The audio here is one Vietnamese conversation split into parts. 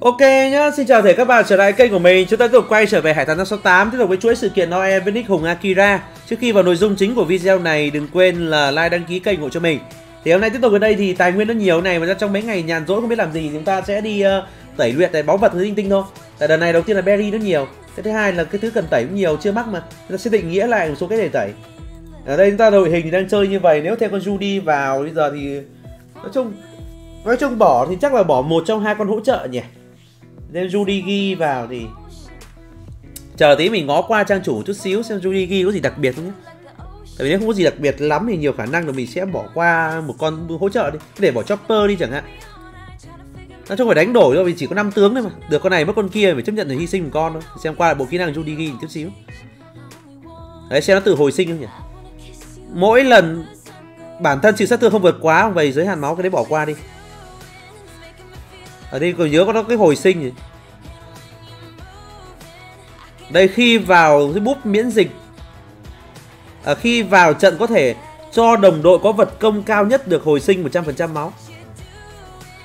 Ok nhá, xin chào thể các bạn trở lại kênh của mình. Chúng ta tiếp tục quay trở về Hải Thần 568 tiếp tục với chuỗi sự kiện Noel với Nick Hùng Akira. Trước khi vào nội dung chính của video này, đừng quên là like đăng ký kênh ủng hộ cho mình. Thì hôm nay tiếp tục ở đây thì tài nguyên nó nhiều này mà trong mấy ngày nhàn rỗi không biết làm gì chúng ta sẽ đi uh, tẩy luyện tại báu vật thứ tinh tinh thôi. Tại đợt này đầu tiên là berry nó nhiều, cái thứ hai là cái thứ cần tẩy cũng nhiều chưa mắc mà. Chúng ta sẽ định nghĩa lại một số cái để tẩy. Ở đây chúng ta đội hình thì đang chơi như vậy, nếu theo con Judy vào bây giờ thì nói chung nói chung bỏ thì chắc là bỏ một trong hai con hỗ trợ nhỉ nên Judy ghi vào thì chờ tí mình ngó qua trang chủ chút xíu xem Judy ghi có gì đặc biệt không nhé. Tại vì nếu không có gì đặc biệt lắm thì nhiều khả năng là mình sẽ bỏ qua một con hỗ trợ đi. Để bỏ chopper đi chẳng hạn. Nói chung phải đánh đổi thôi, vì chỉ có 5 tướng thôi mà. Được, con này mất con kia phải chấp nhận để hy sinh một con thôi. Xem qua lại bộ kỹ năng Judy ghi chút xíu. Đấy, xem nó tự hồi sinh không nhỉ? Mỗi lần bản thân chịu sát thương không vượt quá về giới hạn máu cái đấy bỏ qua đi ở đây còn nhớ có nó cái hồi sinh gì đây khi vào cái búp miễn dịch à, khi vào trận có thể cho đồng đội có vật công cao nhất được hồi sinh 100% máu.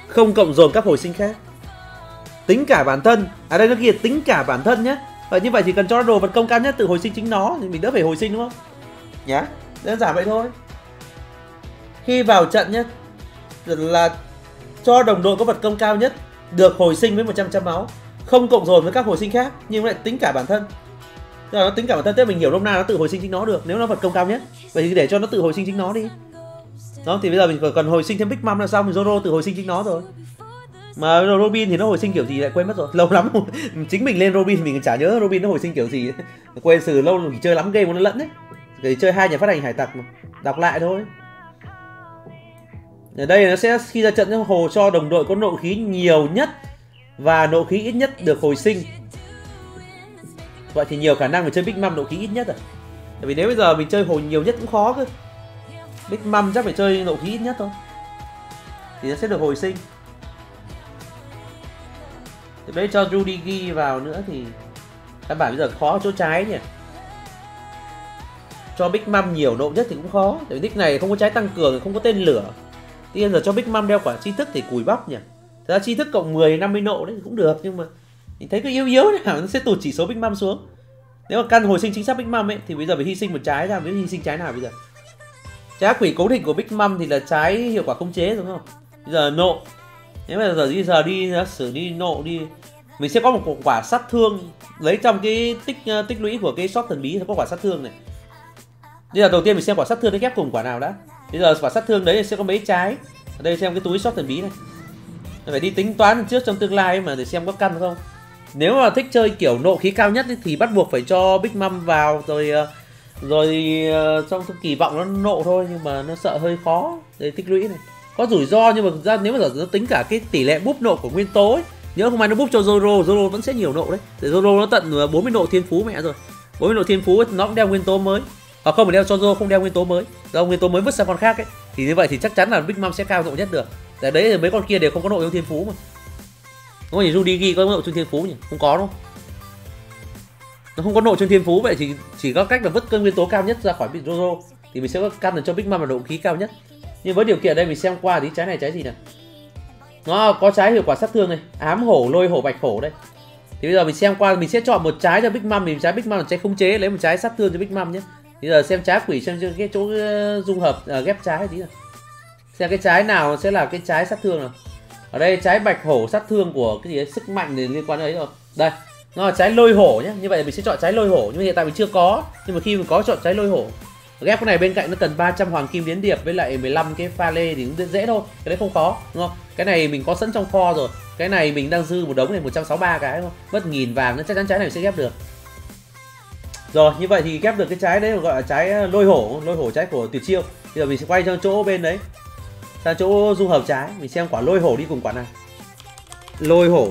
Không cộng dồn các hồi sinh khác. Tính cả bản thân à đây nó kia tính cả bản thân nhé vậy như vậy chỉ cần cho đồ vật công cao nhất tự hồi sinh chính nó thì mình đỡ phải hồi sinh đúng không? Nhá đơn giản vậy thôi. Khi vào trận nhé là cho đồng đội có vật công cao nhất, được hồi sinh với 100% máu. Không cộng dồn với các hồi sinh khác, nhưng lại tính cả bản thân. Tức là nó tính cả bản thân, tức mình hiểu lúc nào nó tự hồi sinh chính nó được, nếu nó vật công cao nhất. Vậy thì để cho nó tự hồi sinh chính nó đi. Đó, thì bây giờ mình cần hồi sinh thêm big mom là sao mình zoro tự hồi sinh chính nó rồi. Mà robin thì nó hồi sinh kiểu gì lại quên mất rồi. Lâu lắm rồi. Chính mình lên robin thì mình chả nhớ robin nó hồi sinh kiểu gì. Quên từ lâu rồi, chơi lắm game nó lẫn đấy. Thì chơi hai nhà phát hành hải tặc mà. Đọc lại thôi ở đây nó sẽ khi ra trận trong hồ cho đồng đội có nộ khí nhiều nhất và nộ khí ít nhất được hồi sinh. Vậy thì nhiều khả năng phải chơi big Mâm nộ khí ít nhất rồi tại vì nếu bây giờ mình chơi hồ nhiều nhất cũng khó cơ. Big Mâm chắc phải chơi nộ khí ít nhất thôi. Thì nó sẽ được hồi sinh. Thì đấy cho Rudy ghi vào nữa thì các bạn bây giờ khó chỗ trái nhỉ? Cho Big Mom nhiều độ nhất thì cũng khó. Tại vì nick này không có trái tăng cường, không có tên lửa. Tuy giờ cho Big Mom đeo quả tri thức thì cùi bắp nhỉ? Thật ra tri thức cộng 10 50 nộ đấy cũng được nhưng mà mình thấy cứ yếu yếu nào nó sẽ tụt chỉ số Big Mom xuống. Nếu mà căn hồi sinh chính xác Big Mom ấy thì bây giờ phải hy sinh một trái ra mới hy sinh trái nào bây giờ? Trái quỷ cố định của Big Mom thì là trái hiệu quả khống chế đúng không? Bây giờ nộ. Nếu mà giờ đi giờ đi xử đi nộ đi mình sẽ có một quả sát thương lấy trong cái tích uh, tích lũy của cái shop thần bí sẽ có quả sát thương này. Bây giờ đầu tiên mình xem quả sát thương nó ghép cùng quả nào đã bây giờ quả sát thương đấy sẽ có mấy trái? Ở đây xem cái túi shop thần bí này. Phải đi tính toán trước trong tương lai mà để xem có căn không. Nếu mà thích chơi kiểu nộ khí cao nhất thì bắt buộc phải cho big mâm vào rồi ờ, rồi ờ, trong kỳ vọng nó nộ thôi nhưng mà nó sợ hơi khó. Để tích lũy này. Có rủi ro nhưng mà ra nếu mà nó tính cả cái tỷ lệ búp nộ của nguyên tố ấy nhớ không ai nó búp cho Zoro Zoro vẫn sẽ nhiều nộ đấy. Để Zoro nó tận ờ, 40 nộ thiên phú mẹ rồi. 40 nộ thiên phú ấy, nó cũng đeo nguyên tố mới hoặc không phải đeo cho không đeo nguyên tố mới. Do nguyên tố mới vứt sang con khác ấy, thì như vậy thì chắc chắn là Big Mom sẽ cao độ nhất được. Tại đấy thì mấy con kia đều không có nội dung thiên phú mà. Đúng không Rudy ghi có nội dung thiên phú nhỉ? Không có đâu nó không có nội dung thiên phú, vậy thì chỉ có cách là vứt cơn nguyên tố cao nhất ra khỏi Jojo thì mình sẽ có căn được cho Big Mom là độ khí cao nhất. Nhưng với điều kiện đây, mình xem qua thì trái này trái gì nè nó có trái hiệu quả sát thương này, ám hổ, lôi hổ, bạch hổ đây. Thì bây giờ mình xem qua, mình sẽ chọn một trái cho Big Mom mình trái Big Mom là trái khống chế, lấy một trái sát thương cho Big Mom nhé bây giờ xem trái quỷ xem cái chỗ ờ, dung hợp à, ghép trái tí nào. Xem cái trái nào sẽ là cái trái sát thương nào. Ở đây trái bạch hổ sát thương của cái gì ấy, sức mạnh thì liên quan đến ấy rồi. Đây nó là trái lôi hổ nhé như vậy mình sẽ chọn trái lôi hổ. Nhưng mà hiện tại mình chưa có. Nhưng mà khi mình có chọn trái lôi hổ ghép cái này bên cạnh nó cần 300 hoàng kim biến điệp với lại 15 cái pha lê thì cũng dễ thôi. Cái đấy không khó đúng không? Cái này mình có sẵn trong kho rồi. Cái này mình đang dư một đống này 163 cái đúng không mất nghìn vàng nó chắc chắn trái này sẽ ghép được rồi, như vậy thì ghép được cái trái đấy, gọi là trái ờ, lôi hổ lôi hổ trái của tuyệt chiêu. Bây giờ mình sẽ quay sang chỗ bên đấy, sang chỗ dung hợp trái, mình xem quả lôi hổ đi cùng quả nào. Lôi hổ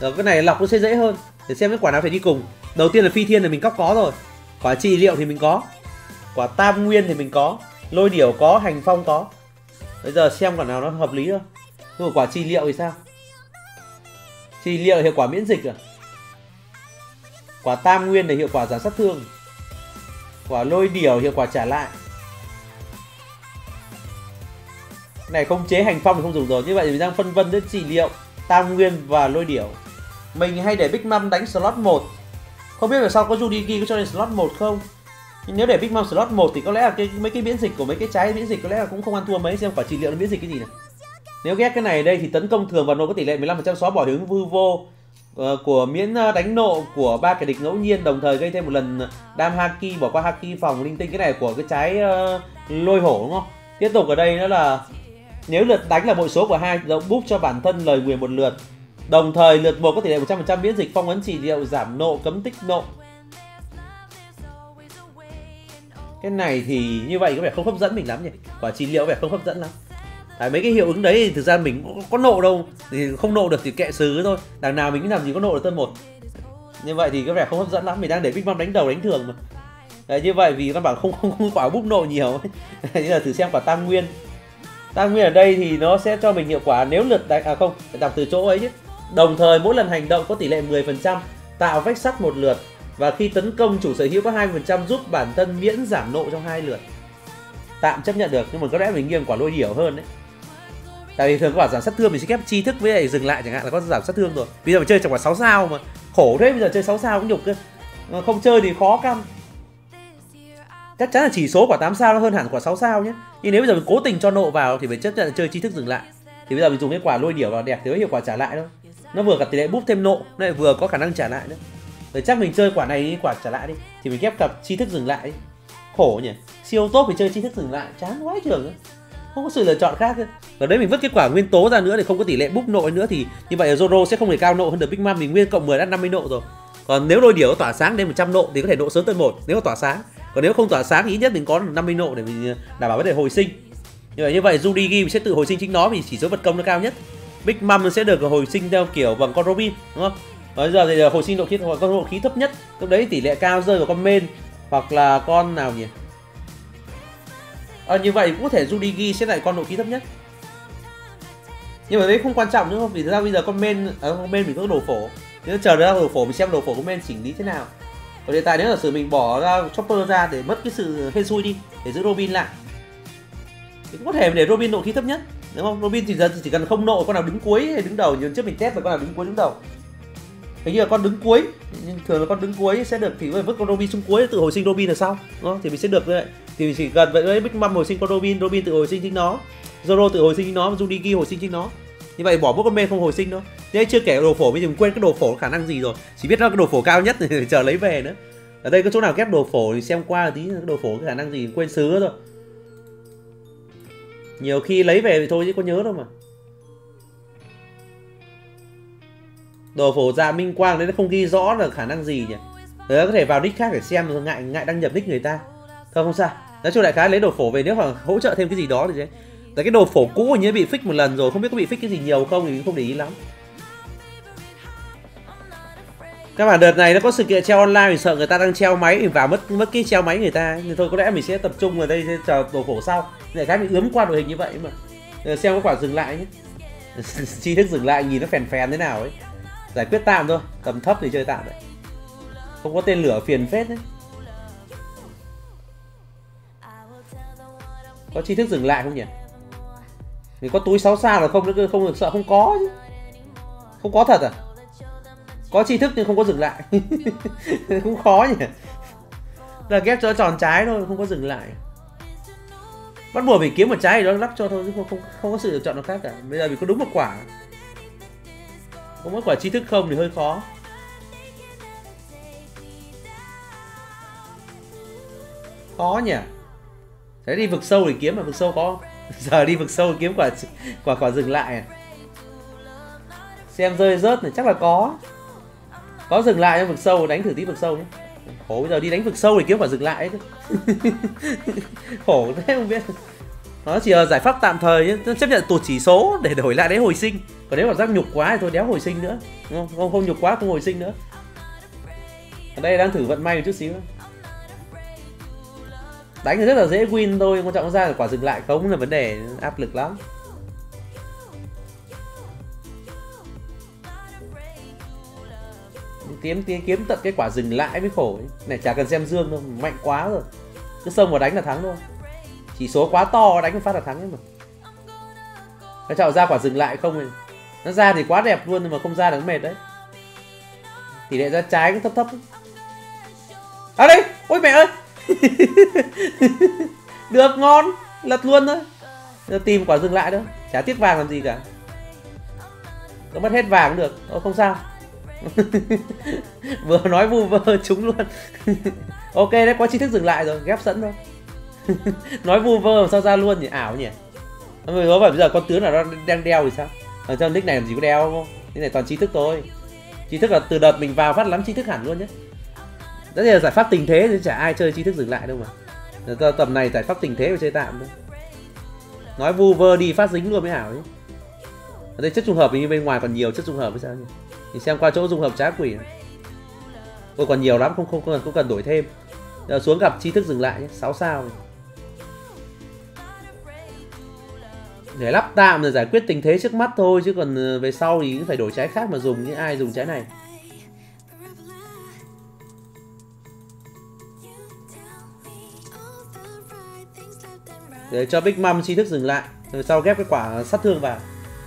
rồi ờ, cái này lọc nó sẽ dễ hơn, để xem cái quả nào phải đi cùng. Đầu tiên là phi thiên thì mình cóc có rồi, quả trị liệu thì mình có, quả tam nguyên thì mình có, lôi điểu có, hành phong có. Bây giờ xem quả nào nó hợp lý thôi. Nhưng mà quả trị liệu thì sao? Trị liệu hiệu quả miễn dịch à quả tam nguyên để hiệu quả giảm sát thương. Quả lôi điểu hiệu quả trả lại. Này không chế hành phong thì không dùng rồi. Như vậy thì mình đang phân vân đến trị liệu tam nguyên và lôi điểu. Mình hay để big mom đánh slot 1 không biết là sau có Judigi có cho lên slot 1 không? Nhưng nếu để big mom slot 1 thì có lẽ là cái, mấy cái miễn dịch của mấy cái trái miễn dịch có lẽ là cũng không ăn thua mấy. Xem quả trị liệu nó miễn dịch cái gì này nếu ghét cái này đây thì tấn công thường và nó có tỷ lệ 15% xóa bỏ hướng vư vô. Ờ, của miễn ờ, đánh nộ của ba kẻ địch ngẫu nhiên đồng thời gây thêm một lần đam haki bỏ qua haki phòng linh tinh. Cái này của cái trái uh, lôi hổ đúng không? Tiếp tục ở đây nữa là nếu lượt đánh là bội số của hai động búp cho bản thân lời nguyền một lượt đồng thời lượt một có tỷ lệ 100% miễn dịch phong ấn chỉ liệu giảm nộ cấm tích nộ. Cái này thì như vậy có vẻ không hấp dẫn mình lắm nhỉ? Quả trị liệu có vẻ không hấp dẫn lắm đấy mấy cái hiệu ứng đấy thì thực ra mình cũng có nộ đâu. Thì không nộ được thì kệ xứ thôi. Đằng nào mình cũng làm gì có nộ được tân một. Như vậy thì có vẻ không hấp dẫn lắm. Mình đang để big mom đánh đầu đánh thường mà. Đấy, như vậy vì các bạn không không, không quả búp nộ nhiều như là thử xem quả tam nguyên. Tam nguyên ở đây thì nó sẽ cho mình hiệu quả nếu lượt đánh à không phải đọc từ chỗ ấy chứ. Đồng thời mỗi lần hành động có tỷ lệ 10% tạo vách sắt một lượt. Và khi tấn công chủ sở hữu có 20% giúp bản thân miễn giảm nộ trong hai lượt. Tạm chấp nhận được nhưng mà có lẽ mình nghiêng quả lôi điểu hơn đấy tại vì thường các quả giảm sát thương, mình sẽ ghép chi thức với lại dừng lại chẳng hạn là có giảm sát thương rồi. Bây giờ mà chơi chẳng quả 6 sao mà. Khổ thế, bây giờ chơi 6 sao cũng nhục cơ. Không chơi thì khó khăn chắc chắn là chỉ số quả 8 sao nó hơn hẳn quả 6 sao nhé. Nhưng nếu bây giờ mình cố tình cho nộ vào thì phải chấp nhận chơi chi thức dừng lại. Thì bây giờ mình dùng cái quả lôi điểu vào đẹp thì có hiệu quả trả lại đâu nó vừa gặp tỷ lệ búp thêm nộ lại vừa có khả năng trả lại nữa. Rồi chắc mình chơi quả này quả trả lại đi. Thì mình ghép cặp chi thức dừng lại đi. Khổ nhỉ. Siêu tốt thì chơi chi thức dừng lại. Chán quá trường không có sự lựa chọn khác và đấy, mình vứt kết quả nguyên tố ra nữa thì không có tỷ lệ búp nộ nữa thì như vậy Zoro sẽ không thể cao nộ hơn được Big Mom vì nguyên cộng 10 đã 50 nộ rồi. Còn nếu đôi điểu tỏa sáng đến 100 nộ thì có thể nộ sớm tới một, nếu tỏa sáng. Còn nếu không tỏa sáng thì ít nhất mình có 50 nộ để mình ờ, đảm bảo vấn đề hồi sinh. Như vậy như vậy Judigi sẽ tự hồi sinh chính nó vì chỉ số vật công nó cao nhất. Big Mom sẽ được hồi sinh theo kiểu bằng con Robin, đúng không? Bây giờ thì ờ, hồi sinh độ khí con độ khí thấp nhất. Lúc đấy tỷ lệ cao rơi vào con main hoặc là con nào nhỉ? À, như vậy cũng có thể Judigi sẽ lại con độ khí thấp nhất. Nhưng mà đấy không quan trọng nữa không vì thực ra bây giờ con men ở ờ, à, con men mình có đồ phổ. Nếu chờ ra đồ phổ mình xem đồ phổ của men chỉnh lý thế nào. Còn hiện tại nếu là sự mình bỏ ra chopper ra để mất cái sự hên xui đi để giữ Robin lại thì cũng có thể để Robin độ khí thấp nhất. Đúng không Robin thì giờ chỉ cần không nộ con nào đứng cuối hay đứng đầu như trước mình test là con nào đứng cuối đứng đầu. Hình như là con đứng cuối nhưng thường là con đứng cuối sẽ được thì vứt con Robin xuống cuối tự hồi sinh Robin là sau đúng không? thì mình sẽ được như vậy thì chỉ cần vậy đấy Big Mom hồi sinh con Robin Robin tự hồi sinh chính nó. Zoro tự hồi sinh chính nó Judigi hồi sinh chính nó. Như vậy bỏ mỗi con men không hồi sinh đâu thế chưa kể đồ phổ bây giờ mình quên cái đồ phổ khả năng gì rồi. Chỉ biết nó cái đồ phổ cao nhất thì chờ lấy về nữa. Ở đây có chỗ nào ghép đồ phổ thì xem qua tí cái đồ phổ cái khả năng gì quên xứ rồi nhiều khi lấy về thì thôi chứ có nhớ đâu mà. Đồ phổ Ra minh quang đấy nó không ghi rõ là khả năng gì nhỉ? Đấy, có thể vào nick khác để xem ngại ngại đăng nhập nick người ta. Thôi không sao nói chung đại khái lấy đồ phổ về, nếu mà hỗ trợ thêm cái gì đó thì thế tại cái đồ phổ cũ hình như bị fix một lần rồi, không biết có bị fix cái gì nhiều không thì không để ý lắm. Các bạn, đợt này nó có sự kiện treo online, mình sợ người ta đang treo máy, mình vào mất mất cái treo máy người ta thì thôi, có lẽ mình sẽ tập trung ở đây chờ đồ phổ sau. Để cái mình ướm qua đội hình như vậy mà. Ờ, xem có quả dừng lại nhé. Chi thức dừng lại, nhìn nó phèn phèn thế nào ấy. Giải quyết tạm thôi, tầm thấp thì chơi tạm đấy. Không có tên lửa phiền phết đấy. Có chi thức dừng lại không nhỉ? Thì có túi 6 sao là không nữa không được sợ, không có chứ. Không có thật à? Có tri thức nhưng không có dừng lại. Cũng khó nhỉ. Là ghép cho tròn trái thôi, không có dừng lại. Bắt buộc phải kiếm một trái thì đó lắp cho thôi, chứ không không không có sự lựa chọn nào khác cả. Bây giờ mình có đúng một quả. Có mỗi quả tri thức không thì hơi khó. Khó nhỉ? Thế đi vực sâu thì kiếm mà vực sâu có. Giờ đi vực sâu kiếm quả quả quả dừng lại à? xem rơi rớt này chắc là có. Có dừng lại trong vực sâu đánh thử tí vực sâu nhé. Khổ bây giờ đi đánh vực sâu thì kiếm quả dừng lại ấy khổ thế không biết. Nó chỉ là giải pháp tạm thời nhé. Chấp nhận tụt chỉ số để đổi lại đấy hồi sinh. Còn nếu mà giác nhục quá thì thôi đéo hồi sinh nữa. Không? Không, không nhục quá không hồi sinh nữa. Ở đây đang thử vận may một chút xíu đánh thì rất là dễ win thôi quan trọng ra là quả dừng lại không là vấn đề áp lực lắm. Kiếm kiếm, kiếm tận cái quả dừng lại mới khổ ấy. này chả cần xem dương đâu mạnh quá rồi. Cứ xông vào đánh là thắng thôi. Chỉ số quá to đánh một phát là thắng ấy mà. Nó chọn ra quả dừng lại không ấy. nó ra thì quá đẹp luôn nhưng mà không ra là mệt đấy. Tỷ lệ ra trái cũng thấp thấp à đây ôi mẹ ơi! được ngon. Lật luôn thôi. Giờ tìm quả dừng lại thôi, chả tiếc vàng làm gì cả. Nó mất hết vàng cũng được. Ô, không sao. Vừa nói vu vơ chúng luôn. Ok đấy có chi thức dừng lại rồi. Ghép sẵn thôi. Nói vu vơ mà sao ra luôn nhỉ? Ảo nhỉ? Người nói phải bây giờ con tướng nào nó đang đeo thì sao? Ờ, Ở trong nick này làm gì có đeo không? Cái này toàn trí thức thôi. Trí thức là từ đợt mình vào phát lắm trí thức hẳn luôn nhé đó là giải pháp tình thế thì chả ai chơi trí thức dừng lại đâu mà. Tầm này giải pháp tình thế phải chơi tạm thôi. Nói vu vơ đi phát dính luôn mới ảo chứ. Ở đây chất trùng hợp như bên ngoài còn nhiều chất trùng hợp với sao nhỉ? Thì xem qua chỗ trùng hợp trá quỷ này. Ôi, còn nhiều lắm, không không cần, cũng cần đổi thêm. Giờ xuống gặp tri thức dừng lại nhé 6 sao này. để lắp tạm rồi giải quyết tình thế trước mắt thôi, chứ còn ờ, về sau thì phải đổi trái khác mà dùng những ai dùng trái này. Để cho Big Mom chi thức dừng lại. Rồi sau ghép cái quả sát thương vào.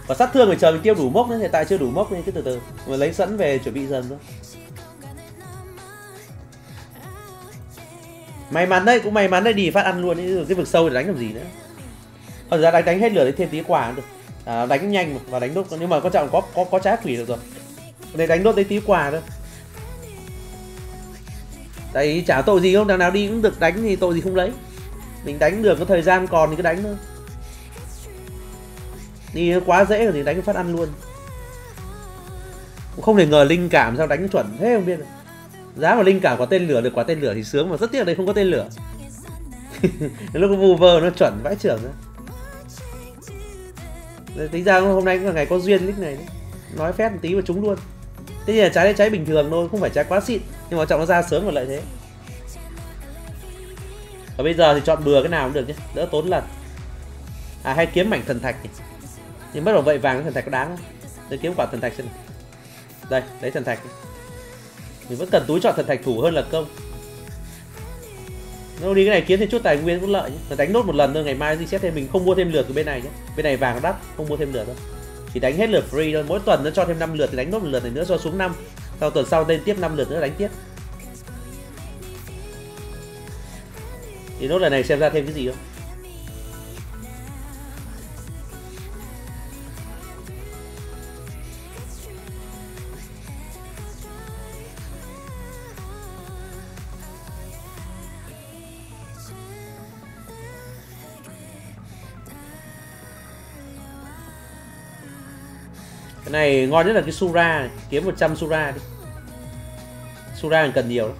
Quả sát thương phải chờ mình tiêu đủ mốc nữa hiện tại chưa đủ mốc nên cứ từ từ. Mà lấy sẵn về chuẩn bị dần thôi. May mắn đấy cũng may mắn đấy đi phát ăn luôn ấy. cái vực sâu để đánh làm gì nữa. Còn ra đánh đánh hết lửa lấy thêm tí quả được. À, đánh nhanh và đánh đốt. Nhưng mà quan trọng có có có trái quỷ được rồi. Để đánh đốt lấy tí quà thôi. Tại chả tội gì không? Đằng nào đi cũng được đánh thì tội gì không lấy mình đánh được có thời gian còn thì cứ đánh thôi. Đi quá dễ rồi thì đánh phát ăn luôn. Không thể ngờ linh cảm sao đánh chuẩn thế không biết giá mà linh cảm có tên lửa được quả tên lửa thì sướng mà rất tiếc đây không có tên lửa. Lúc vu vơ nó chuẩn vãi trưởng đó tính ra hôm nay cũng là ngày có duyên nick này đấy. nói phép một tí mà trúng luôn. Thế thì là trái đấy, trái bình thường thôi, không phải trái quá xịn. Nhưng mà trọng nó ra sớm một lợi thế và bây giờ thì chọn bừa cái nào cũng được nhé. Đỡ tốn lần. À hay kiếm mảnh thần thạch nhỉ? Nhưng bắt đầu vậy vàng thần thạch có đáng không? Để kiếm quả thần thạch xem đây, lấy thần thạch mình vẫn cần túi chọn thần thạch thủ hơn là công. Nếu đi cái này kiếm thêm chút tài nguyên cũng lợi nhé. đánh nốt một lần thôi, ngày mai reset thêm mình không mua thêm lượt từ bên này nhé. Bên này vàng đắt, không mua thêm lượt đâu. chỉ đánh hết lượt free thôi. Mỗi tuần nó cho thêm 5 lượt, thì đánh nốt một lượt này nữa cho xuống 5 sau tuần sau lên tiếp 5 lượt nữa đánh tiếp. Thì nốt lần này xem ra thêm cái gì không? Cái này ngon nhất là cái sura này, kiếm 100 sura đi. Sura cần nhiều lắm.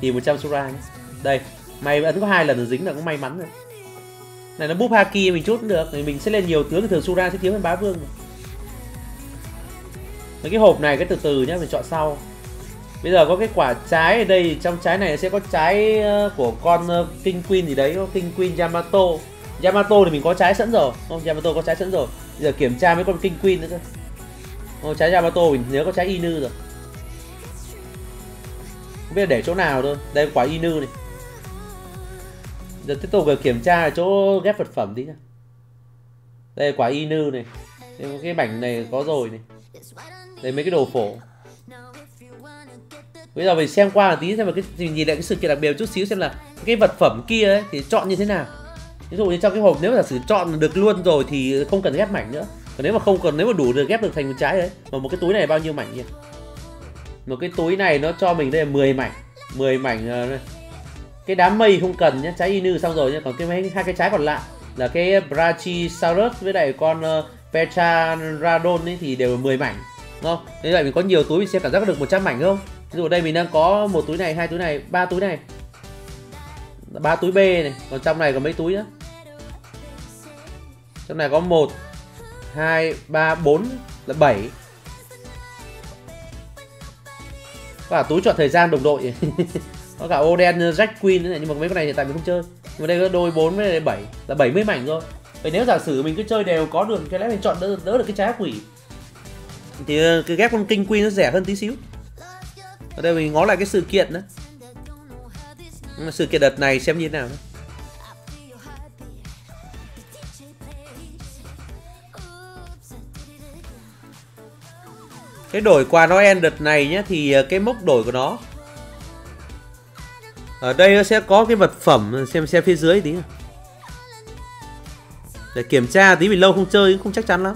Tìm 100 sura nhé. Đây mày ấn có hai lần là dính là cũng may mắn rồi. Này nó búp haki mình chút cũng được thì mình sẽ lên nhiều tướng thì thường sura sẽ thiếu hơn bá vương. Rồi. Mấy cái hộp này cái từ từ nhá mình chọn sau. Bây giờ có cái quả trái ở đây trong trái này sẽ có trái ờ, của con ờ, king queen gì đấy king queen yamato. Yamato thì mình có trái sẵn rồi không? Yamato có trái sẵn rồi. Bây giờ kiểm tra mấy con king queen nữa cơ. Ô, trái Yamato mình nhớ có trái Inu rồi. Không biết để chỗ nào thôi. Đây quả Inu này. Giờ tiếp tục kiểm tra chỗ ghép vật phẩm tí nhá. Đây quả Inu này. Đây cái mảnh này có rồi này. Đây mấy cái đồ phổ. Bây giờ mình xem qua một tí xem mà cái nhìn lại cái sự kiện đặc biệt chút xíu xem là cái vật phẩm kia ấy thì chọn như thế nào. Ví dụ như trong cái hộp nếu mà giả sử chọn được luôn rồi thì không cần ghép mảnh nữa. Còn nếu mà không cần nếu mà đủ được ghép được thành một trái đấy mà một cái túi này bao nhiêu mảnh nhỉ một cái túi này nó cho mình đây là 10 mảnh. 10 mảnh uh, cái đám mây không cần nhé trái inu xong rồi nhé còn cái mấy hai cái trái còn lại là cái brachysaurus với lại con ờ, uh, petraradon ấy thì đều là 10 mảnh đúng không? Thế vậy mình có nhiều túi mình sẽ cảm giác được 100 mảnh không? Ví dụ đây mình đang có một túi này hai túi này ba túi này ba túi B này còn trong này có mấy túi nữa trong này có một hai ba bốn là bảy. Và túi chọn thời gian đồng đội. có cả Oden Jack Queen nữa này nhưng mà mấy con này hiện tại mình không chơi. Nhưng mà đây có đôi 4 với 7 là 70 mảnh thôi. Vậy nếu giả sử mình cứ chơi đều có được cái lẽ mình chọn đỡ, đỡ được cái trái quỷ. Thì ờ, cái ghép con King Queen nó rẻ hơn tí xíu. Ở đây mình ngó lại cái sự kiện đó. Sự kiện đợt này xem như thế nào nữa. cái đổi quà Noel đợt này nhé thì ờ, cái mốc đổi của nó ở đây nó sẽ có cái vật phẩm xem xem phía dưới tí để kiểm tra tí vì lâu không chơi cũng không chắc chắn lắm.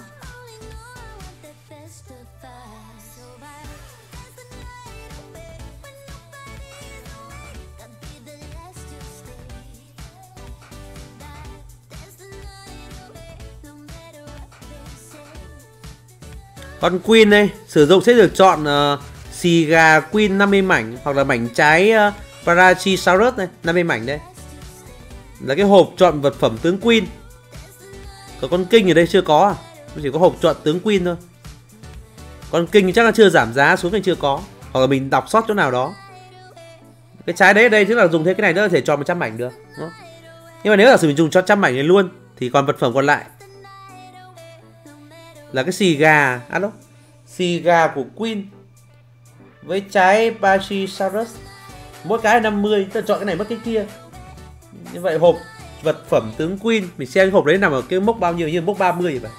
Con Queen đây, sử dụng sẽ được chọn uh, xì gà Queen 50 mảnh hoặc là mảnh trái uh, Parachisaurus này, 50 mảnh đây. Là cái hộp chọn vật phẩm tướng Queen. Còn con Kinh ở đây chưa có à? Chỉ có hộp chọn tướng Queen thôi. Con Kinh chắc là chưa giảm giá xuống thì chưa có. Hoặc là mình đọc sót chỗ nào đó. Cái trái đấy ở đây tức là dùng thế cái này nữa là thể chọn 100 mảnh được. Đúng không? Nhưng mà nếu là sử mình dùng cho trăm mảnh này luôn thì còn vật phẩm còn lại là cái xì gà à đâu xì gà của Queen với trái Pachysaurus mỗi cái 50 ta chọn cái này mất cái kia. Như vậy hộp vật phẩm tướng Queen mình xem cái hộp đấy nằm ở cái mốc bao nhiêu như mốc 30 vậy.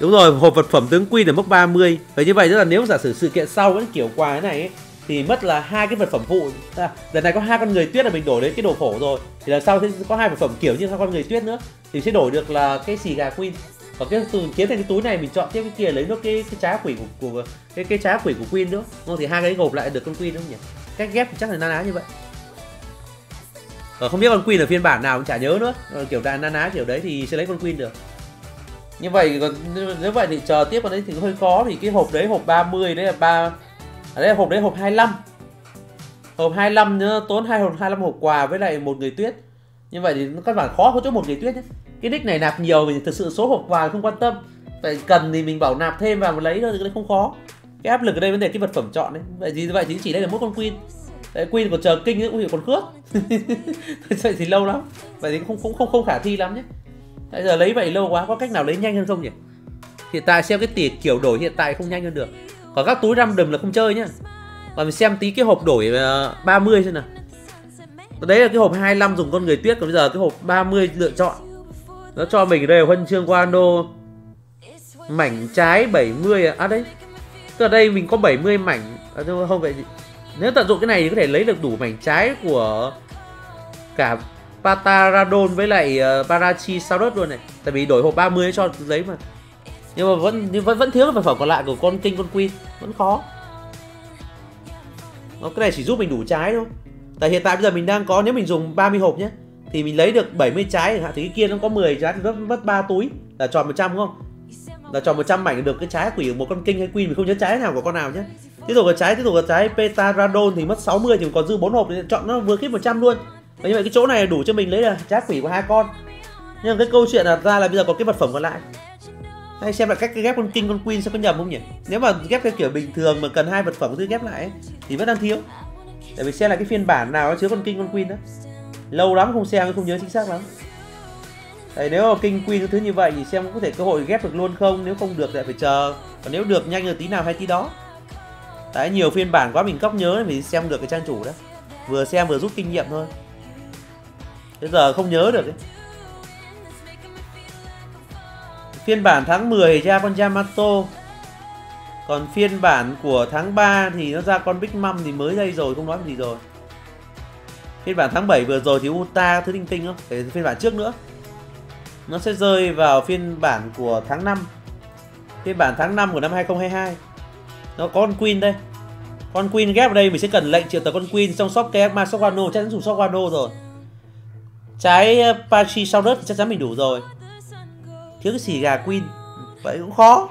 Đúng rồi hộp vật phẩm tướng Queen ở mốc 30 vậy như vậy tức là nếu giả sử sự kiện sau vẫn kiểu quà thế này ấy, thì mất là hai cái vật phẩm phụ. À, lần này có hai con người tuyết là mình đổi đến cái đồ phổ rồi. Thì lần sau sẽ có hai vật phẩm kiểu như hai con người tuyết nữa thì sẽ đổi được là cái xì gà Queen. Và cái từ kiếm thành cái túi này mình chọn tiếp cái kia lấy nó cái cái trái quỷ của, của cái cái trái quỷ của Queen nữa. Không? Thì hai cái gộp lại được con Queen đúng không nhỉ? Cách ghép thì chắc là na ná như vậy. Và không biết con Queen ở phiên bản nào cũng chả nhớ nữa. Kiểu đàn na ná kiểu đấy thì sẽ lấy con Queen được. Như vậy còn nếu vậy thì chờ tiếp vào đấy thì hơi khó thì cái hộp đấy hộp 30 đấy là ba ở đây là hộp đấy hộp 25 hộp 25 nữa tốn hai hộp 25 hộp quà với lại một người tuyết. Như vậy thì các bạn khó có chỗ một người tuyết nhé. Cái nick này nạp nhiều thì thực sự số hộp quà không quan tâm. Phải cần thì mình bảo nạp thêm vào mà lấy thôi thì cái không khó cái áp lực ở đây vấn đề cái vật phẩm chọn đấy. Vậy gì vậy thì chỉ đây là mỗi con queen. Đấy, Queen còn chờ kinh nữa cũng còn khước. Vậy thì lâu lắm. Vậy thì không không không không khả thi lắm nhé. Bây giờ lấy vậy lâu quá có cách nào lấy nhanh hơn không nhỉ? Hiện tại xem cái tiền kiểu đổi hiện tại không nhanh hơn được. Còn các túi răm đầm là không chơi nhá. Và mình xem tí cái hộp đổi ờ, 30 xem nào. Đấy là cái hộp 25 dùng con người tuyết còn bây giờ cái hộp 30 lựa chọn. Nó cho mình đây huân chương Wano mảnh trái 70 à, à đấy tức là đây mình có 70 mảnh. À, không vậy nếu tận dụng cái này thì có thể lấy được đủ mảnh trái của cả Pataradon với lại ờ, uh, Parachi Saurus luôn này. Tại vì đổi hộp 30 cho lấy mà. Nhưng mà vẫn nhưng vẫn vẫn thiếu vật phẩm còn lại của con kinh con queen vẫn khó. Nó, cái này chỉ giúp mình đủ trái thôi. Tại hiện tại bây giờ mình đang có nếu mình dùng 30 hộp nhé thì mình lấy được 70 trái thì cái kia nó có 10 trái thì mất mất 3 túi. Là tròn 100 đúng không? Là tròn 100 mảnh được cái trái quỷ một con kinh hay queen mình không nhớ trái nào của con nào nhé tiếp tục là trái tiếp tục là trái petaradon thì mất 60 thì còn dư 4 hộp thì chọn nó vừa khít 100 luôn. Và như vậy cái chỗ này đủ cho mình lấy là trái quỷ của hai con. Nhưng cái câu chuyện là ra là bây giờ có cái vật phẩm còn lại. Hay xem lại cách ghép con kinh con queen sẽ có nhầm không nhỉ? Nếu mà ghép theo kiểu bình thường mà cần hai vật phẩm cứ ghép lại ấy, thì vẫn đang thiếu. Để mình xem là cái phiên bản nào nó chứa con kinh con queen đó. Lâu lắm không xem không nhớ chính xác lắm. Đấy, nếu mà kinh queen thứ như vậy thì xem có thể cơ hội ghép được luôn không? Nếu không được lại phải chờ. Còn nếu được nhanh rồi tí nào hay tí đó. Đấy nhiều phiên bản quá mình cóc nhớ thì xem được cái trang chủ đó vừa xem vừa rút kinh nghiệm thôi. Bây giờ không nhớ được ấy. phiên bản tháng 10 ra con Yamato. Còn phiên bản của tháng 3 thì nó ra con Big Mom thì mới đây rồi không nói gì rồi. Phiên bản tháng 7 vừa rồi thì Uta thứ tinh tinh không? Để phiên bản trước nữa nó sẽ rơi vào phiên bản của tháng 5 phiên bản tháng 5 của năm 2022 nó có con Queen đây. Con Queen ghép ở đây mình sẽ cần lệnh triệu tập con Queen trong shop KFMA shop Wano chắc chắn dùng shop Wano rồi. Trái ờ, Pachi sau đất chắc chắn mình đủ rồi. Thiếu cái xì gà Queen. Vậy cũng khó.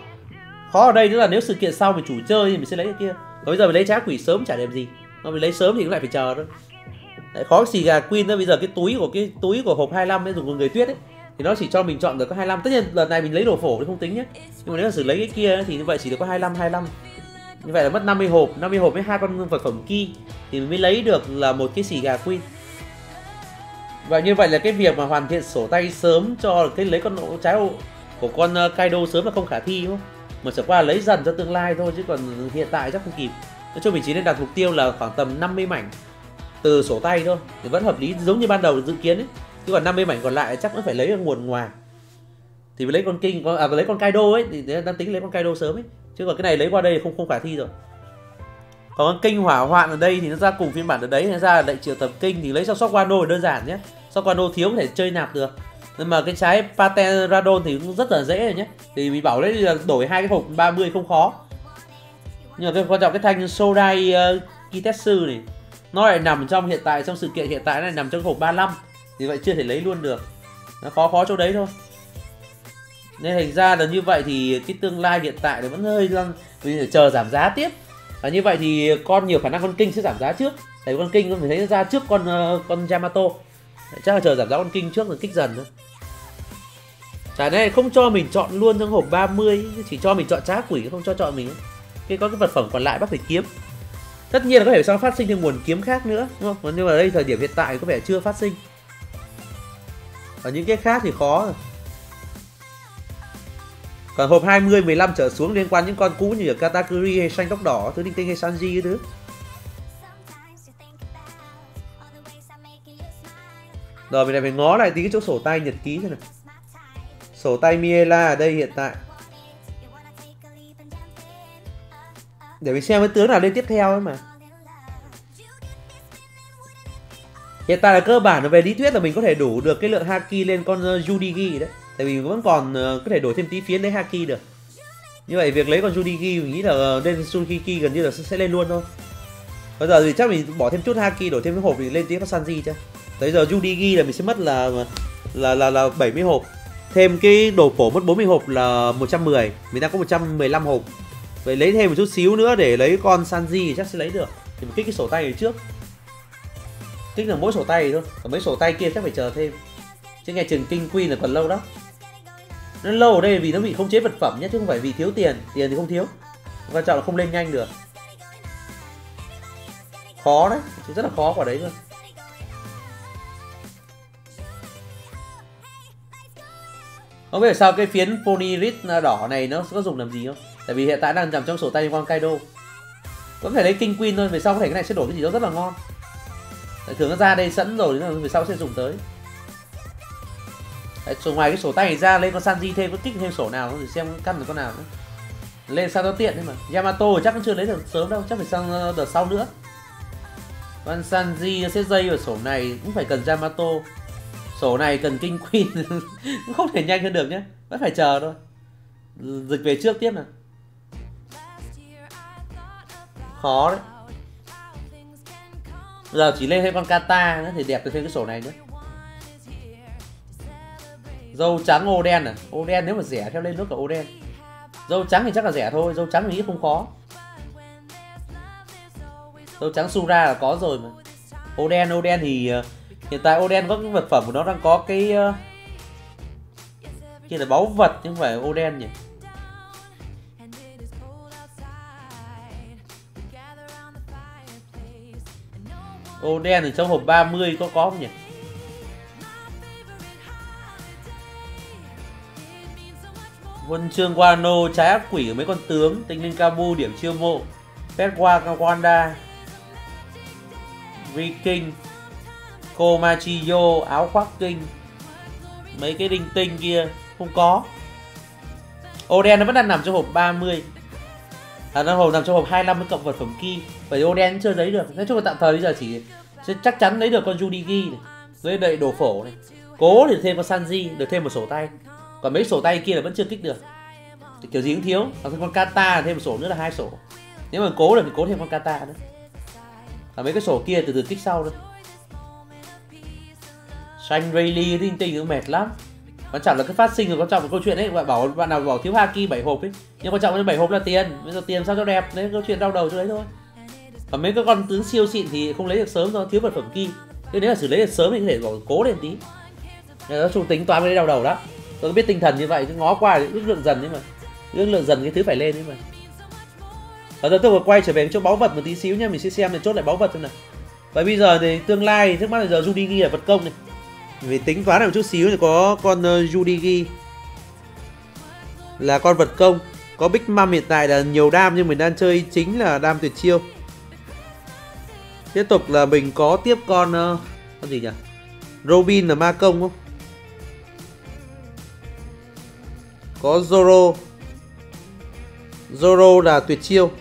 Khó ở đây nữa là nếu sự kiện sau mình chủ chơi thì mình sẽ lấy cái kia. Còn bây giờ mình lấy trái quỷ sớm chả đẹp gì. Mà mình lấy sớm thì cũng lại phải chờ thôi. Đấy, khó xì gà queen đó bây giờ cái túi của cái túi của hộp 25 ấy dùng của người tuyết ấy thì nó chỉ cho mình chọn được có 25 tất nhiên lần này mình lấy đồ phổ thì không tính nhé. Nhưng mà nếu là xử lấy cái kia thì như vậy chỉ được có 25 25 như vậy là mất 50 hộp. 50 hộp với hai con vật phẩm ki thì mình mới lấy được là một cái xì gà queen. Và như vậy là cái việc mà hoàn thiện sổ tay sớm cho cái lấy con trái của con ờ, Kaido sớm là không khả thi, đúng không? Mà chẳng qua lấy dần cho tương lai thôi, chứ còn hiện tại chắc không kịp. Nói chung mình chỉ nên đặt mục tiêu là khoảng tầm 50 mảnh từ sổ tay thôi. Thì vẫn hợp lý, giống như ban đầu dự kiến ấy chứ còn 50 mảnh còn lại chắc vẫn phải lấy ở nguồn ngoài. Thì lấy con kinh à lấy con Kaido ấy thì đang tính lấy con Kaido sớm ấy. Chứ còn cái này lấy qua đây không không khả thi rồi. Còn con kinh hỏa hoạn ở đây thì nó ra cùng phiên bản ở đấy nó ra lại triệu tập kinh thì lấy cho sóc Wano đơn giản nhé. Sóc Wano thiếu có thể chơi nạp được. Nhưng mà cái trái Paten Radon thì cũng rất là dễ rồi nhé. Thì mình bảo lấy đổi hai cái hộp 30 không khó. Nhưng mà cái quan trọng cái thanh Sodai ờ, uh, Kitetsu này nó lại nằm trong hiện tại trong sự kiện hiện tại này nằm trong hộp 35 thì vậy chưa thể lấy luôn được. Nó khó khó chỗ đấy thôi. Nên thành ra là như vậy thì cái tương lai hiện tại nó vẫn hơi đang vì phải chờ giảm giá tiếp. Và như vậy thì con nhiều khả năng con kinh sẽ giảm giá trước. Tại con kinh con phải thấy ra trước con ờ, con Yamato. Chắc là chờ giảm giá con kinh trước rồi kích dần thôi. Chả này không cho mình chọn luôn trong hộp 30 Chỉ cho mình chọn trá quỷ, không cho chọn mình Cái có cái vật phẩm còn lại bác phải kiếm. Tất nhiên là có thể sau phát sinh thêm nguồn kiếm khác nữa, đúng không? Nhưng mà đây, thời điểm hiện tại có vẻ chưa phát sinh. Ở những cái khác thì khó rồi còn hộp 20, 15 trở xuống liên quan những con cũ như ở Katakuri hay xanh tóc đỏ, thứ linh tinh hay Sanji cái thứ. Rồi mình lại phải ngó lại tí cái chỗ sổ tay nhật ký thế này. Sổ tay Miela ở đây hiện tại. Để mình xem cái tướng nào lên tiếp theo ấy mà. Hiện tại là cơ bản là về lý thuyết là mình có thể đủ được cái lượng Haki lên con ờ, Judigi đấy. Tại vì vẫn còn ờ, có thể đổi thêm tí phiến lấy haki được. Như vậy việc lấy con Judigi mình nghĩ là ờ, lên Sukiki gần như là sẽ lên luôn thôi. Bây giờ thì chắc mình bỏ thêm chút haki, đổi thêm cái hộp thì lên tí con Sanji chứ. Tới giờ Judigi là mình sẽ mất là là là là 70 hộp. Thêm cái đồ phổ mất 40 hộp là 110 mình đang có 115 hộp. Vậy lấy thêm một chút xíu nữa để lấy con Sanji thì chắc sẽ lấy được. Thì mình kích cái sổ tay này trước kích là mỗi sổ tay thôi. Còn mấy sổ tay kia chắc phải chờ thêm. Chứ nghe trường kinh queen là còn lâu đó nó lâu ở đây vì nó bị không chế vật phẩm nhé, chứ không phải vì thiếu tiền. Tiền thì không thiếu. Quan trọng là không lên nhanh được. Khó đấy. Rất là khó quả đấy luôn. Không biết sao cái phiến ponyrit đỏ này nó có dùng làm gì không? Tại vì hiện tại đang nằm trong sổ tay con kaido có thể lấy kinh queen thôi, về sau có thể cái này sẽ đổi cái gì đó rất là ngon thường nó ra đây sẵn rồi về sau sẽ dùng tới. Đấy, ngoài cái sổ tay này ra lên con Sanji thêm có kích thêm sổ nào thì xem căn được con nào nữa. Lên sao nó tiện thế mà. Yamato chắc cũng chưa lấy được sớm đâu chắc phải sang ờ, đợt sau nữa. Con Sanji sẽ dây vào sổ này cũng phải cần Yamato. Sổ này cần kinh queen. Cũng không thể nhanh hơn được nhé vẫn phải chờ thôi. Dịch về trước tiếp nào. Khó đấy giờ chỉ lên thêm con kata nữa thì đẹp từ thêm cái sổ này nữa. Dâu trắng ô đen à? Ô đen nếu mà rẻ theo lên nước cả ô đen. Dâu trắng thì chắc là rẻ thôi, dâu trắng thì nghĩ không khó. Dâu trắng sura là có rồi mà. Ô đen ô đen thì ờ, hiện tại ô đen có cái vật phẩm của nó đang có cái ờ, kia là báu vật nhưng không phải ô đen nhỉ? Ô đen thì trong hộp 30 có có không nhỉ? Huân chương Guano, trái ác quỷ của mấy con tướng Tinh linh Kabu điểm chiêu mộ Pet Kawanda Viking Komachiyo áo khoác kinh Mấy cái đinh tinh kia Không có. Ô đen nó vẫn đang nằm trong hộp 30 À nó hộp nằm trong hộp 25 với cộng vật phẩm key Vậy Oden chưa lấy được. Nói chung là tạm thời bây giờ chỉ chắc chắn lấy được con Judigi này Với đầy đồ phổ này. Cố thì thêm con Sanji, Được thêm một sổ tay. Còn mấy sổ tay kia là vẫn chưa kích được. Thì kiểu gì cũng thiếu. Còn con kata thêm một sổ nữa là hai sổ. Nếu mà cố là thì cố thêm con kata nữa. Và mấy cái sổ kia từ từ kích sau thôi. Xanh Rayleigh tinh tinh cũng mệt lắm quan trọng là cái phát sinh là quan trọng là câu chuyện ấy. Bạn bảo bạn nào bảo thiếu haki bảy hộp ấy. Nhưng quan trọng là bảy hộp là tiền. Bây giờ tiền sao cho đẹp? Đấy câu chuyện đau đầu cho đấy thôi. Còn mấy cái con tướng siêu xịn thì không lấy được sớm do thiếu vật phẩm kia, thế nếu là xử lấy được sớm thì có thể bảo cố lên tí. Nói chung tính toán với đau đầu đó tôi biết tinh thần như vậy cứ ngó qua thì ước lượng dần nhưng mà. Ước lượng dần cái thứ phải lên ấy mà. Và giờ tôi vừa quay trở về chỗ báu vật một tí xíu nha mình sẽ xem để chốt lại báu vật xem nào. Và bây giờ thì tương lai trước mắt là giờ Judy ghi là vật công này vì tính toán lại một chút xíu thì có con ờ, uh, Judigi là con vật công. Có Big Mom hiện tại là nhiều đam nhưng mình đang chơi chính là đam tuyệt chiêu. Tiếp tục là mình có tiếp con uh, con gì nhỉ? Robin là ma công không? Có Zoro. Zoro là tuyệt chiêu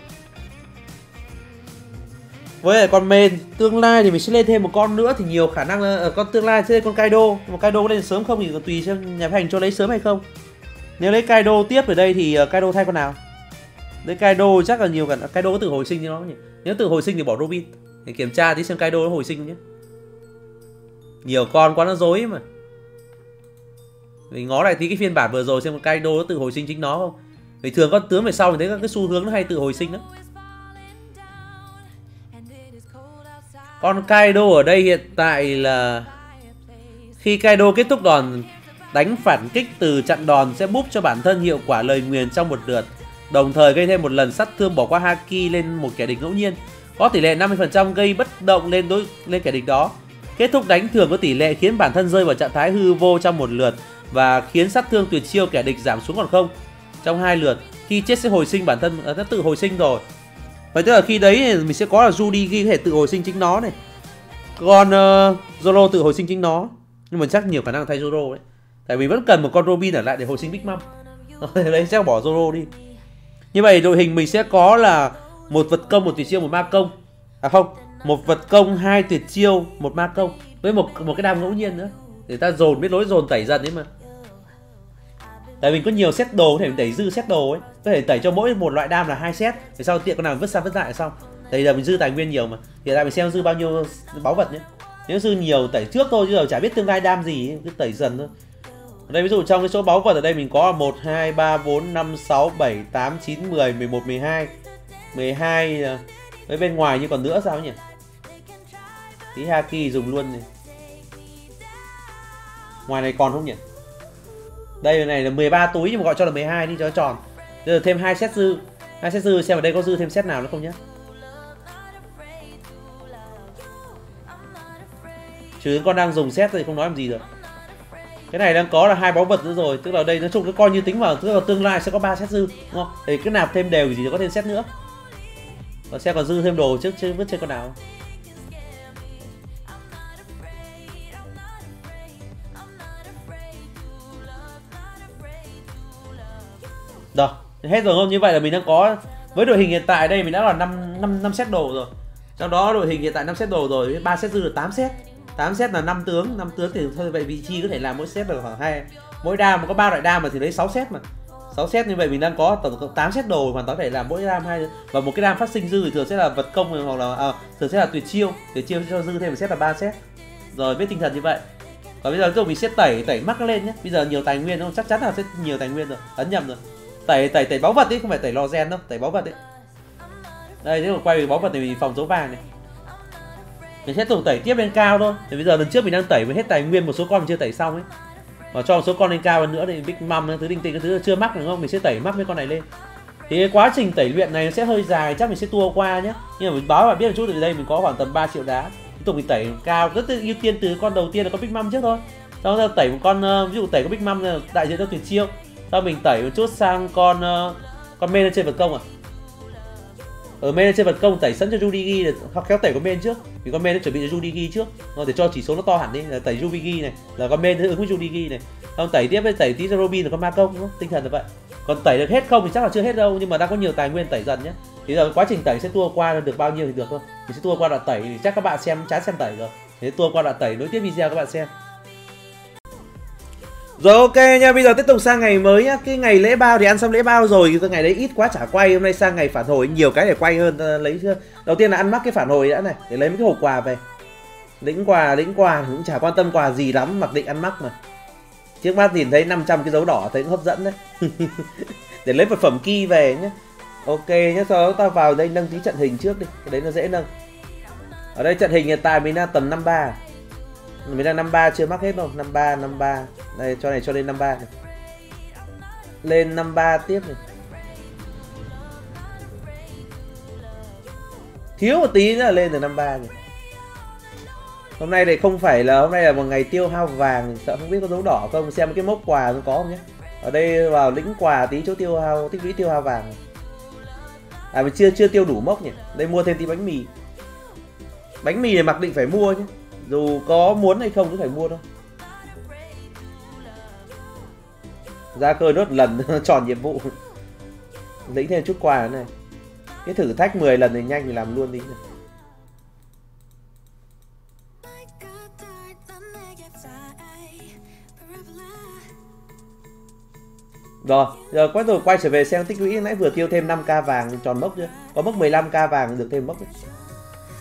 với lại con men tương lai thì mình sẽ lên thêm một con nữa thì nhiều khả năng là ở con tương lai sẽ lên con Kaido. Mà Kaido có lên sớm không thì còn tùy xem nhà phát hành cho lấy sớm hay không. Nếu lấy Kaido tiếp ở đây thì ờ, Kaido thay con nào? Lấy Kaido chắc là nhiều cả Kaido có tự hồi sinh như nó nhỉ? Nếu tự hồi sinh thì bỏ Robin. Để kiểm tra tí xem Kaido nó hồi sinh không nhé. Nhiều con quá nó dối mà. Mình ngó lại tí cái phiên bản vừa rồi xem con Kaido nó tự hồi sinh chính nó không. Vì thường con tướng về sau mình thấy các cái xu hướng nó hay tự hồi sinh lắm. Con Kaido ở đây hiện tại là khi Kaido kết thúc đòn đánh phản kích từ chặn đòn sẽ búp cho bản thân hiệu quả lời nguyền trong một lượt, đồng thời gây thêm một lần sát thương bỏ qua haki lên một kẻ địch ngẫu nhiên, có tỷ lệ 50% gây bất động lên đối lên kẻ địch đó. Kết thúc đánh thường có tỷ lệ khiến bản thân rơi vào trạng thái hư vô trong một lượt và khiến sát thương tuyệt chiêu kẻ địch giảm xuống còn không trong hai lượt. Khi chết sẽ hồi sinh bản thân à, tự hồi sinh rồi Vậy tức là khi đấy mình sẽ có là Judy ghi có thể tự hồi sinh chính nó này. Còn uh, Zoro tự hồi sinh chính nó. Nhưng mà chắc nhiều khả năng thay Zoro đấy. Tại vì vẫn cần một con Robin ở lại để hồi sinh Big Mom. Đấy sẽ bỏ Zoro đi. Như vậy đội hình mình sẽ có là một vật công, một tuyệt chiêu, một ma công. À không, một vật công, hai tuyệt chiêu, một ma công. Với một một cái đam ngẫu nhiên nữa. Để ta dồn biết lối dồn tẩy dần đấy mà tại mình có nhiều set đồ có thể mình tẩy dư set đồ ấy. Có thể tẩy cho mỗi một loại đam là hai set. Để sau tiện con nào vứt sang vứt lại xong. Tại giờ mình dư tài nguyên nhiều mà. Hiện tại mình xem dư bao nhiêu báu vật nhé nếu dư nhiều tẩy trước thôi chứ giờ chả biết tương lai đam gì cứ tẩy dần thôi. Ở đây ví dụ trong cái số báu vật ở đây mình có 1, 2, 3, 4, 5, 6, 7, 8, 9, 10, 11, 12 12 với bên ngoài như còn nữa sao nhỉ? Tí haki dùng luôn này. Ngoài này còn không nhỉ? Đây này là 13 túi nhưng mà gọi cho là 12 đi cho nó tròn. Giờ thêm hai set dư. Hai set dư, xem ở đây có dư thêm set nào nữa không nhé chứ con đang dùng set thì không nói làm gì được. cái này đang có là hai báu vật nữa rồi. Tức là đây nói chung nó coi như tính vào, tức là tương lai sẽ có ba set dư, đúng không? Thì cứ nạp thêm đều gì thì có thêm set nữa. Còn xem còn dư thêm đồ trước chứ vứt trên con nào? Rồi, hết rồi không? Như vậy là mình đang có với đội hình hiện tại đây mình đã là 5 5 5 set đồ rồi. Trong đó đội hình hiện tại 5 set đồ rồi, 3 set dư được 8 set. 8 set là 5 tướng, 5 tướng thì thôi vậy vị trí có thể làm mỗi set được khoảng hai mỗi đam mà có 3 loại đam mà thì lấy 6 set mà. 6 set như vậy mình đang có tổng cộng 8 set đồ hoàn toàn có thể làm mỗi đam hai và một cái đam phát sinh dư thì thường sẽ là vật công hoặc là à, thường sẽ là tuyệt chiêu, tuyệt chiêu cho dư thêm một set là 3 set. Rồi biết tinh thần như vậy. Còn bây giờ ví mình sẽ tẩy tẩy mắc lên nhé. Bây giờ nhiều tài nguyên không? Chắc chắn là sẽ nhiều tài nguyên rồi. Ấn nhầm rồi tẩy tẩy tẩy báu vật đi, không phải tẩy lò gen đâu, tẩy báu vật đấy đây nếu mà quay về báu vật thì mình phòng dấu vàng này. Mình sẽ tục tẩy tiếp lên cao thôi thì bây giờ lần trước mình đang tẩy với hết tài nguyên, một số con mình chưa tẩy xong ấy. Mà cho một số con lên cao hơn nữa thì big mâm thứ đinh tinh cái thứ chưa mắc đúng không? Mình sẽ tẩy mắc mấy con này lên. Thì cái quá trình tẩy luyện này nó sẽ hơi dài, chắc mình sẽ tua qua nhé nhưng mà mình báo bạn biết một chút từ đây mình có khoảng tầm 3 triệu đá. Tiếp tục mình tẩy cao rất ưu tiên từ con đầu tiên là con big mâm trước thôi. Sau đó tẩy một con ờ, ví dụ tẩy con big mâm đại diện cho tuyệt chiêu sau mình tẩy một chút sang con uh, con main trên vật công à? Ờ, Ở main trên vật công tẩy sẵn cho Judigi hoặc kéo tẩy con main trước. Vì con main nó chuẩn bị cho Judigi trước. Rồi để cho chỉ số nó to hẳn đi là tẩy Judigi này là con main ứng với Judigi này. Xong tẩy tiếp với tẩy tí cho Robin là con ma công đúng không? tinh thần là vậy. Còn tẩy được hết không thì chắc là chưa hết đâu nhưng mà đang có nhiều tài nguyên tẩy dần nhé thì giờ quá trình tẩy sẽ tua qua được bao nhiêu thì được thôi. Mình sẽ tua qua đoạn tẩy thì chắc các bạn xem chán xem tẩy rồi. Thế tua qua đoạn tẩy nối tiếp video các bạn xem rồi ok nha, bây giờ tiếp tục sang ngày mới nhá. Cái ngày lễ bao thì ăn xong lễ bao rồi, ngày đấy ít quá chả quay. Hôm nay sang ngày phản hồi nhiều cái để quay hơn. Ờ, lấy chưa đầu tiên là ăn mắc cái phản hồi đã này, để lấy mấy cái hộp quà về. Lĩnh quà, lĩnh quà cũng chả quan tâm quà gì lắm, mặc định ăn mắc mà. Trước mắt nhìn thấy 500 cái dấu đỏ thấy cũng hấp dẫn đấy. để lấy vật phẩm kia về nhá Ok nhá sau đó ta vào đây nâng tí trận hình trước đi, cái đấy nó dễ nâng. Ở đây trận hình hiện tại mình đang tầm 53 mình đang 53 chưa mắc hết đâu. 53 53 đây, cho này, cho lên 53 này. lên 53 tiếp này. Thiếu một tí nữa là lên từ 53 này. Hôm nay này không phải là hôm nay là một ngày tiêu hao vàng. Sợ không biết có dấu đỏ không. Xem cái mốc quà nó có không nhé. Ở đây vào lĩnh quà tí chỗ tiêu hao, tích lũy tiêu hao vàng. À mình chưa chưa tiêu đủ mốc nhỉ. Đây, mua thêm tí bánh mì. Bánh mì này mặc định phải mua nhé dù có muốn hay không cũng phải mua thôi ra cơ nốt lần tròn nhiệm vụ lĩnh thêm chút quà này cái thử thách 10 lần này nhanh thì làm luôn đi này. Rồi, giờ quay rồi quay trở về xem tích lũy nãy vừa tiêu thêm 5k vàng tròn mốc chưa? Có mốc 15k vàng được thêm mốc chứ.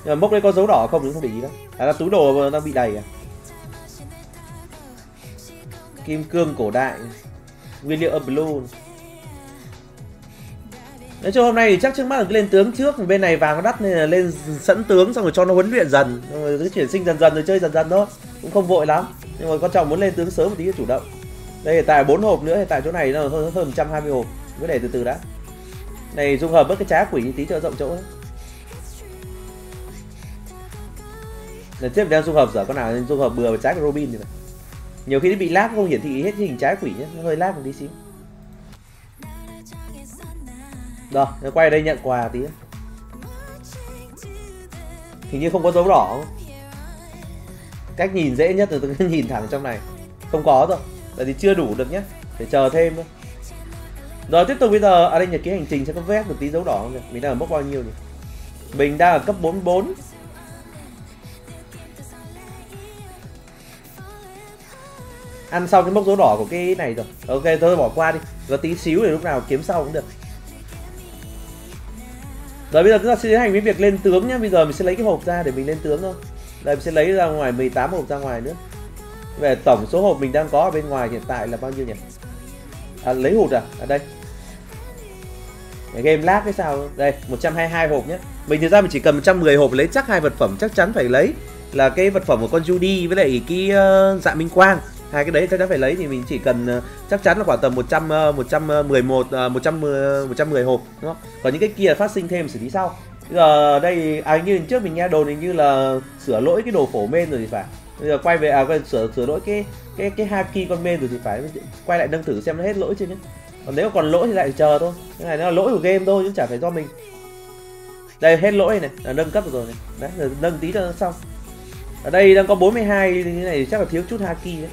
Nhưng mà mốc đấy có dấu đỏ không thì không để ý đâu. À, là túi đồ đang bị đầy à? Kim cương cổ đại. Nguyên liệu âm blue. Nói chung hôm nay thì chắc trước mắt là lên tướng trước bên này vàng nó đắt nên là lên sẵn tướng xong rồi cho nó huấn luyện dần rồi cứ chuyển sinh dần dần rồi chơi dần dần thôi cũng không vội lắm nhưng mà quan trọng muốn lên tướng sớm một tí chủ động đây hiện tại bốn hộp nữa hiện tại chỗ này nó hơn hơn 120 hộp cứ để từ từ đã này dung hợp với cái trái quỷ tí cho rộng chỗ đấy lần tiếp đang dung hợp giờ con nào dung hợp bừa và trái của Robin thì phải. Nhiều khi nó bị lag không hiển thị hết hình trái quỷ nhé nó hơi lag một tí xíu. Rồi quay đây nhận quà tí. Hình như không có dấu đỏ không? cách nhìn dễ nhất là tôi nhìn thẳng trong này. Không có rồi, tại vì chưa đủ được nhé phải chờ thêm thôi. Rồi, tiếp tục bây giờ ở đây, nhật ký hành trình sẽ có vét được tí dấu đỏ không nhỉ? Mình đang ở mốc bao nhiêu nhỉ? Mình đang ở cấp 44 ăn xong cái mốc dấu đỏ của cái này rồi. Ok thôi bỏ qua đi. Có tí xíu để lúc nào kiếm sau cũng được. Rồi bây giờ chúng ta sẽ tiến hành với việc lên tướng nhá. Bây giờ mình sẽ lấy cái hộp ra để mình lên tướng thôi. Đây mình sẽ lấy ra ngoài 18 hộp ra ngoài nữa. Về tổng số hộp mình đang có ở bên ngoài hiện tại là bao nhiêu nhỉ? À, lấy hụt à? Ở đây. Game lag cái sao? Đây 122 hộp nhé mình thực ra mình chỉ cần 110 hộp lấy chắc hai vật phẩm chắc chắn phải lấy. Là cái vật phẩm của con Judy với lại cái uh, dạ minh quang hai cái đấy chắc chắn phải lấy thì mình chỉ cần ờ, chắc chắn là khoảng tầm 100 111 110 110 hộp, đúng không? Còn những cái kia phát sinh thêm xử lý sau. Bây giờ đây à như trước mình nghe đồn hình như là sửa lỗi cái đồ phổ men rồi thì phải. Bây giờ quay về à quay, sửa sửa lỗi cái cái cái haki con men rồi thì phải. Quay lại nâng thử xem nó hết lỗi chưa nhé còn nếu còn lỗi thì lại chờ thôi. Cái này nó là lỗi của game thôi chứ chả phải do mình. Đây, hết lỗi này, là nâng cấp rồi này. Đấy nâng tí cho nó xong. Ở đây đang có 42 như thế này chắc là thiếu chút haki đấy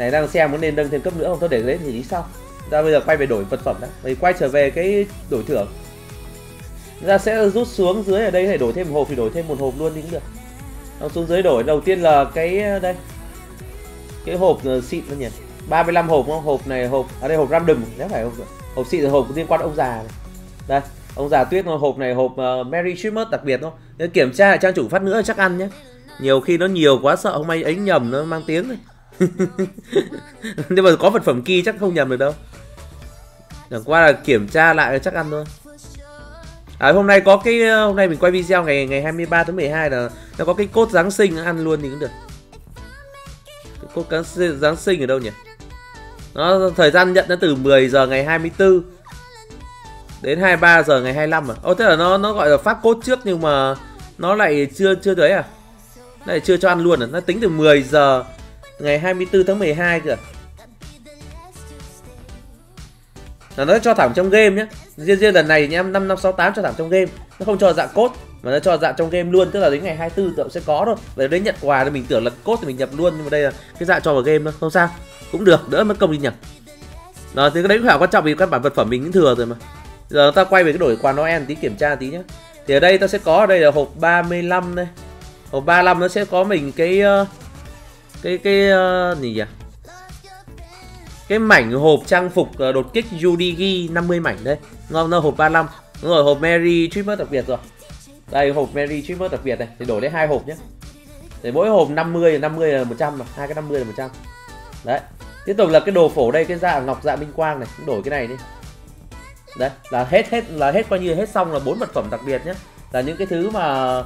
này đang xem muốn nên nâng thêm cấp nữa không? Tôi để đấy thì lý sau ra bây giờ quay về đổi vật phẩm đấy mình quay trở về cái đổi thưởng. Ra sẽ rút xuống dưới ở đây để đổi thêm một hộp thì đổi thêm một hộp luôn đi cũng được. Nó xuống dưới đổi. Đầu tiên là cái ờ, đây. Cái hộp ờ, xịn nó nhỉ? 35 hộp không? Hộp này hộp ở đây hộp random. Nếu phải hộp hộp xịn là hộp liên quan ông già này. đây ông già tuyết hộp này hộp ờ, uh, Mary Christmas đặc biệt thôi. Nếu kiểm tra trang chủ phát nữa chắc ăn nhé. Nhiều khi nó nhiều quá sợ không may ấy nhầm nó mang tiếng này. nhưng mà có vật phẩm kia chắc không nhầm được đâu chẳng qua là kiểm tra lại chắc ăn thôi À, hôm nay có cái ờ, hôm nay mình quay video ngày ngày 23 tháng 12 là nó có cái cốt Giáng sinh ăn luôn thì cũng được. Cái cốt Giáng sinh ở đâu nhỉ? Nó thời gian nhận nó từ 10 giờ ngày 24 đến 23 giờ ngày 25 à. Ô tức là nó nó gọi là phát cốt trước nhưng mà nó lại chưa chưa đấy à? Nó lại chưa cho ăn luôn à. Nó tính từ 10 giờ ngày 24 tháng 12 kìa. là nó cho thẳng trong game nhé riêng riêng lần này thì năm năm sáu tám cho thẳng trong game. Nó không cho dạng cốt mà nó cho dạng trong game luôn. Tức là đến ngày 24 tượng sẽ có thôi. Và đến nhận quà thì mình tưởng là cốt thì mình nhập luôn nhưng mà đây là cái dạng cho vào game thôi. Không sao cũng được đỡ mất công đi nhập đó thì cái đấy cũng quan trọng vì các bản vật phẩm mình cũng thừa rồi mà. Giờ ta quay về cái đổi quà noel tí kiểm tra tí nhé thì ở đây ta sẽ có ở đây là hộp 35 này, hộp 35 nó sẽ có mình cái uh, cái cái uh, gì nhỉ? Cái mảnh hộp trang phục uh, đột kích Yudigi 50 mảnh đây ngon đâu hộp 35 đúng rồi hộp Mary Treatment đặc biệt rồi. Đây hộp Mary Treatment đặc biệt này. Thì đổi lấy hai hộp nhé. Để mỗi hộp 50 50 là 100 mà. Hai cái 50 là 100 đấy. Tiếp tục là cái đồ phổ đây cái dạ ngọc dạ minh quang này. Cũng đổi cái này đi. Đấy là hết hết là hết coi như hết xong là bốn vật phẩm đặc biệt nhé. Là những cái thứ mà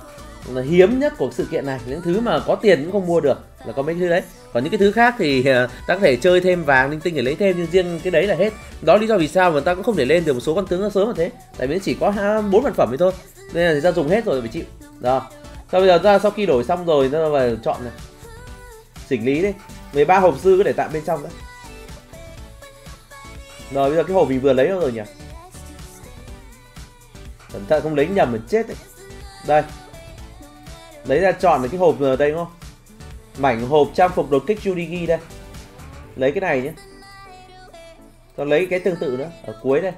hiếm nhất của sự kiện này. Những thứ mà có tiền cũng không mua được là có mấy thứ đấy. Còn những cái thứ khác thì uh, ta có thể chơi thêm vàng linh tinh để lấy thêm nhưng riêng cái đấy là hết. Đó lý do vì sao mà ta cũng không thể lên được một số con tướng nó sớm như thế. Tại vì chỉ có à, bốn vật phẩm ấy thôi. Nên là người ta dùng hết rồi phải chịu. Đó. Sau bây giờ ta sau khi đổi xong rồi ta vào chọn này. Chỉnh lý đi. 13 hộp sư cứ để tạm bên trong đấy rồi bây giờ cái hộp mình vừa lấy rồi nhỉ? Cẩn thận không lấy nhầm mà chết đấy. Đây lấy ra chọn được cái hộp ở đây đúng không? Mảnh hộp trang phục đột kích Yurigi đây. Lấy cái này nhé. Còn lấy cái tương tự nữa ở cuối đây.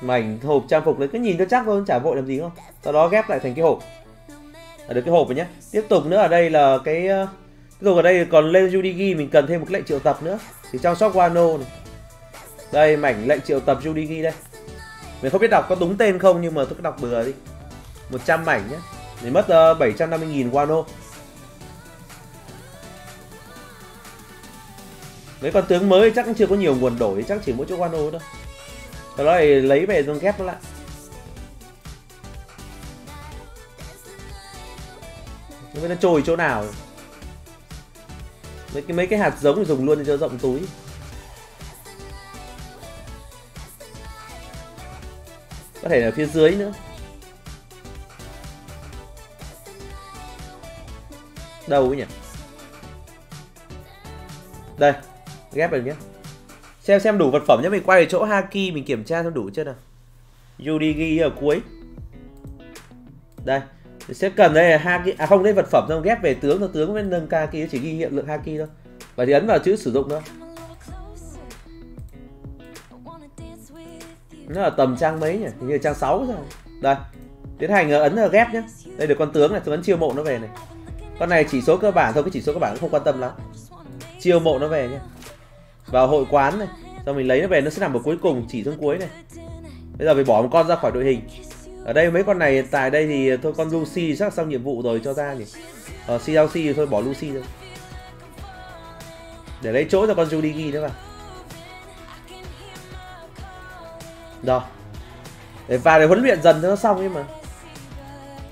Mảnh hộp trang phục đấy cứ nhìn cho chắc thôi chả vội làm gì không? Sau đó ghép lại thành cái hộp. À, được cái hộp rồi nhé. Tiếp tục nữa ở đây là cái ờ, tiếp tục ở đây còn lên Yurigi mình cần thêm một cái lệnh triệu tập nữa. Thì trong shop Wano này. Đây mảnh lệnh triệu tập Yurigi đây. Mình không biết đọc có đúng tên không nhưng mà tôi cứ đọc bừa đi. 100 mảnh nhé mình mất uh, 750.000 Wano mấy con tướng mới chắc cũng chưa có nhiều nguồn đổi chắc chỉ mỗi chỗ Wano thôi. Sau đó thì lấy về rồi ghép nó lại. Không biết nó trồi chỗ nào. Mấy cái mấy cái hạt giống thì dùng luôn cho rộng túi. Có thể là phía dưới nữa. Đâu ấy nhỉ? Đây, ghép được nhé xem xem đủ vật phẩm nhé mình quay về chỗ haki, mình kiểm tra xem đủ chưa nào. Yuri ghi ở cuối. Đây sẽ cần đây là haki à không, đây vật phẩm đâu ghép về tướng rồi tướng với nâng ca kia chỉ ghi hiện lượng haki thôi. Và thì ấn vào chữ sử dụng nữa nó là tầm trang mấy nhỉ? Hình như là trang 6 rồi. Đây, tiến hành ấn là ghép nhé đây được con tướng này, tôi ấn chiêu mộ nó về này con này chỉ số cơ bản thôi cái chỉ số cơ bản cũng không quan tâm lắm. Chiêu mộ nó về nhé vào hội quán này xong mình lấy nó về nó sẽ nằm ở cuối cùng chỉ xuống cuối này. Bây giờ phải bỏ một con ra khỏi đội hình. Ở đây mấy con này tại đây thì thôi con Lucy chắc xong nhiệm vụ rồi cho ra nhỉ. Ờ, CLC thì thôi bỏ Lucy thôi. Để lấy chỗ cho con Judy nữa vào. Rồi để vào để huấn luyện dần cho nó xong ấy mà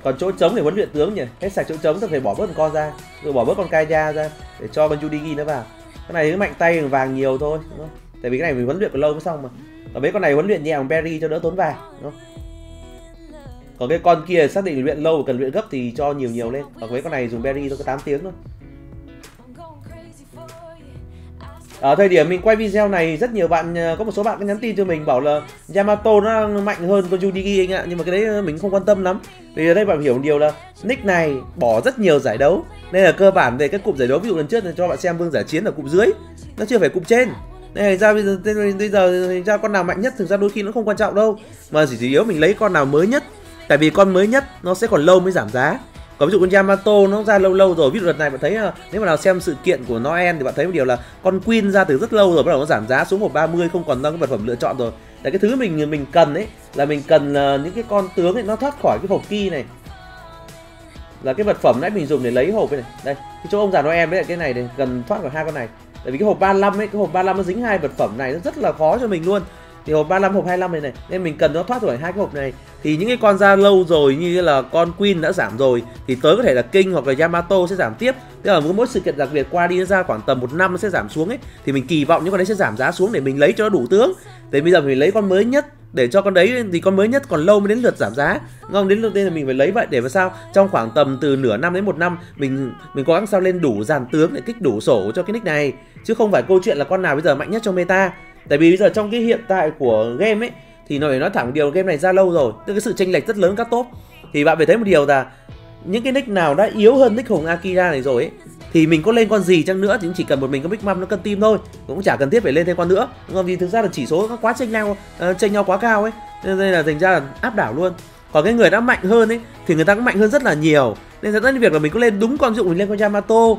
còn chỗ trống để huấn luyện tướng nhỉ? Hết sạch chỗ trống tôi phải bỏ bớt một con ra, rồi bỏ bớt con Kaya ra, để cho con Judy nó vào. Cái này cái mạnh tay vàng nhiều thôi, đúng không? tại vì cái này mình huấn luyện còn lâu mới xong mà. Còn mấy con này huấn luyện nhẹ bằng berry cho đỡ tốn vàng, đúng không? còn cái con kia xác định luyện lâu cần luyện gấp thì cho nhiều nhiều lên. Còn mấy con này dùng berry thôi có 8 tiếng thôi. Ở thời điểm mình quay video này, rất nhiều bạn ờ, có một số bạn có nhắn tin cho mình bảo là Yamato nó mạnh hơn con Yudigi anh ạ, nhưng mà cái đấy ờ, mình không quan tâm lắm. Vì ở đây bạn hiểu một điều là nick này bỏ rất nhiều giải đấu. Nên là cơ bản về các cụm giải đấu, ví dụ lần trước là cho bạn xem vương giả chiến ở cụm dưới, nó chưa phải cụm trên. Nên ra bây giờ bây giờ ra con nào mạnh nhất, thực ra đôi khi nó không quan trọng đâu. Mà chỉ chủ yếu mình lấy con nào mới nhất, tại vì con mới nhất nó sẽ còn lâu mới giảm giá còn ví dụ con Yamato nó ra lâu lâu rồi ví dụ đợt này bạn thấy ờ, nếu mà nào xem sự kiện của Noel thì bạn thấy một điều là con Queen ra từ rất lâu rồi bắt đầu nó giảm giá xuống 130 không còn là cái vật phẩm lựa chọn rồi. Tại cái thứ mình mình cần ấy là mình cần uh, những cái con tướng ấy nó thoát khỏi cái hộp kia này. Là cái vật phẩm nãy mình dùng để lấy hộp này. Đây cái chỗ ông già Noel với cái này thì cần thoát khỏi hai con này. Tại vì cái hộp 35 ấy cái hộp 35 nó dính hai vật phẩm này nó rất là khó cho mình luôn thì hộp 35 hộp 25 này này, nên mình cần nó thoát khỏi hai cái hộp này. Thì những cái con ra lâu rồi, như là con Queen đã giảm rồi, thì tới có thể là King hoặc là Yamato sẽ giảm tiếp. Tức là mỗi sự kiện đặc biệt qua đi nó ra khoảng tầm một năm nó sẽ giảm xuống ấy. Thì mình kỳ vọng những con đấy sẽ giảm giá xuống để mình lấy cho nó đủ tướng. Thì bây giờ mình lấy con mới nhất, để cho con đấy thì con mới nhất còn lâu mới đến lượt giảm giá. Không? Đến lượt tiên là mình phải lấy vậy để mà sao? Trong khoảng tầm từ nửa năm đến một năm, mình mình cố gắng sao lên đủ dàn tướng để kích đủ sổ cho cái nick này. Chứ không phải câu chuyện là con nào bây giờ mạnh nhất trong meta tại vì bây giờ trong cái hiện tại của game ấy thì nó phải nói thẳng điều game này ra lâu rồi tức cái sự chênh lệch rất lớn các top. Thì bạn phải thấy một điều là những cái nick nào đã yếu hơn nick hùng akira này rồi ấy thì mình có lên con gì chăng nữa thì chỉ cần một mình có big mom nó cân tim thôi cũng chả cần thiết phải lên thêm con nữa. Còn vì thực ra là chỉ số nó quá chênh nhau uh, chênh nhau quá cao ấy nên đây là thành ra là áp đảo luôn. Còn cái người đã mạnh hơn ấy thì người ta cũng mạnh hơn rất là nhiều. Nên dẫn đến việc là mình có lên đúng con dụng mình lên con Yamato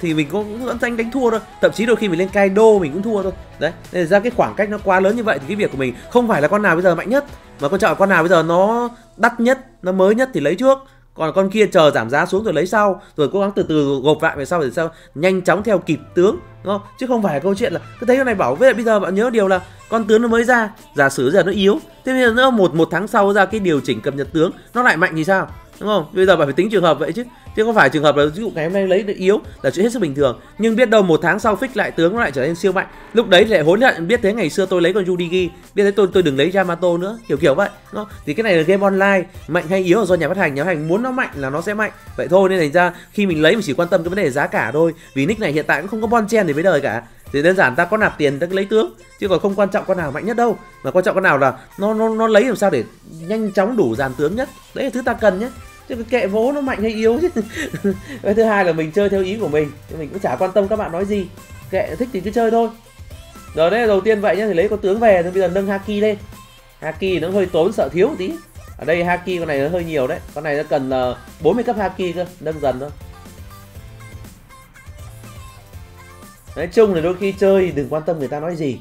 thì mình cũng vẫn đánh đánh thua thôi. Thậm chí đôi khi mình lên Kaido mình cũng thua thôi. Đấy, nên ra cái khoảng cách nó quá lớn như vậy thì cái việc của mình không phải là con nào bây giờ mạnh nhất, mà con chọn con nào bây giờ nó đắt nhất, nó mới nhất thì lấy trước. Còn con kia chờ giảm giá xuống rồi lấy sau, rồi cố gắng từ từ gộp lại về sau để sao nhanh chóng theo kịp tướng, đúng không? Chứ không phải câu chuyện là, cứ thấy con này bảo, với lại bây giờ bạn nhớ điều là con tướng nó mới ra, giả sử giờ nó yếu, thế bây giờ nữa một một tháng sau ra cái điều chỉnh cập nhật tướng, nó lại mạnh thì sao? Đúng không? Bây giờ bạn phải tính trường hợp vậy chứ. Chứ không phải trường hợp là ví dụ ngày hôm nay lấy được yếu là chuyện hết sức bình thường. Nhưng biết đâu một tháng sau fix lại tướng nó lại trở nên siêu mạnh. Lúc đấy lại hối hận, biết thế ngày xưa tôi lấy con Yudigi biết thế tôi tôi đừng lấy Yamato nữa. Kiểu kiểu vậy, đúng không? thì cái này là game online, mạnh hay yếu là do nhà phát hành. Nhà phát hành muốn nó mạnh là nó sẽ mạnh. Vậy thôi, nên thành ra khi mình lấy mình chỉ quan tâm cái vấn đề giá cả thôi. Vì nick này hiện tại cũng không có bon chen gì với đời cả thì đơn giản ta có nạp tiền ta cứ lấy tướng chứ còn không quan trọng con nào mạnh nhất đâu. Mà quan trọng con nào là nó nó nó lấy làm sao để nhanh chóng đủ dàn tướng nhất. Đấy là thứ ta cần nhé chứ kệ vố nó mạnh hay yếu chứ. Cái thứ hai là mình chơi theo ý của mình. Thì mình cũng chả quan tâm các bạn nói gì. Kệ thích thì cứ chơi thôi. Rồi đấy, đầu tiên vậy nhá, thì lấy con tướng về. Thì bây giờ nâng haki lên. Haki nó hơi tốn sợ thiếu một tí. Ở đây haki con này nó hơi nhiều đấy. Con này nó cần ờ, 40 cấp haki cơ. Nâng dần thôi. Nói chung là đôi khi chơi đừng quan tâm người ta nói gì.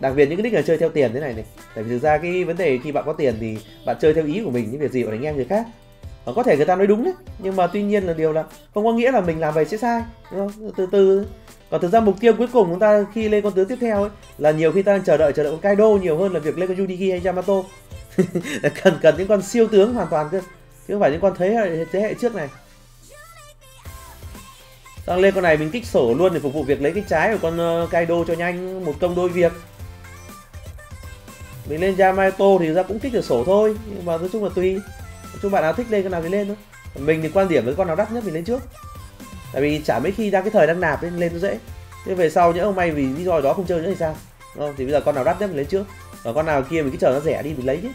Đặc biệt những cái nick là chơi theo tiền thế này này. Tại vì thực ra cái vấn đề khi bạn có tiền thì bạn chơi theo ý của mình, những việc gì bạn đánh nghe người khác. Và có thể người ta nói đúng đấy, nhưng mà tuy nhiên là điều là không có nghĩa là mình làm vậy sẽ sai, đúng không? Từ từ. Còn thực ra mục tiêu cuối cùng chúng ta khi lên con tướng tiếp theo ấy, là nhiều khi ta đang chờ đợi chờ đợi con Kaido nhiều hơn là việc lên con Yudigi hay Yamato. Cần cần những con siêu tướng hoàn toàn cơ, chứ không phải những con thế hệ thế hệ trước này đang lên con này mình kích sổ luôn để phục vụ việc lấy cái trái của con ờ, Kaido cho nhanh một công đôi việc. Mình lên Yamato thì ra cũng kích được sổ thôi nhưng mà nói chung là tùy. Nói chung bạn nào thích lên con nào thì lên thôi. Mình thì quan điểm với con nào đắt nhất mình lên trước. Tại vì chả mấy khi ra cái thời đang nạp lên lên nó dễ. Thế về sau nhỡ ông may vì lý do đó không chơi nữa thì sao? Đúng không? thì bây giờ con nào đắt nhất mình lấy trước. Còn con nào kia mình cứ chờ nó rẻ đi mình lấy chứ.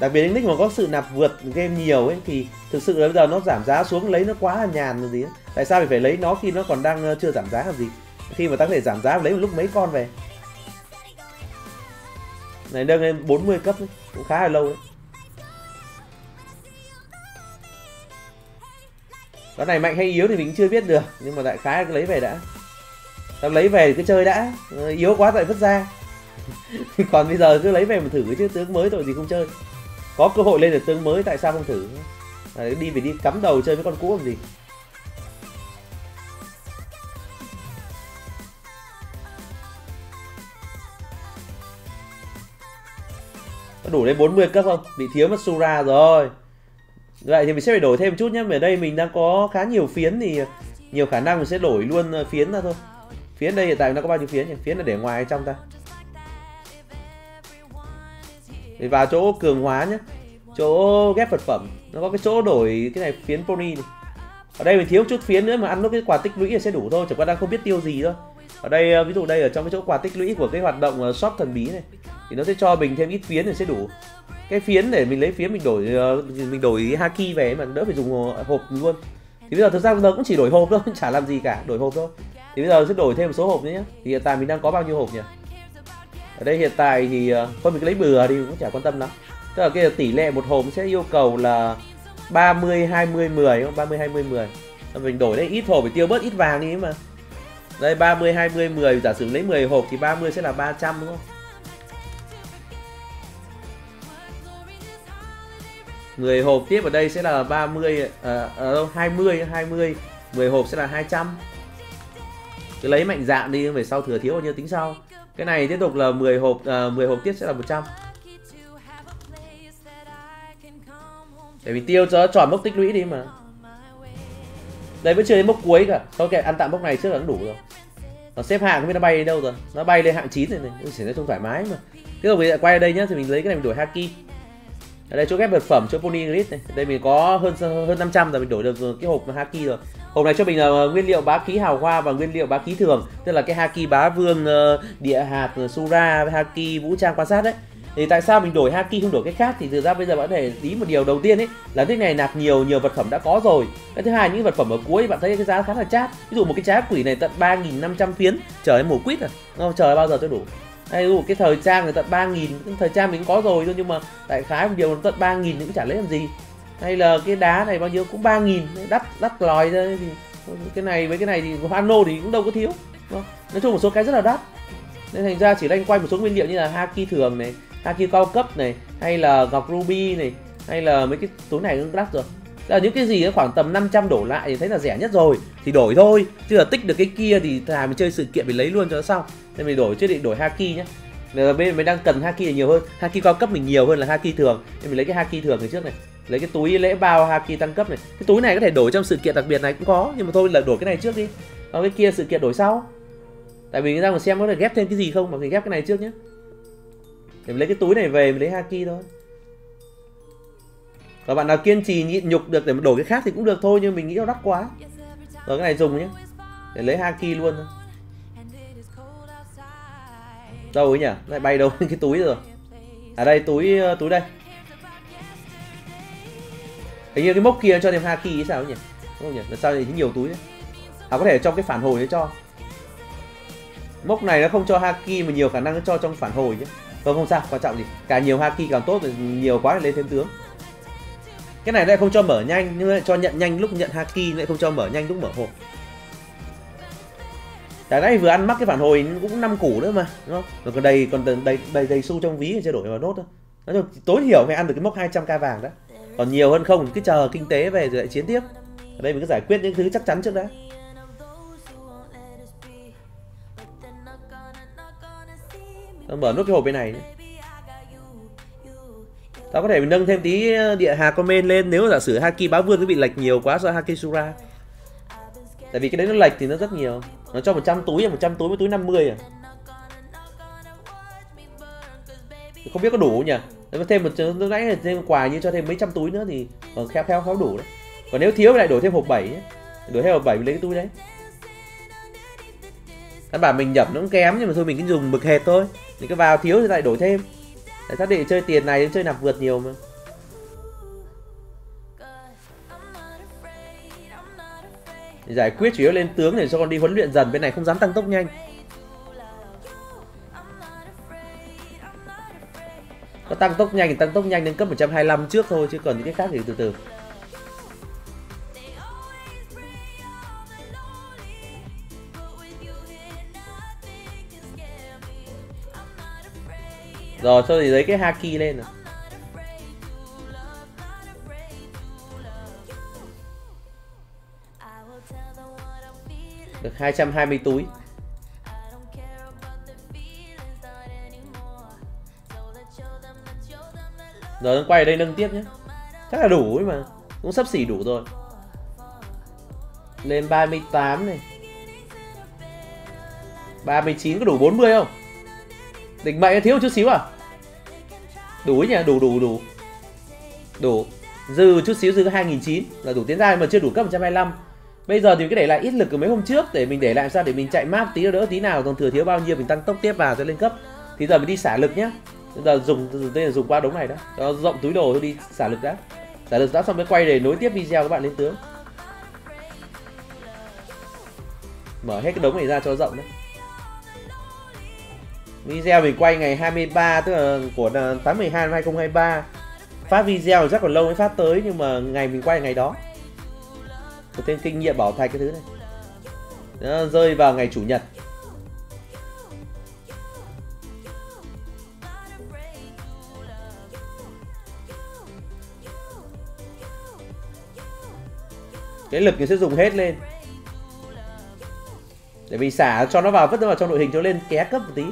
Đặc biệt anh nick mà có sự nạp vượt game nhiều ấy thì thực sự là bây giờ nó giảm giá xuống lấy nó quá là nhàn rồi gì ấy tại sao mình phải lấy nó khi nó còn đang ờ, chưa giảm giá làm gì? Khi mà ta có thể giảm giá lấy một lúc mấy con về. Này nâng lên 40 cấp ấy, cũng khá là lâu đấy. Con này mạnh hay yếu thì mình cũng chưa biết được nhưng mà đại khái cứ lấy về đã. Tao lấy về thì cứ chơi đã. Ờ, yếu quá tại vứt ra. Còn bây giờ cứ lấy về mà thử chứ tướng mới tội gì không chơi. Có cơ hội lên được tướng mới tại sao không thử? À, đi phải đi cắm đầu chơi với con cũ làm gì? Đủ lên 40 cấp không? Bị thiếu mất Sura rồi. Vậy thì mình sẽ phải đổi thêm một chút nhé ở đây mình đang có khá nhiều phiến thì nhiều khả năng mình sẽ đổi luôn ờ, phiến ra thôi. Phiến đây hiện tại nó có bao nhiêu phiến nhỉ? Phiến là để ngoài hay trong ta? Thì vào chỗ cường hóa nhé chỗ ghép vật phẩm. Nó có cái chỗ đổi cái này, phiến pony này. ở đây mình thiếu chút phiến nữa mà ăn nó cái quà tích lũy là sẽ đủ thôi. Chẳng qua đang không biết tiêu gì thôi ở đây ờ, ví dụ đây ở trong cái chỗ quà tích lũy của cái hoạt động ờ, shop thần bí này, thì nó sẽ cho mình thêm ít phiến thì sẽ đủ. Cái phiến để mình lấy phiến mình đổi ờ, mình đổi haki về mà đỡ phải dùng hộp luôn. Thì bây giờ thực ra giờ cũng chỉ đổi hộp thôi, chả làm gì cả, đổi hộp thôi. Thì bây giờ sẽ đổi thêm một số hộp nữa nhé thì hiện tại mình đang có bao nhiêu hộp nhỉ? Ở đây hiện tại thì thôi mình cứ lấy bừa đi, cũng chả quan tâm lắm. Tức là cái tỷ lệ một hộp sẽ yêu cầu là 30 20 10 không? 30 20 10 mình đổi đấy ít hộp phải tiêu bớt ít vàng đi mà đây 30 20 10 giả sử lấy 10 hộp thì 30 sẽ là 300 đúng không? 10 hộp tiếp ở đây sẽ là 30 à, à, đâu 20 20 10 hộp sẽ là 200 cứ lấy mạnh dạn đi về sau thừa thiếu bao nhiêu tính sau. Cái này tiếp tục là 10 hộp à, 10 hộp tiếp sẽ là 100 để mình tiêu cho tròn mốc tích lũy đi mà. Đây vẫn chưa đến mốc cuối cả. Thôi kệ ăn tạm mốc này trước là nó đủ rồi nó xếp hạng không biết nó bay đến đâu rồi. Nó bay lên hạng 9 rồi này. Sẽ nói trông thoải mái mà. Tiếp tục mình lại quay ở đây nhá, thì mình lấy cái này mình đổi haki. Ở đây chỗ ghép vật phẩm, chỗ pony grid này. Đây mình có hơn hơn 500 rồi, mình đổi được cái hộp haki rồi. Hộp này cho mình là nguyên liệu bá khí hào hoa và nguyên liệu bá khí thường. Tức là cái haki bá vương ờ, địa hạt ờ, sura, haki vũ trang quan sát đấy thì tại sao mình đổi haki không đổi cái khác? Thì thực ra bây giờ bạn có thể ý một điều đầu tiên ấy, là cái này, nạp nhiều nhiều vật phẩm đã có rồi. Cái thứ hai, những vật phẩm ở cuối bạn thấy cái giá khá là chát. Ví dụ một cái trái quỷ này tận 3.500 phiến chờ đến mùa quýt à. Không chờ bao giờ tôi đủ? Hay dụ cái thời trang người tận 3.000 thời trang mình cũng có rồi thôi, nhưng mà đại khái một điều nó tận 3.000 thì cũng chả lấy làm gì. Hay là cái đá này bao nhiêu cũng 3.000 đắt đắt lòi ra thì cái này với cái này thì Hano thì cũng đâu có thiếu nói chung một số cái rất là đắt. Nên thành ra chỉ loanh quanh một số nguyên liệu như là haki thường này haki cao cấp này, hay là ngọc ruby này, hay là mấy cái túi này cũng đắt rồi. Là những cái gì khoảng tầm 500 đổ lại thì thấy là rẻ nhất rồi, thì đổi thôi. Chứ là tích được cái kia thì thà mình chơi sự kiện mình lấy luôn cho nó xong. Nên mình đổi, chứ định đổi haki nhé Bây giờ mình đang cần haki là nhiều hơn. Haki cao cấp mình nhiều hơn là haki thường. Nên mình lấy cái haki thường này trước này. Lấy cái túi lễ bao haki tăng cấp này. Cái túi này có thể đổi trong sự kiện đặc biệt này cũng có, nhưng mà thôi, là đổi cái này trước đi. Còn cái kia sự kiện đổi sau. Tại vì người ta còn xem có thể ghép thêm cái gì không, mà mình ghép cái này trước nhé để mình lấy cái túi này về mình lấy haki thôi. Và bạn nào kiên trì nhịn nhục được để mà đổi cái khác thì cũng được thôi, nhưng mình nghĩ nó đắt quá. Rồi cái này dùng nhé để lấy haki luôn thôi. Đâu ấy nhỉ? Lại bay đâu cái túi rồi? À đây, túi ờ, túi đây. Hình như cái mốc kia cho thêm haki hay sao nhỉ? Đúng không nhỉ? Là sao thì nhiều túi đấy à có thể trong cái phản hồi nó cho. Mốc này nó không cho haki mà nhiều khả năng nó cho trong phản hồi chứ vâng không sao, quan trọng gì. Cả nhiều haki càng tốt, nhiều quá thì lên thêm tướng. Cái này lại không cho mở nhanh, nhưng lại cho nhận nhanh lúc nhận haki lại không cho mở nhanh lúc mở hộp. Tại nãy vừa ăn mắc cái phản hồi cũng năm củ nữa mà, đúng không? Rồi còn đầy còn đầy đầy đầy đầy xu trong ví thì chưa đổi vào nốt thôi nói chung, tối thiểu phải ăn được cái mốc 200k vàng đó. Còn nhiều hơn không, cứ chờ kinh tế về rồi lại chiến tiếp. Ở đây mình cứ giải quyết những thứ chắc chắn trước đã. Mở nốt cái hộp bên này nữa. Tao có thể nâng thêm tí ờ, địa hà comment lên nếu giả sử Haki Bá vương nó bị lệch nhiều quá so Haki Sura. Tại vì cái đấy nó lệch thì nó rất nhiều. Nó cho 100 túi à, 100 túi với túi 50 à. Không biết có đủ nhỉ? Nếu thêm một lúc nãy là thêm quà như cho thêm mấy trăm túi nữa thì còn khéo khéo khéo đủ đấy. Còn nếu thiếu lại đổi thêm hộp 7 ấy. Đổi thêm hộp 7 lấy cái túi đấy. Căn bản mình nhập nó cũng kém, nhưng mà thôi mình cứ dùng mực hệt thôi. Mình cứ vào thiếu thì lại đổi thêm. Để xác định chơi tiền này, chơi nạp vượt nhiều mà. giải quyết chủ yếu lên tướng để cho con đi huấn luyện dần, bên này không dám tăng tốc nhanh có tăng tốc nhanh thì tăng tốc nhanh đến cấp 125 trước thôi, chứ còn những cái khác thì từ từ rồi cho thì lấy cái haki lên rồi được 220 túi. Rồi đang quay ở đây nâng tiếp nhé. Chắc là đủ ấy mà. Cũng sắp xỉ đủ rồi. Lên 38 này. 39 có đủ 40 không? Đỉnh mệnh thiếu chút xíu à? Đủ nhỉ, đủ đủ đủ Đủ Dư chút xíu dư hai nghìn chín là đủ tiến ra mà chưa đủ cấp 125 Bây giờ thì cái để lại ít lực của mấy hôm trước để mình để lại sao để mình chạy map tí đỡ tí nào còn thừa thiếu bao nhiêu mình tăng tốc tiếp vào cho lên cấp. Thì giờ mình đi xả lực nhá. Bây giờ dùng đây là dùng qua đống này đó. Cho rộng túi đồ đi xả lực đã. Xả lực đã xong mới quay để nối tiếp video các bạn lên tướng. Mở hết cái đống này ra cho rộng đấy. Video mình quay ngày 23 tức là của tháng 12 năm 2023. Phát video rất còn lâu mới phát tới, nhưng mà ngày mình quay ngày đó. Có thêm kinh nghiệm bảo thạch cái thứ này. Nó rơi vào ngày chủ nhật. Cái lực thì sẽ dùng hết lên. Để vì xả cho nó vào, vứt nó vào trong đội hình cho lên, ké cấp một tí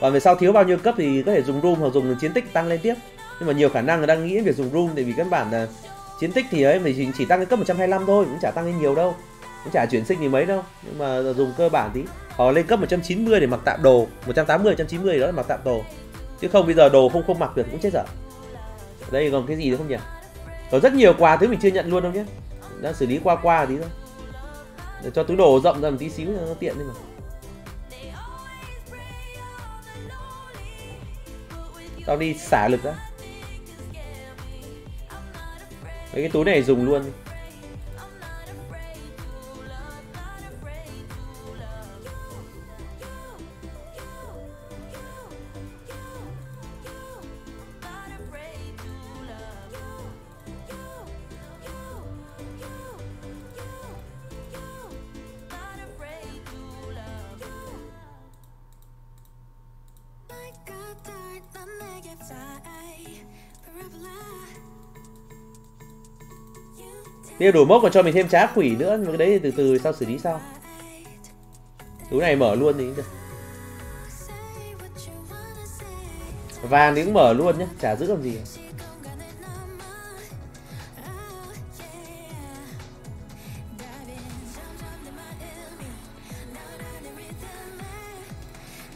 còn về sau thiếu bao nhiêu cấp thì có thể dùng room hoặc dùng chiến tích tăng lên tiếp. Nhưng mà nhiều khả năng người đang nghĩ việc dùng room, tại vì căn bản là chiến tích thì ấy, mình chỉ tăng lên cấp 125 thôi, cũng chả tăng lên nhiều đâu. Cũng chả chuyển sinh gì mấy đâu, nhưng mà dùng cơ bản tí. Họ lên cấp 190 để mặc tạm đồ 180 190 đó là mặc tạm đồ. Chứ không, bây giờ đồ không không mặc được cũng chết dở. Đây còn cái gì nữa không nhỉ? Có rất nhiều quà thứ mình chưa nhận luôn đâu nhé. Đang xử lý qua qua tí thôi. Để cho túi đồ rộng ra một tí xíu nó tiện đi mà. Tao đi xả lực đã. Mấy cái túi này dùng luôn. Bây giờ đổi mốc còn cho mình thêm trá quỷ nữa nhưng mà cái đấy từ từ sau xử lý sau. Túi này mở luôn thì được. Vàng thì cũng mở luôn nhá, chả giữ làm gì.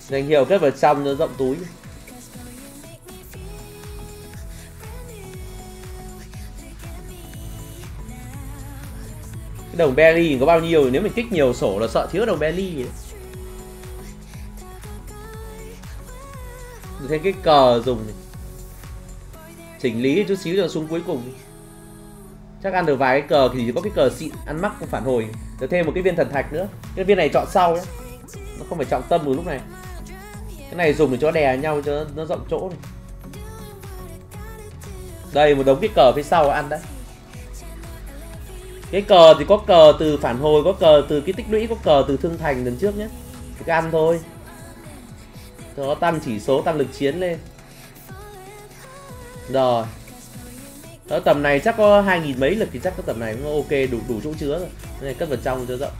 Danh hiệu kết vào trong nó rộng túi. Cái đồng belly có bao nhiêu, nếu mình kích nhiều sổ là sợ thiếu đồng belly ấy. thêm cái cờ dùng này. chỉnh lý chút xíu cho xuống cuối cùng. Chắc ăn được vài cái cờ thì có cái cờ xịn, ăn mắc không phản hồi. Được thêm một cái viên thần thạch nữa. Cái viên này chọn sau nhé nó không phải trọng tâm từ lúc này. Cái này dùng để cho đè nhau cho nó rộng chỗ này. Đây, một đống cái cờ phía sau ăn đấy cái cờ thì có cờ từ phản hồi, có cờ từ cái tích lũy, có cờ từ thương thành lần trước nhé. Cứ ăn thôi. Cho nó tăng chỉ số, tăng lực chiến lên. Rồi. Đó tầm này chắc có hai nghìn mấy lực thì chắc cái tầm này cũng ok, đủ đủ chỗ chứa rồi. Cái này cất vào trong cho rộng.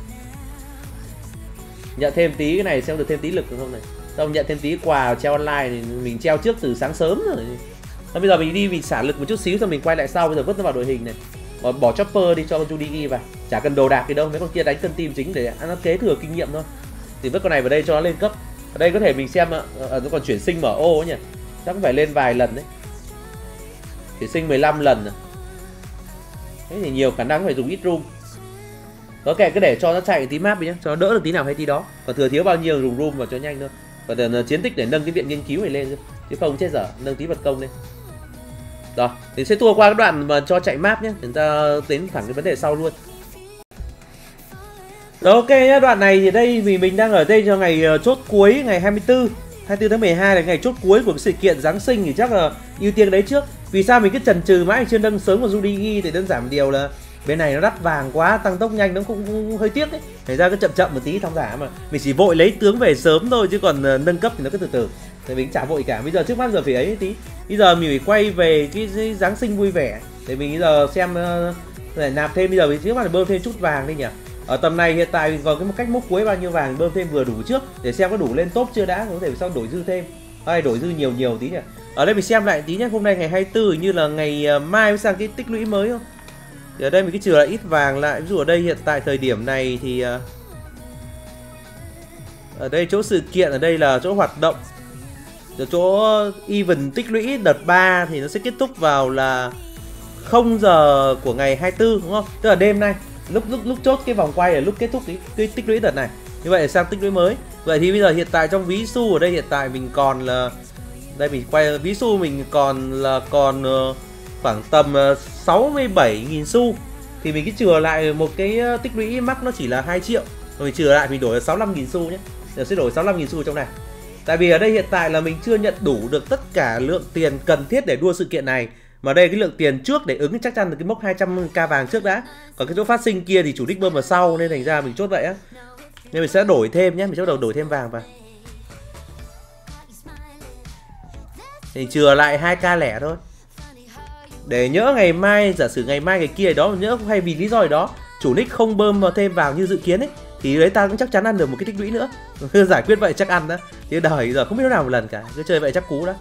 Nhận thêm tí cái này xem được thêm tí lực được không này. Xong nhận thêm tí quà treo online thì mình treo trước từ sáng sớm rồi. Xong bây giờ mình đi, mình xả lực một chút xíu xong mình quay lại sau, bây giờ vứt nó vào đội hình này bỏ, bỏ chopper đi cho con Judy ghi vào. Chả cần đồ đạc gì đâu mấy con kia đánh cân tim chính để nó kế thừa kinh nghiệm thôi. Thì vứt con này vào đây cho nó lên cấp. Ở đây có thể mình xem ở ờ, ờ, nó còn chuyển sinh mở ô ấy nhỉ. Chắc phải lên vài lần đấy. Chuyển sinh 15 lần à. thế thì nhiều khả năng phải dùng ít room. Có kệ cứ để cho nó chạy tí map đi nhá, cho nó đỡ được tí nào hay tí đó. Còn thừa thiếu bao nhiêu dùng room vào cho nhanh thôi. Và ờ, chiến tích để nâng cái viện nghiên cứu này lên chứ không chết dở nâng tí vật công lên rồi thì sẽ tua qua cái đoạn mà cho chạy map nhé chúng ta đến thẳng cái vấn đề sau luôn. Rồi ok nhá, đoạn này thì đây vì mình đang ở đây cho ngày ờ, chốt cuối ngày 24 24 tháng 12 là ngày chốt cuối của cái sự kiện Giáng sinh thì chắc là ưu tiên đấy trước. Vì sao mình cứ chần chừ mãi chưa nâng sớm của Judy thì đơn giản một điều là bên này nó đắt vàng quá tăng tốc nhanh nó cũng, cũng hơi tiếc đấy thành ra cứ chậm chậm một tí thong giả mà. Mình chỉ vội lấy tướng về sớm thôi chứ còn ờ, nâng cấp thì nó cứ từ từ thế mình chả vội cả. Bây giờ trước mắt giờ phải ấy tí bây giờ mình phải quay về cái, cái giáng sinh vui vẻ. Để mình bây giờ xem ờ, để nạp thêm bây giờ mình trước mắt là bơm thêm chút vàng đi nhỉ? Ở tầm này hiện tại còn cái một cách mốc cuối bao nhiêu vàng bơm thêm vừa đủ trước để xem có đủ lên top chưa đã có thể sau đổi dư thêm. Hay đổi dư nhiều nhiều tí nhỉ? Ở đây mình xem lại tí nhé hôm nay ngày 24 như là ngày ờ, mai mới sang cái tích lũy mới không? Thì ở đây mình cứ trừ lại ít vàng lại. Ví dụ ở đây hiện tại thời điểm này thì ờ, ở đây chỗ sự kiện ở đây là chỗ hoạt động ở chỗ even tích lũy đợt 3 thì nó sẽ kết thúc vào là 0 giờ của ngày 24 đúng không? Tức là đêm nay lúc lúc lúc chốt cái vòng quay là lúc kết thúc cái, cái tích lũy đợt này. Như vậy là sang tích lũy mới. Vậy thì bây giờ hiện tại trong ví xu ở đây hiện tại mình còn là đây mình quay ví xu mình còn là còn ờ, khoảng tầm ờ, 67.000 xu thì mình cứ chừa lại một cái ờ, tích lũy mắc nó chỉ là 2 triệu rồi mình chừa lại mình đổi là 65.000 xu nhé giờ sẽ đổi 65.000 xu trong này tại vì ở đây hiện tại là mình chưa nhận đủ được tất cả lượng tiền cần thiết để đua sự kiện này. Mà đây, cái lượng tiền trước để ứng chắc chắn được cái mốc 200k vàng trước đã. Còn cái chỗ phát sinh kia thì chủ đích bơm vào sau, nên thành ra mình chốt vậy á. Nên mình sẽ đổi thêm nhé, mình sẽ bắt đầu đổi thêm vàng vào. Thì chừa lại 2k lẻ thôi. Để nhỡ ngày mai, giả sử ngày mai ngày kia đó, nhỡ hay vì lý do đó, chủ nick không bơm vào thêm vào như dự kiến ấy thì đấy, ta cũng chắc chắn ăn được một cái tích lũy nữa. Giải quyết vậy chắc ăn đó. Thì đời giờ không biết nào một lần cả. Cứ chơi vậy chắc cú đó.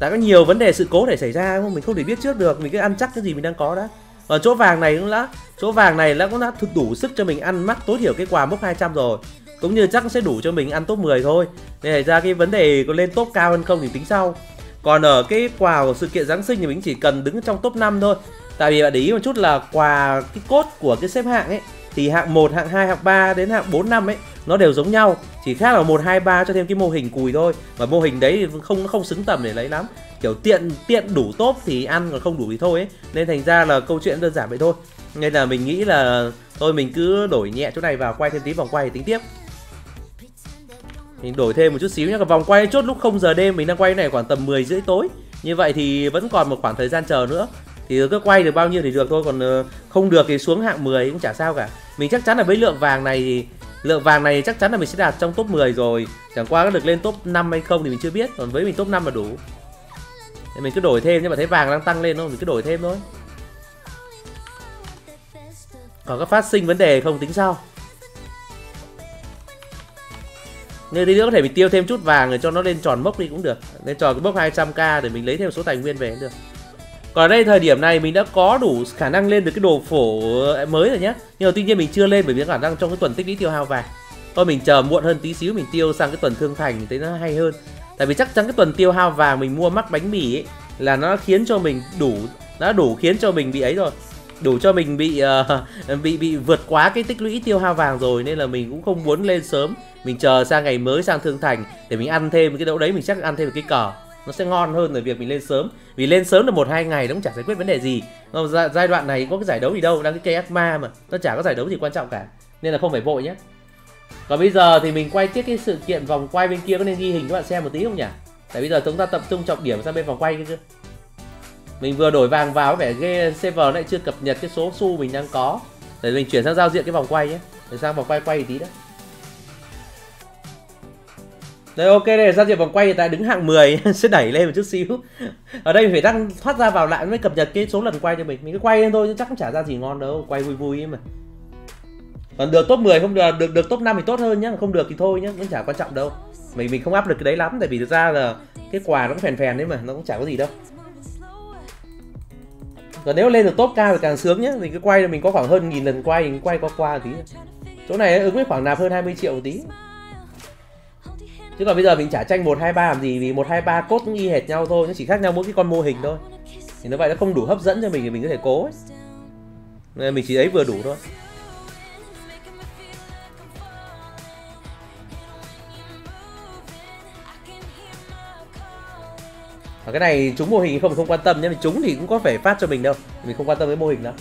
Đã có nhiều vấn đề sự cố để xảy ra không? Mình không thể biết trước được. Mình cứ ăn chắc cái gì mình đang có đó. Còn chỗ vàng này cũng đã, chỗ vàng này đã cũng đã thực đủ sức cho mình ăn mắc tối thiểu cái quà mốc 200 rồi. Cũng như chắc sẽ đủ cho mình ăn top 10 thôi. Nên ra cái vấn đề có lên top cao hơn không thì tính sau. Còn ở cái quà của sự kiện Giáng sinh thì mình chỉ cần đứng trong top 5 thôi. Tại vì bạn để ý một chút là quà cái cốt của cái xếp hạng ấy thì hạng 1, hạng 2, hạng 3 đến hạng 4, 5 ấy Nó đều giống nhau. Chỉ khác là 1, 2, 3 cho thêm cái mô hình cùi thôi. Và mô hình đấy thì không nó không xứng tầm để lấy lắm. Kiểu tiện tiện đủ tốt thì ăn còn không đủ thì thôi ấy. Nên thành ra là câu chuyện đơn giản vậy thôi. Nên là mình nghĩ là thôi mình cứ đổi nhẹ chỗ này vào quay thêm tí vòng quay thì tính tiếp. Mình đổi thêm một chút xíu nhé vòng quay chốt lúc 0 giờ đêm mình đang quay này khoảng tầm 10 rưỡi tối. Như vậy thì vẫn còn một khoảng thời gian chờ nữa thì cứ quay được bao nhiêu thì được thôi, còn ờ, không được thì xuống hạng 10 cũng chả sao cả. Mình chắc chắn là với lượng vàng này thì, lượng vàng này chắc chắn là mình sẽ đạt trong top 10 rồi. Chẳng qua có được lên top 5 hay không thì mình chưa biết, còn với mình top 5 là đủ. Thì mình cứ đổi thêm nhưng mà thấy vàng đang tăng lên thôi, mình cứ đổi thêm thôi. Còn có phát sinh vấn đề không tính sau? Nên tí nữa có thể mình tiêu thêm chút vàng để cho nó lên tròn mốc đi cũng được. Lên tròn cái mốc 200k để mình lấy thêm số tài nguyên về cũng được. Còn ở đây thời điểm này mình đã có đủ khả năng lên được cái đồ phổ mới rồi nhé Nhưng mà tuy nhiên mình chưa lên bởi vì khả năng trong cái tuần tích lũy tiêu hao vàng. Thôi mình chờ muộn hơn tí xíu mình tiêu sang cái tuần thương thành mình thấy nó hay hơn. Tại vì chắc chắn cái tuần tiêu hao vàng mình mua mắc bánh mì ấy Là nó khiến cho mình đủ đã đủ khiến cho mình bị ấy rồi. Đủ cho mình bị uh, bị bị vượt quá cái tích lũy tiêu hao vàng rồi nên là mình cũng không muốn lên sớm. Mình chờ sang ngày mới sang thương thành để mình ăn thêm cái đâu đấy mình chắc ăn thêm một cái cờ nó sẽ ngon hơn là việc mình lên sớm. Vì lên sớm được một hai ngày nó cũng chả giải quyết vấn đề gì. Giai, giai đoạn này có cái giải đấu gì đâu đang cái cây ác ma mà. Nó chả có giải đấu gì quan trọng cả. Nên là không phải vội nhé còn bây giờ thì mình quay tiếp cái sự kiện vòng quay bên kia có nên ghi hình các bạn xem một tí không nhỉ? Tại bây giờ chúng ta tập trung trọng điểm sang bên vòng quay kia cơ mình vừa đổi vàng vào vẻ ghê server lại chưa cập nhật cái số xu mình đang có. Để mình chuyển sang giao diện cái vòng quay nhé. Để sang vòng quay quay tí đó đây ok, đây giao diện vòng quay, hiện tại đứng hạng 10 sẽ đẩy lên một chút xíu. Ở đây phải đang thoát ra vào lại mới cập nhật cái số lần quay cho mình. Mình cứ quay lên thôi chứ chắc cũng chả ra gì ngon đâu, quay vui vui ấy mà. Còn được top 10 không được được được top 5 thì tốt hơn nhá, không được thì thôi nhá cũng chả quan trọng đâu. Mình mình không áp lực cái đấy lắm, tại vì thực ra là cái quà nó cũng phèn phèn đấy mà, nó cũng chả có gì đâu. Còn nếu lên được top cao thì càng sướng nhá thì cứ quay là mình có khoảng hơn nghìn lần quay, mình quay qua qua tí chỗ này ứng với khoảng nạp hơn 20 triệu một tí chứ còn bây giờ mình trả tranh một, hai, ba làm gì, vì một, hai, ba cốt cũng y hệt nhau thôi, nó chỉ khác nhau mỗi cái con mô hình thôi. Thì nó vậy, nó không đủ hấp dẫn cho mình thì mình có thể cố ấy. Nên mình chỉ ấy vừa đủ thôi. Và cái này chúng mô hình không không quan tâm nhé, mình chúng thì cũng có phải phát cho mình đâu. Mình không quan tâm với mô hình đó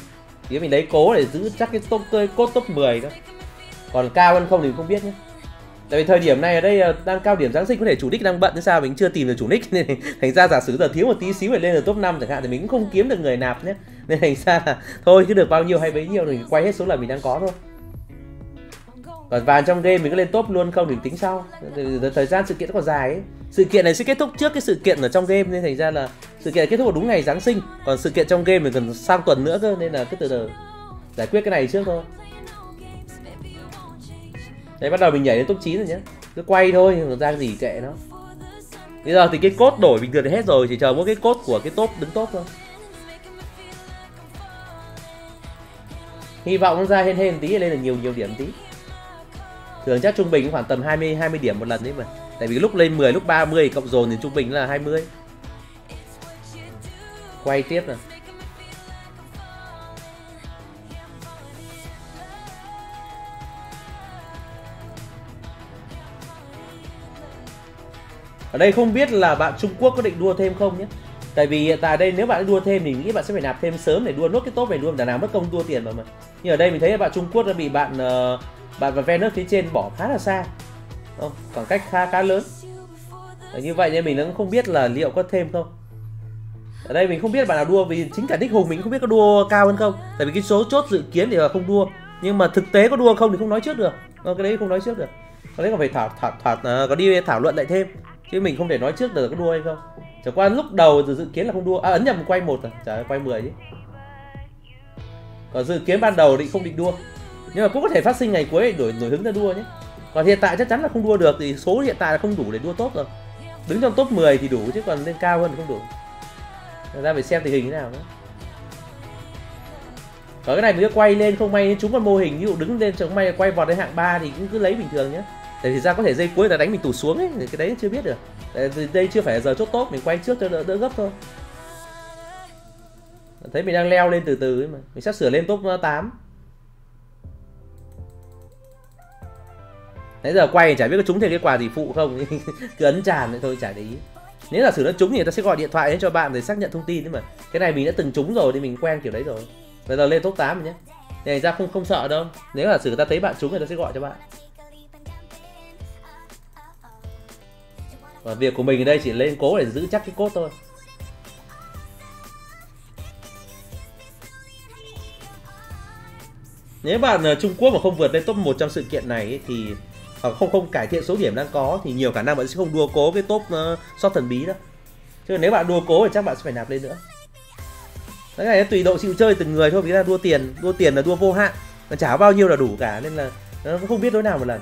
thì mình lấy cố để giữ chắc cái top cốt top 10 đó còn cao hơn không thì mình không biết nhé tại vì thời điểm này ở đây ờ, đang cao điểm giáng sinh có thể chủ đích đang bận, thế sao mình chưa tìm được chủ nick nên thành ra giả sử giờ thiếu một tí xíu để lên được top 5 chẳng hạn thì mình cũng không kiếm được người nạp nhé. Nên thành ra là thôi, cứ được bao nhiêu hay bấy nhiêu thì quay hết số là mình đang có thôi. Còn vàng trong game mình có lên top luôn không thì tính sau. Thời gian sự kiện còn dài ấy. Sự kiện này sẽ kết thúc trước cái sự kiện ở trong game nên thành ra là sự kiện kết thúc vào đúng ngày giáng sinh. Còn sự kiện trong game mình cần sang tuần nữa cơ, nên là cứ từ từ giải quyết cái này trước thôi đấy, bắt đầu mình nhảy đến top 9 rồi nhé cứ quay thôi ra gì kệ nó. Bây giờ thì cái cốt đổi bình thường hết rồi, chỉ chờ mỗi cái cốt của cái top đứng top thôi. Hy vọng nó ra hên hên tí, lên được nhiều nhiều điểm tí. Thường chắc trung bình khoảng tầm 20 20 điểm một lần đấy mà. Tại vì lúc lên 10 lúc 30 cộng dồn thì trung bình là 20 quay tiếp này ở đây không biết là bạn Trung Quốc có định đua thêm không nhé. Tại vì hiện tại đây nếu bạn đua thêm thì nghĩ bạn sẽ phải nạp thêm sớm để đua nốt cái top này luôn. Để nào mất công đua tiền mà mà. Nhưng ở đây mình thấy là bạn Trung Quốc đã bị bạn uh, bạn và Venus phía trên bỏ khá là xa. Không khoảng cách khá khá lớn. Đấy, như vậy nên mình cũng không biết là liệu có thêm không. Ở đây mình không biết bạn nào đua vì chính cả Nick Hùng mình không biết có đua cao hơn không. Tại vì cái số chốt dự kiến thì là không đua. Nhưng mà thực tế có đua không thì không nói trước được. Ờ, cái đấy không nói trước được. Cái đấy còn phải thảo thảo thảo, uh, có đi thảo luận lại thêm chứ mình không thể nói trước được có đua hay không. Chẳng qua lúc đầu từ dự kiến là không đua. À ấn nhầm quay một rồi. Chả quay 10 chứ. Còn dự kiến ban đầu định không định đua. Nhưng mà cũng có thể phát sinh ngày cuối đổi nổi hứng ra đua nhé. Còn hiện tại chắc chắn là không đua được thì số hiện tại là không đủ để đua tốt rồi. Đứng trong top 10 thì đủ, chứ còn lên cao hơn thì không đủ. Người ta phải xem tình hình thế nào nữa Còn cái này mình cứ quay lên, không may chúng còn mô hình, ví dụ đứng lên, chẳng may quay vọt đến hạng 3 thì cũng cứ lấy bình thường nhé. Tại vì ra có thể dây cuối là đánh mình tụt xuống ấy, cái đấy chưa biết được. Đây chưa phải giờ chốt tốt, mình quay trước cho đỡ đỡ gấp thôi. Thấy mình đang leo lên từ từ ấy mà, mình sắp sửa lên top 8. Nãy giờ quay chả biết có trúng thêm cái quà gì phụ không, cứ ấn tràn vậy thôi chả để ý. Nếu là xử nó trúng thì người ta sẽ gọi điện thoại đến cho bạn để xác nhận thông tin đấy mà. Cái này mình đã từng trúng rồi thì mình quen kiểu đấy rồi. Bây giờ lên top 8 rồi nhé. Này ra không không sợ đâu. Nếu là xử người ta thấy bạn trúng người ta sẽ gọi cho bạn. Và việc của mình ở đây chỉ lên cố để giữ chắc cái cốt thôi. Nếu bạn ở Trung Quốc mà không vượt lên top 1 trong sự kiện này thì hoặc không không cải thiện số điểm đang có thì nhiều khả năng bạn sẽ không đua cố cái top uh, shop thần bí đó. Chứ nếu bạn đua cố thì chắc bạn sẽ phải nạp lên nữa. Cái này tùy độ chịu chơi từng người thôi vì là đua tiền đua tiền là đua vô hạn. Mà trả bao nhiêu là đủ cả nên là ờ, nó không biết đối nào một lần.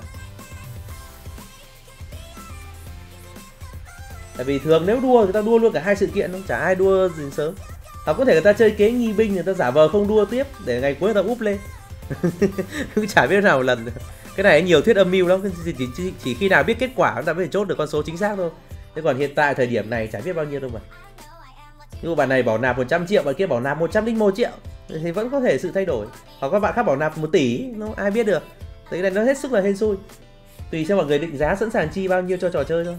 Tại vì thường nếu đua người ta đua luôn cả hai sự kiện không chả ai đua gì sớm. Hoặc có thể người ta chơi kế nghi binh người ta giả vờ không đua tiếp để ngày cuối người ta úp lên. Cứ chả biết nào một lần. Cái này nhiều thuyết âm mưu lắm chỉ, chỉ, chỉ, chỉ khi nào biết kết quả chúng ta mới chốt được con số chính xác thôi. Thế còn hiện tại thời điểm này chả biết bao nhiêu đâu mà. Như bạn này bảo nạp 100 triệu bạn kia bảo nạp 101 triệu thì vẫn có thể sự thay đổi. Hoặc các bạn khác bảo nạp một tỷ nó ai biết được. Thế này nó hết sức là hên xui. Tùy cho mọi người định giá sẵn sàng chi bao nhiêu cho trò chơi thôi.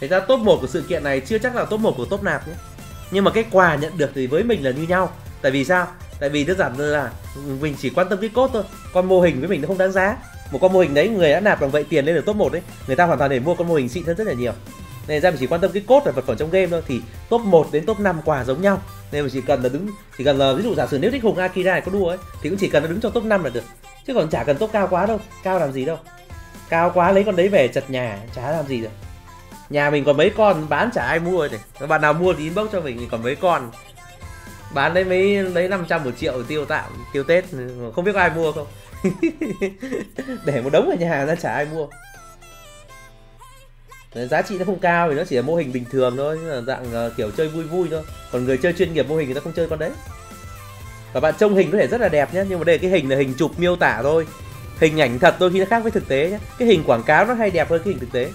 Thế ra top 1 của sự kiện này chưa chắc là top 1 của top nạp nhé. Nhưng mà cái quà nhận được thì với mình là như nhau. Tại vì sao? Tại vì đơn giản là mình chỉ quan tâm cái cốt thôi. Con mô hình với mình nó không đáng giá. Một con mô hình đấy người đã nạp bằng vậy tiền lên được top 1 đấy, người ta hoàn toàn để mua con mô hình xịn hơn rất là nhiều. Nên ra mình chỉ quan tâm cái cốt và vật phẩm trong game thôi thì top 1 đến top 5 quà giống nhau. Nên mình chỉ cần là đứng chỉ cần là ví dụ giả sử nếu thích Hùng Akira này có đua ấy thì cũng chỉ cần là đứng trong top 5 là được. Chứ còn chả cần top cao quá đâu. Cao làm gì đâu. Cao quá lấy con đấy về chật nhà chả làm gì được nhà mình còn mấy con, bán chả ai mua này. Bạn nào mua thì inbox cho mình còn mấy con. Bán lấy mấy, lấy 500 một triệu tiêu tạm, tiêu tết không biết có ai mua không? Để một đống ở nhà ra chả ai mua. Giá trị nó không cao thì nó chỉ là mô hình bình thường thôi dạng ờ, kiểu chơi vui vui thôi. Còn người chơi chuyên nghiệp mô hình người ta không chơi con đấy. Và bạn trông hình có thể rất là đẹp nhé nhưng mà đây cái hình là hình chụp miêu tả thôi. Hình ảnh thật đôi khi nó khác với thực tế nhé cái hình quảng cáo nó hay đẹp hơn cái hình thực tế.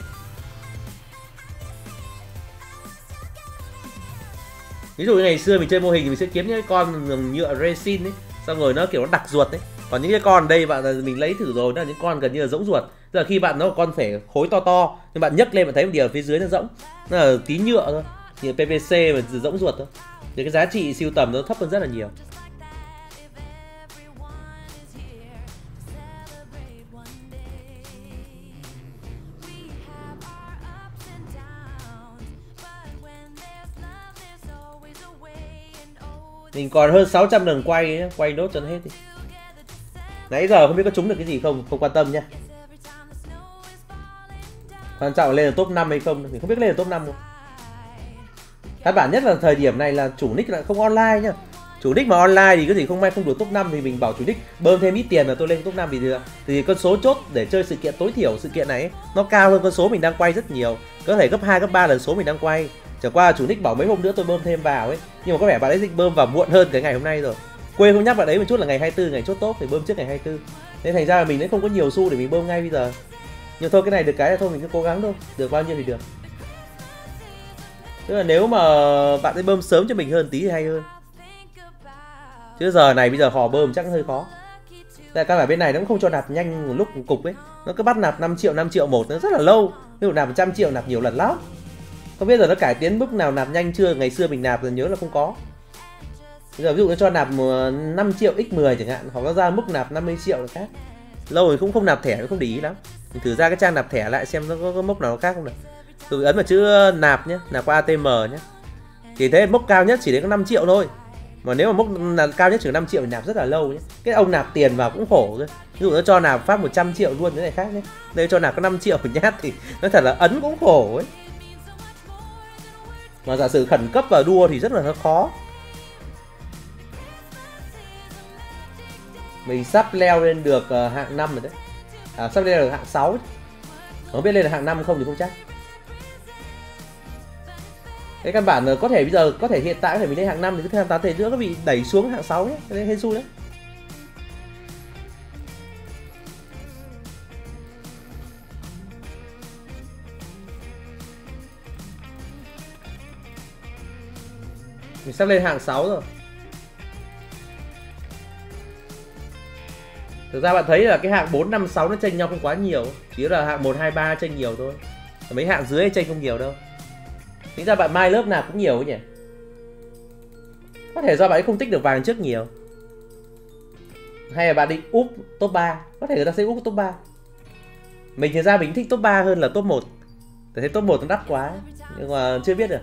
Ví dụ như ngày xưa mình chơi mô hình thì mình sẽ kiếm những cái con nhựa resin ấy, xong rồi nó kiểu nó đặc ruột ấy. Còn những cái con đây bạn mình lấy thử rồi, nó là những con gần như là rỗng ruột. Tức là khi bạn nó con phải khối to to, nhưng bạn nhấc lên bạn thấy một điều ở phía dưới nó rỗng. Nó là tí nhựa thôi, như PVC mà rỗng ruột thôi. Thì cái giá trị siêu tầm nó thấp hơn rất là nhiều. Mình còn hơn 600 lần quay ấy, quay nốt cho nó hết đi. Nãy giờ không biết có trúng được cái gì không không quan tâm nhá. Quan trọng là lên được top 5 hay không mình không biết lên được top 5 không. Căn bản nhất là thời điểm này là chủ nick lại không online nhá. Chủ nick mà online thì có gì không may không được top 5 thì mình bảo chủ nick bơm thêm ít tiền là tôi lên top 5 vì được. Thì con số chốt để chơi sự kiện tối thiểu sự kiện này ấy, nó cao hơn con số mình đang quay rất nhiều. Có thể gấp 2 gấp 3 lần số mình đang quay. Chẳng qua chủ nick bảo mấy hôm nữa tôi bơm thêm vào ấy. Nhưng mà có vẻ bạn ấy định bơm vào muộn hơn cái ngày hôm nay rồi. Quên không nhắc bạn ấy một chút là ngày 24 ngày chốt tốt thì bơm trước ngày 24 Nên thành ra là mình cũng không có nhiều xu để mình bơm ngay bây giờ. Nhưng thôi, cái này được cái là thôi, mình cứ cố gắng thôi. Được bao nhiêu thì được. Tức là nếu mà bạn ấy bơm sớm cho mình hơn tí thì hay hơn. Chứ giờ này bây giờ hò bơm chắc hơi khó. Tại các bạn bên này nó cũng không cho nạp nhanh một lúc một cục ấy. Nó cứ bắt nạp 5 triệu 5 triệu một, nó rất là lâu. Nếu nạp 100 triệu, nạp nhiều lần lắm không biết giờ nó cải tiến mức nào nạp nhanh chưa? Ngày xưa mình nạp rồi nhớ là không có. Bây giờ ví dụ nó cho nạp 5 triệu x 10 chẳng hạn hoặc nó ra mức nạp 50 triệu là khác. Lâu rồi cũng không nạp thẻ nó không để ý lắm. Mình thử ra cái trang nạp thẻ lại xem nó có, có mốc nào khác không được tôi ấn vào chữ nạp nhé nạp qua atm nhé thì thế mốc cao nhất chỉ đến có 5 triệu thôi. Mà nếu mà mốc là cao nhất chỉ 5 triệu thì nạp rất là lâu nhé cái ông nạp tiền vào cũng khổ rồi ví dụ nó cho nạp phát 100 triệu luôn thế này khác nhé đây cho nạp có 5 triệu nhát thì nó thật là ấn cũng khổ ấy mà giả sử khẩn cấp và đua thì rất là khó. Mình sắp leo lên được uh, hạng 5 rồi đấy. À, sắp leo được hạng 6 không biết lên được hạng 5 không thì không chắc. Cái căn bản là có thể bây giờ có thể hiện tại có thể mình lên hạng 5 thì cái 8 thể nữa nó bị đẩy xuống hạng 6 nhé lên hên xui đấy. Mình sắp lên hạng 6 rồi. Thực ra bạn thấy là cái hạng 4, 5, 6 nó chênh nhau không quá nhiều Chỉ là hạng 1, 2, 3 chênh nhiều thôi. Mấy hạng dưới chênh không nhiều đâu. Tính ra bạn mai lớp nào cũng nhiều nhỉ? Có thể do bạn ấy không tích được vàng trước nhiều. Hay là bạn định úp top 3 Có thể người ta sẽ úp top 3 Mình thì ra mình thích top 3 hơn là top 1 Tại thấy top 1 nó đắt quá Nhưng mà chưa biết được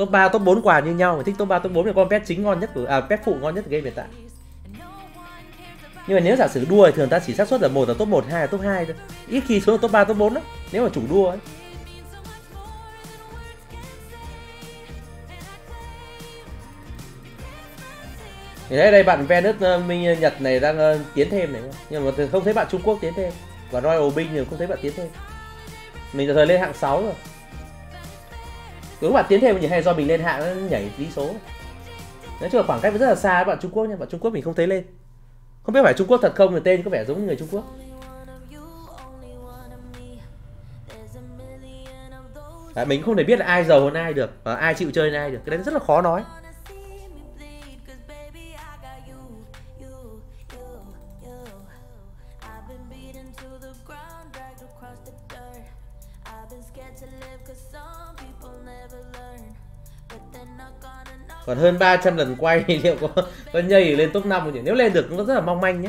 top 3 top 4 quà như nhau. Mình thích top 3 top 4 là con pet chính ngon nhất của à pet phụ ngon nhất của game hiện tại nhưng mà nếu giả sử đua thì thường ta chỉ xác suất là một là top 1, hai là top 2 thôi. Ít khi xuống là top 3, top 4 đó nếu mà chủ đua ấy. Thì đấy, đây bạn Venus uh, ờ, Minh ờ, Nhật này đang uh, tiến thêm này. Nhưng mà không thấy bạn Trung Quốc tiến thêm. Và Royal Binh thì không thấy bạn tiến thêm. Mình giờ thời lên hạng 6 rồi các bạn tiến thêm thì hay do mình lên hạng nhảy tí số. Nói chung là khoảng cách rất là xa với bạn Trung Quốc nha bạn Trung Quốc mình không thấy lên. Không biết phải Trung Quốc thật không thì tên có vẻ giống người Trung Quốc. À, mình không thể biết là ai giàu hơn ai được và ai chịu chơi hơn ai được. Cái đấy rất là khó nói. Còn hơn 300 lần quay, liệu có có nhảy lên top 5 không nhỉ? Nếu lên được cũng rất là mong manh nhé.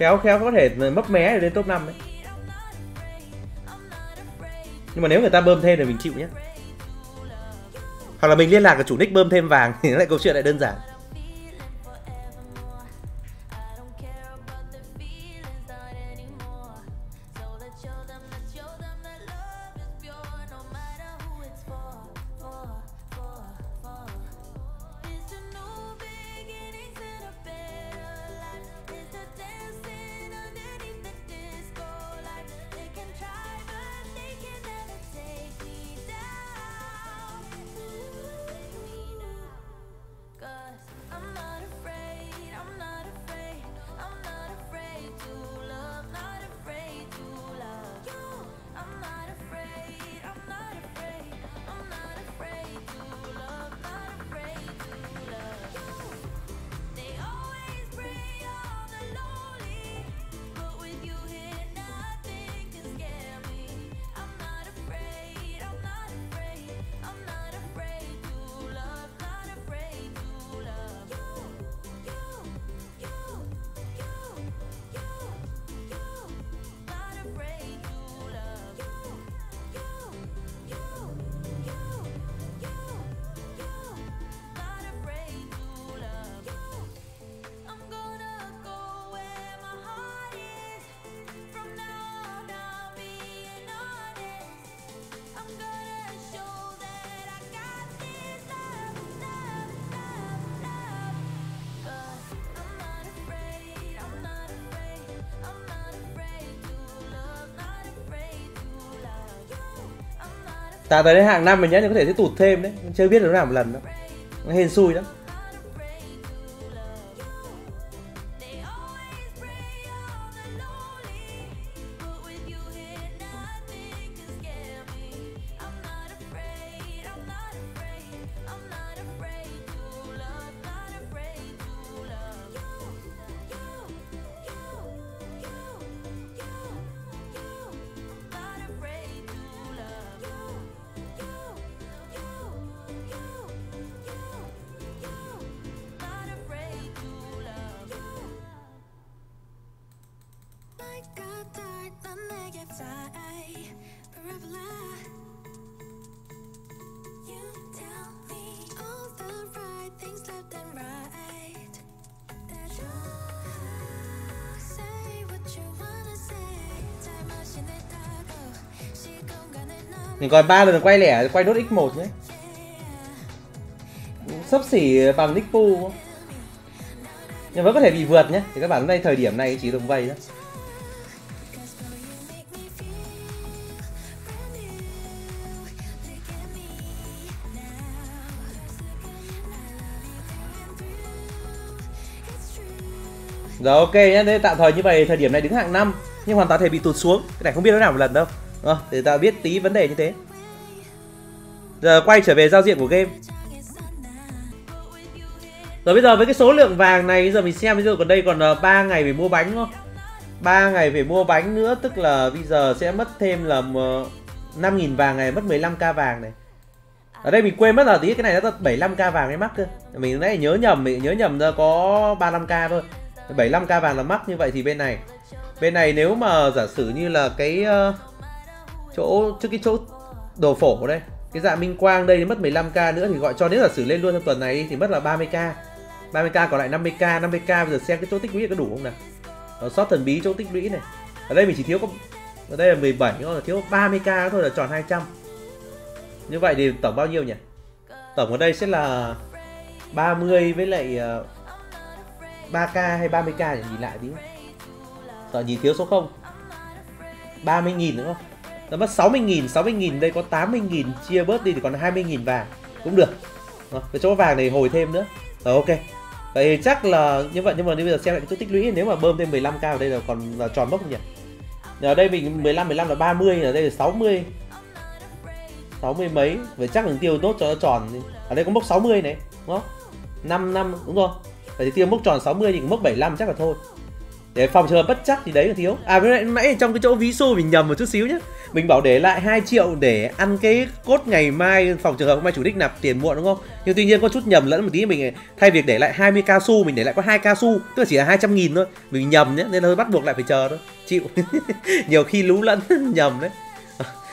Khéo khéo, có thể mấp mé để lên top 5 đấy nhưng mà nếu người ta bơm thêm thì mình chịu nhé hoặc là mình liên lạc với chủ nick bơm thêm vàng thì lại câu chuyện lại đơn giản. Ta tới đến hạng năm mình nhá, nhưng có thể sẽ tụt thêm đấy. Chưa biết nó nào một lần đâu nó hên xui lắm. Còn ba lần quay lẻ quay nốt x1 nhé. Sấp xỉ bằng nick pu. Nhưng vẫn có thể bị vượt nhé. Thì các bạn đây thời điểm này chỉ đồng vây đó Rồi ok nhé, tạm thời như vậy thời điểm này đứng hạng 5 Nhưng hoàn toàn thể bị tụt xuống. Cái này không biết nó nào một lần đâu. Rồi, để ta biết tí vấn đề như thế. Giờ quay trở về giao diện của game. Rồi bây giờ với cái số lượng vàng này Bây giờ mình xem bây giờ còn đây còn ờ, 3 ngày phải mua bánh đúng không? 3 ngày phải mua bánh nữa Tức là bây giờ sẽ mất thêm là ờ, 5.000 vàng này Mất 15k vàng này. Ở đây mình quên mất là tí cái này nó 75k vàng mới mắc cơ. Mình nãy nhớ nhầm, mình nhớ nhầm ra có 35k thôi. 75k vàng là mắc như vậy thì bên này. Bên này nếu mà giả sử như là cái uh, chỗ, trước cái chỗ đồ phổ đây cái dạng minh quang đây mất 15k nữa thì gọi cho nếu giả sử lên luôn trong tuần này thì mất là 30k 30k còn lại 50k 50k bây giờ xem cái chỗ tích lũy có đủ không nào? Ở sót thần bí chỗ tích lũy này. Ở đây mình chỉ thiếu có, ở đây là 17 thôi là thiếu 30k thôi là tròn 200 như vậy thì tổng bao nhiêu nhỉ? Tổng ở đây sẽ là 30 với lại ờ, 3k hay 30k để nhìn lại tí sợ nhìn thiếu số 0 30.000 đúng không? Nó mất 60.000 60.000 đây có 80.000 chia bớt đi thì còn 20.000 vàng. Cũng được. Đó, cái chỗ vàng này hồi thêm nữa. Rồi ok. Vậy thì chắc là như vậy nhưng mà bây giờ xem lại cái chút tích lũy. Nếu mà bơm thêm 15k ở đây là còn là tròn mốc không nhỉ? Ở đây mình 15 15 là 30 ở đây là 60 60 mấy. Vậy chắc mình tiêu nốt cho nó tròn. Ở đây có mốc 60 này đúng không? 5 năm đúng rồi. Vậy thì tiêu mốc tròn 60 thì mốc 75 chắc là thôi để phòng trường hợp bất chắc thì đấy là thiếu. À với lại nãy trong cái chỗ ví xu mình nhầm một chút xíu nhé mình bảo để lại 2 triệu để ăn cái cốt ngày mai phòng trường hợp hôm mai chủ đích nạp tiền muộn, đúng không? Nhưng tuy nhiên có chút nhầm lẫn một tí, mình thay việc để lại 20 cao su mình để lại có hai cao su tức là chỉ là 200 nghìn thôi. Mình nhầm nhé nên là bắt buộc lại phải chờ thôi. Chịu. Nhiều khi lú lẫn, nhầm đấy.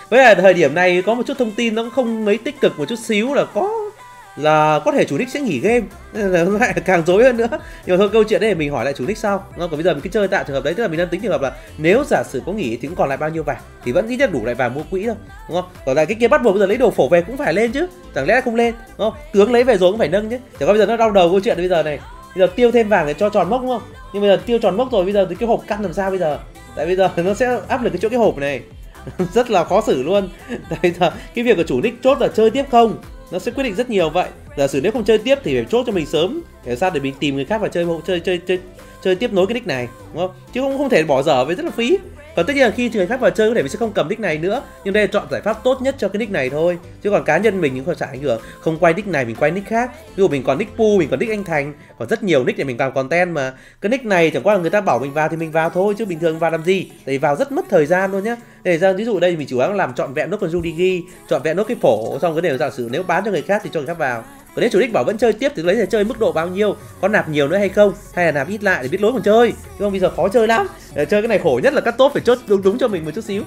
Với lại thời điểm này có một chút thông tin nó không mấy tích cực một chút xíu là có là có thể chủ đích sẽ nghỉ game. Nên là lại càng dối hơn nữa. Nhưng mà thôi, câu chuyện đấy mình hỏi lại chủ đích sau. Còn bây giờ mình cứ chơi tại trường hợp đấy. Tức là mình đang tính trường hợp là nếu giả sử có nghỉ thì cũng còn lại bao nhiêu vàng, thì vẫn ít nhất đủ lại vàng mua quỹ thôi. Đúng không? Còn lại cái kia bắt buộc bây giờ lấy đồ phổ về cũng phải lên chứ. Chẳng lẽ không lên? Đúng không? Tướng lấy về rồi cũng phải nâng chứ. Chẳng có bây giờ nó đau đầu câu chuyện bây giờ này. Bây giờ tiêu thêm vàng để cho tròn mốc, đúng không? Nhưng bây giờ tiêu tròn mốc rồi, bây giờ thì cái hộp căn làm sao bây giờ? Tại bây giờ nó sẽ áp lực cái chỗ cái hộp này. Rất là khó xử luôn. Tại giờ cái việc của chủ đích chốt là chơi tiếp không? Nó sẽ quyết định rất nhiều vậy. Giả sử nếu không chơi tiếp thì phải chốt cho mình sớm để sao để mình tìm người khác và chơi chơi chơi chơi chơi tiếp nối cái nick này, đúng không? Chứ không không thể bỏ dở với rất là phí còn tất nhiên là khi người khác vào chơi có thể mình sẽ không cầm nick này nữa, nhưng đây là chọn giải pháp tốt nhất cho cái nick này thôi. Chứ còn cá nhân mình cũng không chả ảnh hưởng, không quay nick này, mình quay nick khác. Ví dụ mình còn nick pu mình còn nick anh thành, còn rất nhiều nick để mình vào content mà. Cái nick này chẳng qua là người ta bảo mình vào thì mình vào thôi, chứ bình thường vào làm gì? Để vào rất mất thời gian luôn nhá. Để ra, ví dụ đây mình chủ yếu làm chọn vẹn nốt con ghi chọn vẹn nốt cái phổ, xong cái đều giả sử nếu bán cho người khác thì cho người khác vào còn nếu chủ đích bảo vẫn chơi tiếp thì lấy là chơi mức độ bao nhiêu, có nạp nhiều nữa hay không? Hay là nạp ít lại để biết lối còn chơi? Nhưng không, bây giờ khó chơi lắm. Để chơi cái này khổ nhất là cắt tốt phải chốt đúng đúng cho mình một chút xíu.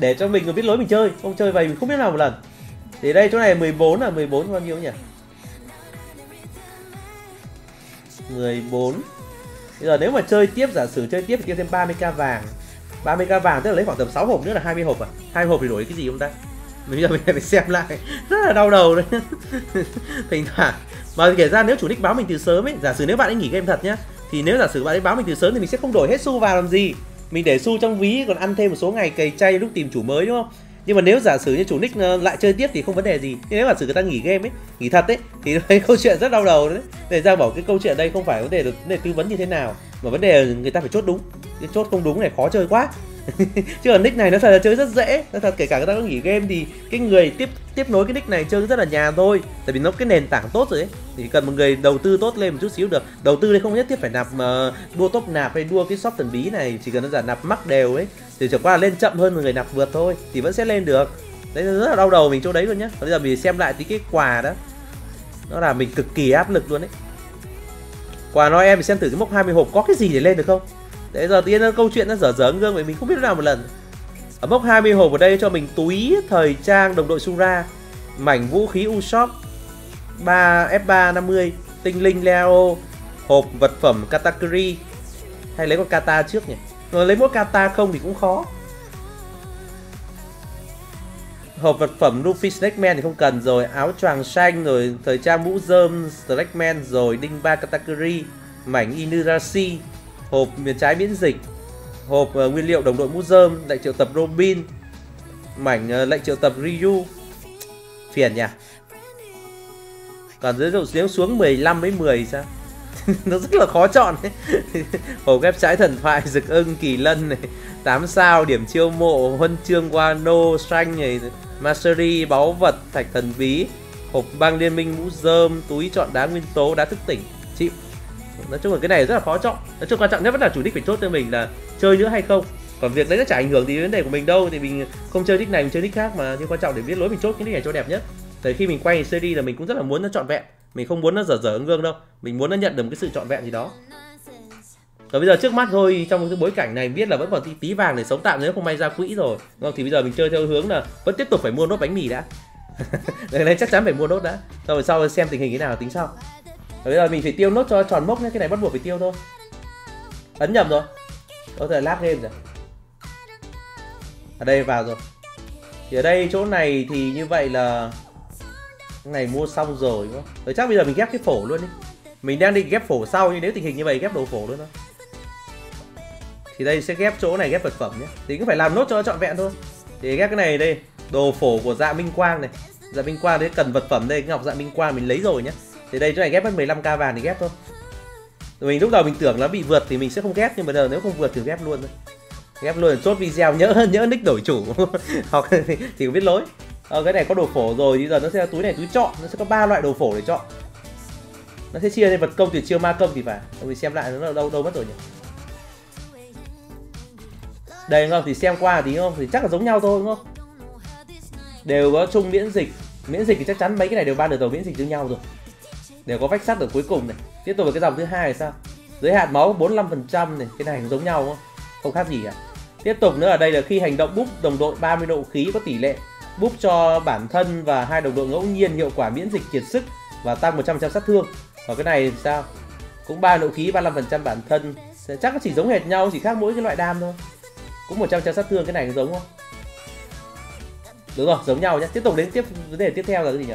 Để cho mình biết lối mình chơi. Không chơi vậy mình không biết nào một lần. Thì đây, chỗ này 14 là 14 bao nhiêu nhỉ? 14 Bây giờ nếu mà chơi tiếp, giả sử chơi tiếp thì tiêu thêm 30k vàng. 30k vàng tức là lấy khoảng tầm 6 hộp nữa là 20 hộp à? hai hộp thì đổi cái gì không ta? Bây giờ mình phải xem lại. Rất là đau đầu đấy. Thỉnh thoảng. Mà kể ra nếu chủ đích báo mình từ sớm ấy, giả sử nếu bạn ấy nghỉ game thật nhá, thì nếu giả sử bạn ấy báo mình từ sớm thì mình sẽ không đổi hết xu vào làm gì. Mình để xu trong ví, còn ăn thêm một số ngày cày chay lúc tìm chủ mới, đúng không? Nhưng mà nếu giả sử như chủ nick ờ, lại chơi tiếp thì không vấn đề gì. Nhưng nếu giả sử người ta nghỉ game ấy, nghỉ thật ấy, thì đây câu chuyện rất đau đầu đấy. Để ra bảo cái câu chuyện đây không phải vấn đề được, vấn đề tư vấn như thế nào, mà vấn đề là người ta phải chốt đúng. Cái chốt không đúng này khó chơi quá. chứ còn nick này nó thật là chơi rất dễ. Nó thật, kể cả người ta có nghỉ game thì cái người tiếp tiếp nối cái nick này chơi rất là nhà thôi. Tại vì nó cái nền tảng tốt rồi ấy. Thì cần một người đầu tư tốt lên một chút xíu được. Đầu tư đây không nhất thiết phải nạp mà đua top nạp hay đua cái shop thần bí này. Chỉ cần nó giả nạp mắc đều ấy. Thì chẳng qua là lên chậm hơn người nạp vượt thôi, thì vẫn sẽ lên được. Đấy là rất là đau đầu mình chỗ đấy luôn nhá. Bây giờ mình xem lại tí cái quà đó. Nó là mình cực kỳ áp lực luôn đấy quà nói em xem thử cái mốc 20 hộp có cái gì để lên được không? Đấy, giờ tiên câu chuyện nó dở dở gương vậy mình không biết nào một lần. Ở mốc 20 hộp ở đây cho mình túi thời trang đồng đội Sura, Mảnh vũ khí Usopp 3 F3 50 Tinh linh Leo, Hộp vật phẩm Katakuri. Hay lấy con Kata trước nhỉ? Rồi lấy mỗi Kata không thì cũng khó. Hộp vật phẩm Luffy Snakeman thì không cần rồi. Áo choàng xanh rồi, Thời trang mũ rơm Snakeman rồi, Đinh ba Katakuri, Mảnh Inurashi hộp miền trái miễn dịch hộp uh, nguyên liệu đồng đội mũ dơm lệnh triệu tập Robin mảnh uh, lệnh triệu tập Ryu. Phiền nhỉ? Còn dưới dụ nếu xuống 15 với 10 sao? Nó rất là khó chọn hộp ghép trái thần thoại rực ưng kỳ lân này 8 sao điểm chiêu mộ huân chương Wano xanh này Mastery báu vật thạch thần bí hộp băng liên minh mũ dơm túi chọn đá nguyên tố đá thức tỉnh. Chịu nói chung là cái này rất là khó chọn. Nói chung quan trọng nhất vẫn là chủ đích phải chốt cho mình là chơi nữa hay không. Còn việc đấy nó chả ảnh hưởng gì đến vấn đề của mình đâu thì mình không chơi nick này mình chơi nick khác mà. Nhưng quan trọng để biết lối mình chốt cái nick này cho đẹp nhất. Tới khi mình quay series là mình cũng rất là muốn nó trọn vẹn. Mình không muốn nó dở dở ứng gương đâu. Mình muốn nó nhận được một cái sự trọn vẹn gì đó. Và bây giờ trước mắt thôi trong cái bối cảnh này biết là vẫn còn tí, tí vàng để sống tạm nếu không may ra quỹ rồi. Không? thì bây giờ mình chơi theo hướng là vẫn tiếp tục phải mua nốt bánh mì đã. Đây chắc chắn phải mua nốt đã. Rồi sau xem tình hình thế nào tính sau bây giờ mình phải tiêu nốt cho tròn mốc nhé, cái này bắt buộc phải tiêu thôi. Ấn nhầm rồi. Có thể lát game rồi ở à, đây, vào rồi. Thì ở đây chỗ này thì như vậy là cái này mua xong rồi đúng không? Rồi chắc bây giờ mình ghép cái phổ luôn đi. Mình đang định ghép phổ sau, nhưng nếu tình hình như vậy ghép đồ phổ luôn đó thì đây sẽ ghép chỗ này, ghép vật phẩm nhé. Thì cứ phải làm nốt cho nó trọn vẹn thôi. Thì ghép cái này đây. Đồ phổ của dạ minh quang này. Dạ minh quang đấy, cần vật phẩm đây, cái ngọc dạ minh quang mình lấy rồi nhé thì đây chỗ này ghép mất 15k vàng thì ghép thôi. Mình lúc đầu mình tưởng nó bị vượt thì mình sẽ không ghép nhưng mà giờ nếu không vượt thì ghép luôn thôi. Ghép luôn chốt video nhớ nhớ nick đổi chủ. Hoặc thì, thì biết lỗi. Ờ, cái này có đồ phổ rồi bây giờ nó sẽ là túi này túi chọn. Nó sẽ có ba loại đồ phổ để chọn. Nó sẽ chia lên vật công tuyệt chiêu ma công thì phải. Mình xem lại nó đâu đâu mất rồi nhỉ? Đây không? Thì xem qua tí không? Thì chắc là giống nhau thôi đúng không? Đều có chung miễn dịch. Miễn dịch thì chắc chắn mấy cái này đều ban được đầu miễn dịch giống nhau rồi đều có vách sắt ở cuối cùng này. Tiếp tục với cái dòng thứ hai là sao? Giới hạn máu 45% này, cái này cũng giống nhau không? Không khác gì cả. Tiếp tục nữa, ở đây là khi hành động búp đồng đội 30 độ khí có tỷ lệ búp cho bản thân và hai đồng đội ngẫu nhiên hiệu quả miễn dịch kiệt sức và tăng 100% sát thương. Và cái này thì sao? Cũng ba độ khí 35% bản thân. Chắc chỉ giống hệt nhau, chỉ khác mỗi cái loại đam thôi. Cũng 100% sát thương, cái này giống không? Đúng rồi, giống nhau nhé tiếp tục đến, tiếp, vấn đề tiếp theo là cái gì nhỉ?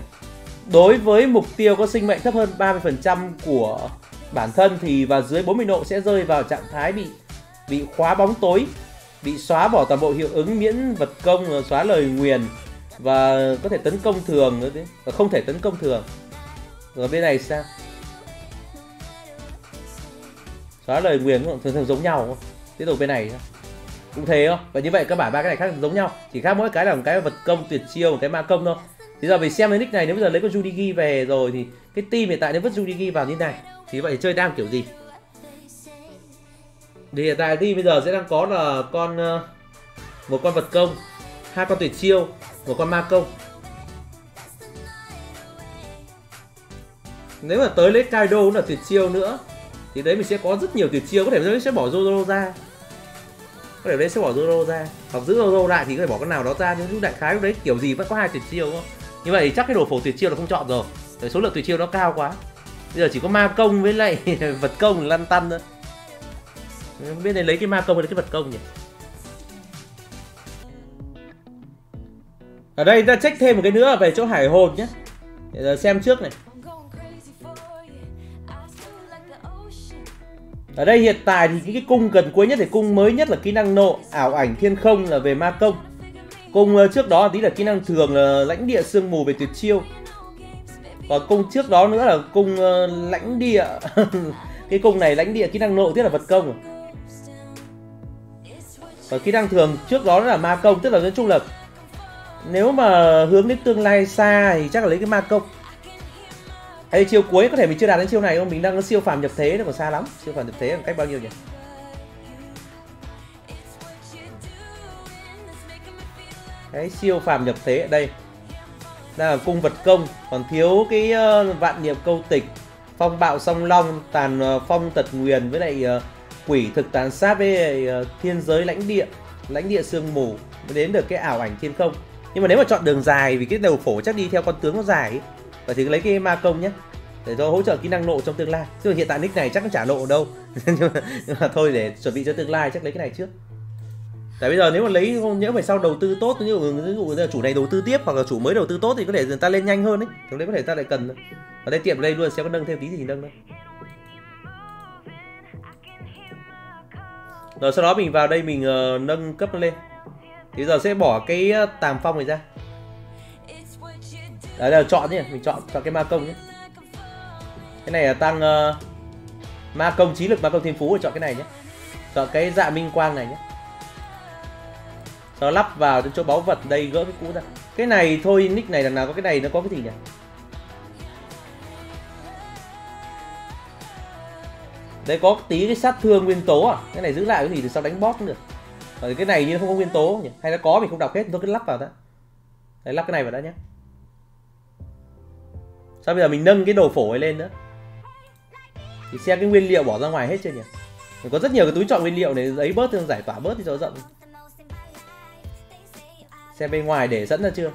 Đối với mục tiêu có sinh mệnh thấp hơn 30% của bản thân thì và dưới 40 độ sẽ rơi vào trạng thái bị bị khóa bóng tối, bị xóa bỏ toàn bộ hiệu ứng miễn vật công, xóa lời nguyền và có thể tấn công thường nữa đấy và không thể tấn công thường. Rồi bên này sao? Xóa lời nguyền cũng thường thường giống nhau không? tiếp tục bên này cũng thế không? Và như vậy các bản ba cái này khác giống nhau. Chỉ khác mỗi cái là một cái vật công tuyệt chiêu, một cái ma công thôi thì giờ mình xem cái nick này, nếu bây giờ lấy con Judigi về rồi thì cái team hiện tại nếu vứt Judigi vào như này. Thì vậy chơi đam kiểu gì? Thì hiện tại team bây giờ sẽ đang có là con ờ, một con vật công, hai con tuyệt chiêu, một con ma công. Nếu mà tới lấy Kaido cũng là tuyệt chiêu nữa, thì đấy mình sẽ có rất nhiều tuyệt chiêu. Có thể đấy sẽ bỏ Zoro ra. Có thể đấy sẽ bỏ Zoro ra. Hoặc giữ Zoro lại thì có thể bỏ con nào đó ra. Nhưng lúc đại khái lúc đấy kiểu gì vẫn có hai tuyệt chiêu không? Như vậy chắc cái đồ phổ tuyệt chiêu là không chọn rồi. Bởi số lượng tuyệt chiêu nó cao quá. Bây giờ chỉ có ma công với lại vật công lăn tăn thôi. Không biết này lấy cái ma công hay cái vật công nhỉ? Ở đây ta check thêm một cái nữa về chỗ hải hồn nhé. Để giờ xem trước này. Ở đây hiện tại thì những cái cung gần cuối nhất, thì cung mới nhất là kỹ năng nộ, ảo ảnh thiên không là về ma công cung ờ, trước đó tí là kỹ năng thường là lãnh địa sương mù về tuyệt chiêu. Còn cung trước đó nữa là cung ờ, lãnh địa. Cái cung này lãnh địa kỹ năng nộ tức là vật công. Và kỹ năng thường trước đó là ma công, tức là nói chung là nếu mà hướng đến tương lai xa thì chắc là lấy cái ma công. Hay chiêu cuối có thể mình chưa đạt đến chiêu này không? Mình đang có siêu phàm nhập thế, nó còn xa lắm. Siêu phàm nhập thế là cách bao nhiêu nhỉ? Cái siêu phàm nhập thế ở đây. Là cung vật công còn thiếu cái uh, vạn niệm câu tịch phong bạo song long tàn uh, phong tật nguyền với lại uh, quỷ thực tàn sát với uh, thiên giới lãnh địa lãnh địa sương mù mới đến được cái ảo ảnh thiên không. Nhưng mà nếu mà chọn đường dài vì cái đầu phổ chắc đi theo con tướng nó dài ấy, vậy thì lấy cái ma công nhé để cho hỗ trợ kỹ năng nộ trong tương lai. Chứ hiện tại nick này chắc nó trả nộ đâu. Nhưng, mà, nhưng mà thôi để chuẩn bị cho tương lai chắc lấy cái này trước tại bây giờ nếu mà lấy nhớ phải sau đầu tư tốt như ví dụ chủ này đầu tư tiếp hoặc là chủ mới đầu tư tốt thì có thể người ta lên nhanh hơn đấy. Thì đấy có thể ta lại cần ở đây tiệm đây luôn sẽ có nâng thêm tí gì nâng đâu rồi sau đó mình vào đây mình uh, nâng cấp lên. Thì giờ sẽ bỏ cái ờ, tàm phong này ra. Đấy là chọn nhé mình chọn chọn cái ma công nhé. Cái này là tăng uh, ma công trí lực ma công thiên phú rồi chọn cái này nhé. Chọn cái dạ minh quang này nhé nó lắp vào cho báu vật đây, gỡ cái cũ ra. Cái này thôi, nick này đằng nào có cái này, nó có cái gì nhỉ? Đây có tí cái sát thương nguyên tố à? Cái này giữ lại cái gì thì sao đánh boss cũng được. Rồi cái này như không có nguyên tố nhỉ? Hay nó có mình không đọc hết tôi cứ lắp vào đó đấy, lắp cái này vào đó nhé sao bây giờ mình nâng cái đồ phổ ấy lên nữa? Thì xem cái nguyên liệu bỏ ra ngoài hết chưa nhỉ? Mình có rất nhiều cái túi chọn nguyên liệu này ấy bớt thương giải tỏa bớt thì cho rộng xem bên ngoài để dẫn ra chưa?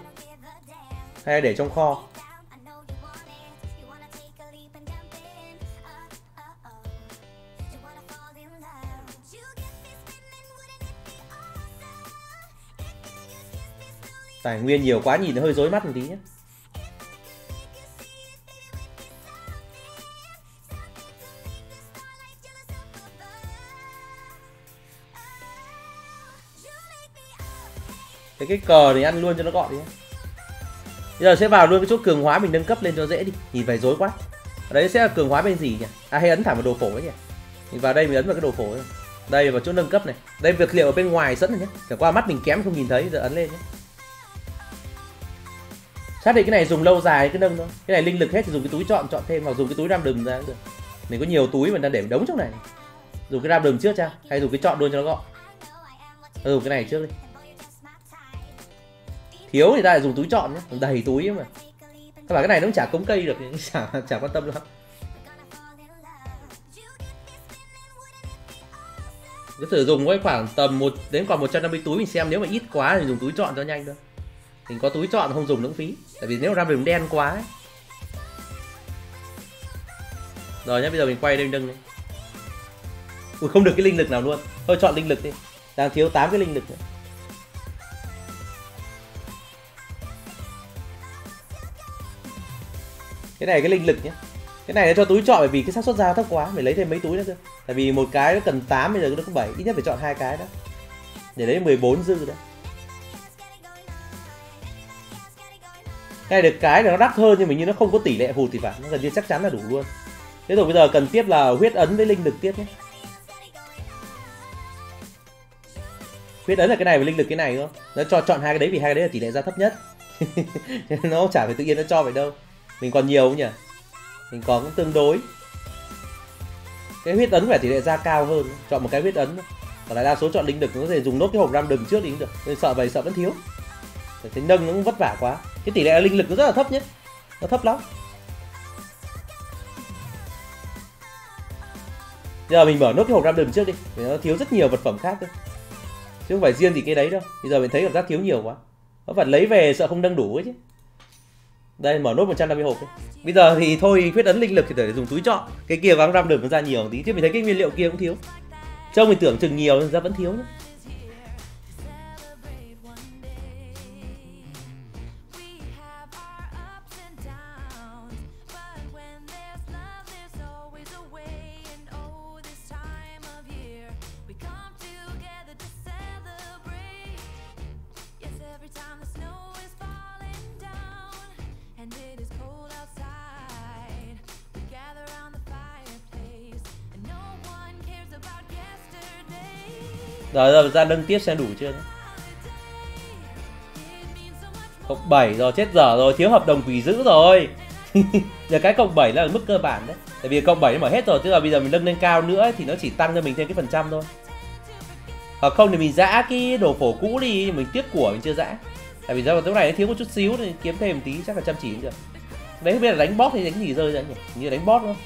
Hay để trong kho? Tài nguyên nhiều quá, nhìn nó hơi rối mắt một tí nhé. Cái cái cờ thì ăn luôn cho nó gọn đi bây giờ sẽ vào luôn cái chỗ cường hóa mình nâng cấp lên cho dễ đi. Nhìn phải rối quá. Ở đấy sẽ là cường hóa bên gì nhỉ? À hay ấn thẳng vào đồ phổ ấy nhỉ? Mình vào đây mình ấn vào cái đồ phổ ấy. đây, vào chỗ nâng cấp này. Đây việc liệu ở bên ngoài dẫn rồi nhé chẳng qua mắt mình kém không nhìn thấy, giờ ấn lên nhé xác định cái này dùng lâu dài cứ nâng thôi. Cái này linh lực hết thì dùng cái túi chọn chọn thêm hoặc dùng cái túi ram đừng ra cũng được. Mình có nhiều túi mà đang để đống trong này. Dùng cái ram đừng trước cha hay dùng cái chọn luôn cho nó gọn. Dùng cái này trước đi thiếu thì ta lại dùng túi chọn nhé đầy túi mà. Các bạn cái này nó cũng chả cống cây được chả chả quan tâm lắm. Cứ thử dùng với khoảng tầm một, đến khoảng 150 túi mình xem, nếu mà ít quá thì dùng túi chọn cho nhanh thôi. Mình có túi chọn không dùng nó phí, tại vì nếu ra đường đen quá ấy. rồi nhá, bây giờ mình quay lên đưng này ui, không được cái linh lực nào luôn. Thôi chọn linh lực đi. Đang thiếu 8 cái linh lực nữa. Cái này cái linh lực nhé cái này nó cho túi chọn bởi vì cái xác suất ra thấp quá mình lấy thêm mấy túi nữa cơ tại vì một cái nó cần 8 bây giờ nó có 7 ít nhất phải chọn hai cái đó. Để lấy 14 dư đó cái này được cái là nó đắt hơn nhưng mà như nó không có tỷ lệ hụt thì phải, nó gần như chắc chắn là đủ luôn. Thế rồi bây giờ cần tiếp là huyết ấn với linh lực tiếp nhé. Huyết ấn là cái này với linh lực cái này không nó cho chọn hai cái đấy vì hai cái đấy là tỷ lệ ra thấp nhất. Nó chả phải tự nhiên nó cho vậy đâu mình còn nhiều không nhỉ? Mình còn cũng tương đối. Cái huyết ấn phải tỷ lệ ra cao hơn, chọn một cái huyết ấn. Còn lại đa số chọn linh lực có thể dùng nốt cái hộp ram đừng trước đi cũng được. Nên sợ vậy sợ vẫn thiếu. Thấy nâng nó cũng vất vả quá. Cái tỷ lệ linh lực nó rất là thấp nhé. Nó thấp lắm. Giờ mình mở nốt cái hộp ram đừng trước đi, vì nó thiếu rất nhiều vật phẩm khác thôi chứ không phải riêng gì cái đấy đâu. Bây giờ mình thấy cảm giác thiếu nhiều quá. Nó phải lấy về sợ không nâng đủ ấy chứ? Đây, mở nốt 150 hộp đi. bây giờ thì thôi, quyết ấn linh lực thì để dùng túi chọn cái kia gắng ram được nó ra nhiều tí chứ mình thấy cái nguyên liệu kia cũng thiếu trông mình tưởng chừng nhiều, nhưng ra vẫn thiếu nhá. Rồi giờ ra nâng tiếp xem đủ chưa nhé. Cộng 7 rồi chết dở rồi, thiếu hợp đồng quỷ dữ rồi. giờ cái cộng 7 là mức cơ bản đấy. Tại vì cộng 7 nó mở hết rồi, tức là bây giờ mình nâng lên cao nữa thì nó chỉ tăng cho mình thêm cái phần trăm thôi. Hoặc không thì mình giã cái đồ phổ cũ đi, mình tiếc của mình chưa giã. Tại vì giờ lúc này nó thiếu một chút xíu thì kiếm thêm một tí chắc là chăm chỉ được. Đấy không biết là đánh boss hay đánh gì rơi ra nhỉ? Như đánh boss luôn.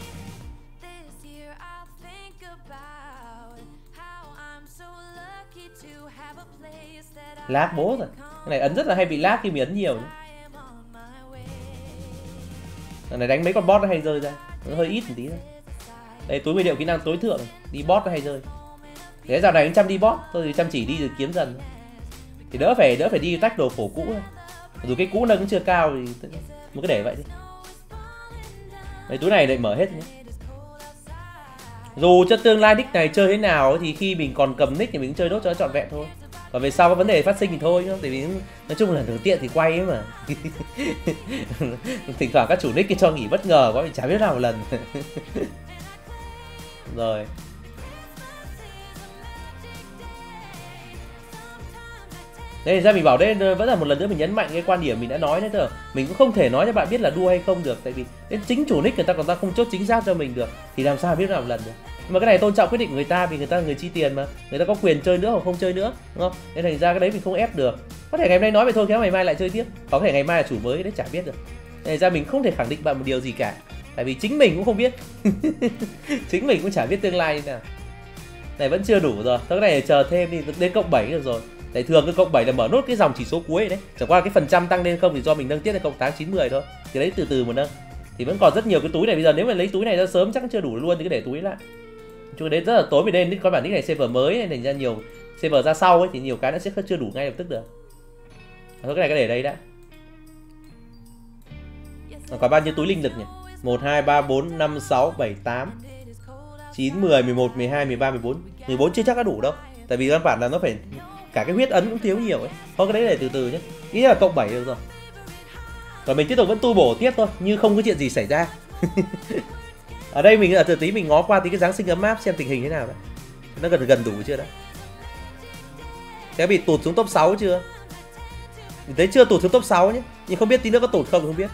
Lag bố rồi. Cái này ấn rất là hay bị lag khi mình ấn nhiều nhé. Cái này đánh mấy con boss nó hay rơi ra. Nó hơi ít một tí thôi. Đây túi nguyên liệu kỹ năng tối thượng đi boss nó hay rơi. Thế dạo này anh chăm đi boss tôi thì chăm chỉ đi rồi kiếm dần. Thì đỡ phải đỡ phải đi tách đồ phổ cũ thôi dù cái cũ nâng cũng chưa cao thì một cái để vậy đi. Đấy, túi này lại mở hết nhé. Dù cho tương lai nick này chơi thế nào thì khi mình còn cầm nick thì mình cũng chơi đốt cho nó trọn vẹn thôi còn về sau có vấn đề phát sinh thì thôi chứ tại vì nói chung là thường tiện thì quay ấy mà. Thỉnh thoảng các chủ nick cho nghỉ bất ngờ quá, mình chả biết nào một lần. Rồi. Đây ra mình bảo đây vẫn là một lần nữa mình nhấn mạnh cái quan điểm mình đã nói đấy thôi. Mình cũng không thể nói cho bạn biết là đua hay không được, tại vì đến chính chủ nick người ta còn ta không chốt chính xác cho mình được. Thì làm sao biết nào một lần được? Mà cái này tôn trọng quyết định của người ta vì người ta là người chi tiền mà. Người ta có quyền chơi nữa hoặc không chơi nữa, đúng không? Nên thành ra cái đấy mình không ép được. Có thể ngày hôm nay nói vậy thôi, khéo ngày mai lại chơi tiếp. Có thể ngày mai là chủ mới đấy chả biết được. Nên ra mình không thể khẳng định bạn một điều gì cả. Tại vì chính mình cũng không biết. Chính mình cũng chả biết tương lai như nào. Này, vẫn chưa đủ rồi. Thôi, cái này chờ thêm đi, đến cộng 7 được rồi. Tại thường cái cộng 7 là mở nốt cái dòng chỉ số cuối đấy. Chẳng qua cái phần trăm tăng lên không thì do mình nâng tiếp là cộng 8 9 10 thôi. Thì đấy từ từ mà nâng. Thì vẫn còn rất nhiều cái túi này. Bây giờ nếu mà lấy túi này ra sớm chắc chưa đủ luôn thì cứ để túi lại chung đến rất là tối vì lên có bản nick này server mới này thành ra nhiều server ra sau ấy, thì nhiều cái nó sẽ chưa đủ ngay lập tức được. Thôi, cái này cái để đây đã. Có bao nhiêu túi linh lực nhỉ? 1 2 3 4 5 6 7 8 9 10 11 12 13 14 14 chưa chắc đã đủ đâu, tại vì căn bản là nó phải, cả cái huyết ấn cũng thiếu nhiều ấy. Thôi, cái đấy để từ từ nhé ý là cộng 7 được rồi. Còn mình tiếp tục vẫn tu bổ tiếp thôi, như không có chuyện gì xảy ra. ở đây mình ở từ tí mình ngó qua tí cái giáng sinh ấm áp xem tình hình thế nào đấy nó gần gần đủ chưa đấy cái bị tụt xuống top 6 chưa? Mình thấy chưa tụt xuống top 6 nhé nhưng không biết tí nữa có tụt không không biết.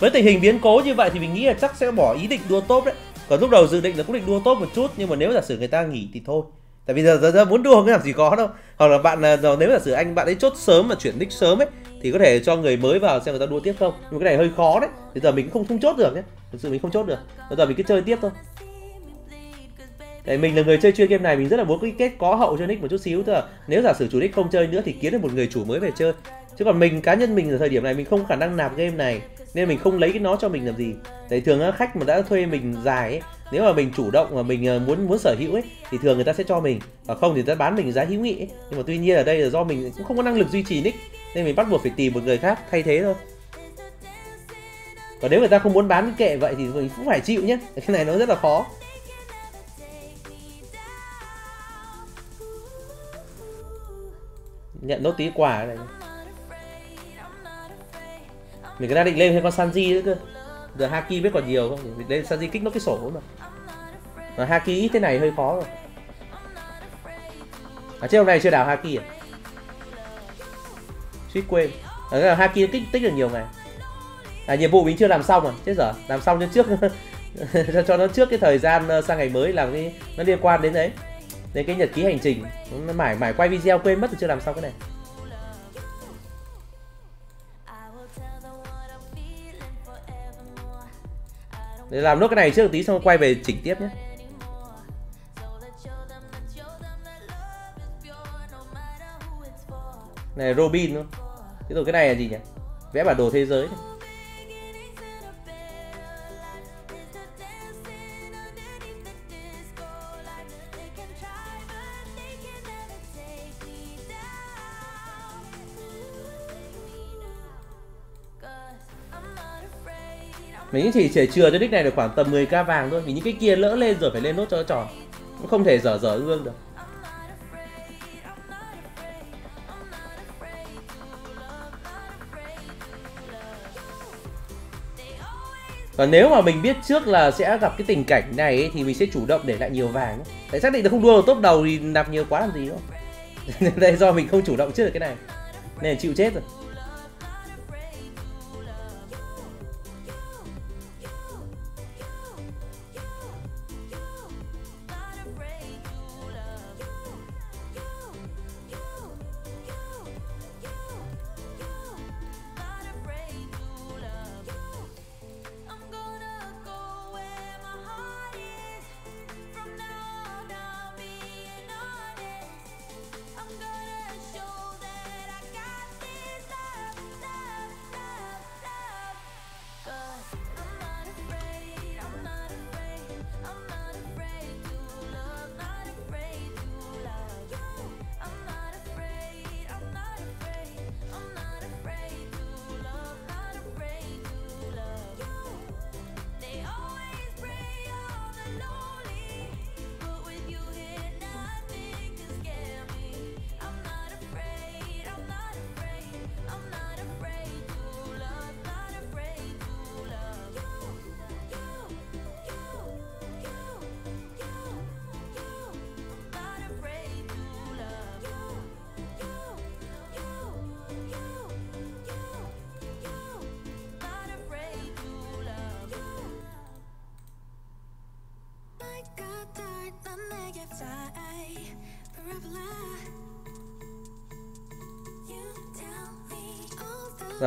Với tình hình biến cố như vậy thì mình nghĩ là chắc sẽ bỏ ý định đua top đấy. Còn lúc đầu dự định là cũng định đua top một chút nhưng mà nếu giả sử người ta nghỉ thì thôi. Tại vì giờ, giờ, giờ muốn đua không làm gì có đâu. Hoặc là bạn à, nếu giả sử anh bạn ấy chốt sớm mà chuyển nick sớm ấy thì có thể cho người mới vào xem người ta đua tiếp không? Nhưng mà cái này hơi khó đấy. Bây giờ mình cũng không không chốt được nhé. Thực sự mình không chốt được. Bây giờ mình cứ chơi tiếp thôi. Để mình là người chơi chuyên game này, mình rất là muốn cái kết có hậu cho nick một chút xíu tức là nếu giả sử chủ nick không chơi nữa thì kiếm được một người chủ mới về chơi. Chứ còn mình, cá nhân mình ở thời điểm này, mình không khả năng nạp game này. Nên mình không lấy cái nó cho mình làm gì. Tại thường khách mà đã thuê mình dài ấy, nếu mà mình chủ động mà mình ờ, muốn muốn sở hữu ấy, thì thường người ta sẽ cho mình. Và không thì người ta bán mình giá hữu nghị ấy. nhưng mà tuy nhiên ở đây là do mình cũng không có năng lực duy trì nick nên mình bắt buộc phải tìm một người khác thay thế thôi. Còn nếu người ta không muốn bán cái kệ vậy thì mình cũng phải chịu nhé cái này nó rất là khó. Nhận nốt tí quà này. Mình cứ đang định lên thêm con Sanji nữa cơ. Giờ Haki biết còn nhiều không? Mình lên Sanji kích nó cái sổ mà. Mà Haki ít thế này hơi khó rồi. À trên hôm nay chưa đào Haki à? Suýt quên. Ờ, à, Haki tích tích được nhiều ngày. À nhiệm vụ mình chưa làm xong à? Chết dở làm xong cho trước. Cho nó trước cái thời gian ờ, sang ngày mới làm cái nó liên quan đến đấy. Đến cái nhật ký hành trình. Nó mải mải quay video quên mất rồi chưa làm xong cái này. Để làm nốt cái này trước một tí xong quay về chỉnh tiếp nhé. Này, Robin luôn thế rồi cái này là gì nhỉ? Vẽ bản đồ thế giới này. mình chỉ chỉ chừa cho nick này được khoảng tầm 10k vàng thôi. Vì những cái kia lỡ lên rồi phải lên nốt cho nó tròn. Không thể dở dở gương được. Còn nếu mà mình biết trước là sẽ gặp cái tình cảnh này ấy, thì mình sẽ chủ động để lại nhiều vàng. Tại xác định là không đua được top đầu thì nạp nhiều quá làm gì đâu. Đây do mình không chủ động trước được cái này. Nên là chịu chết rồi.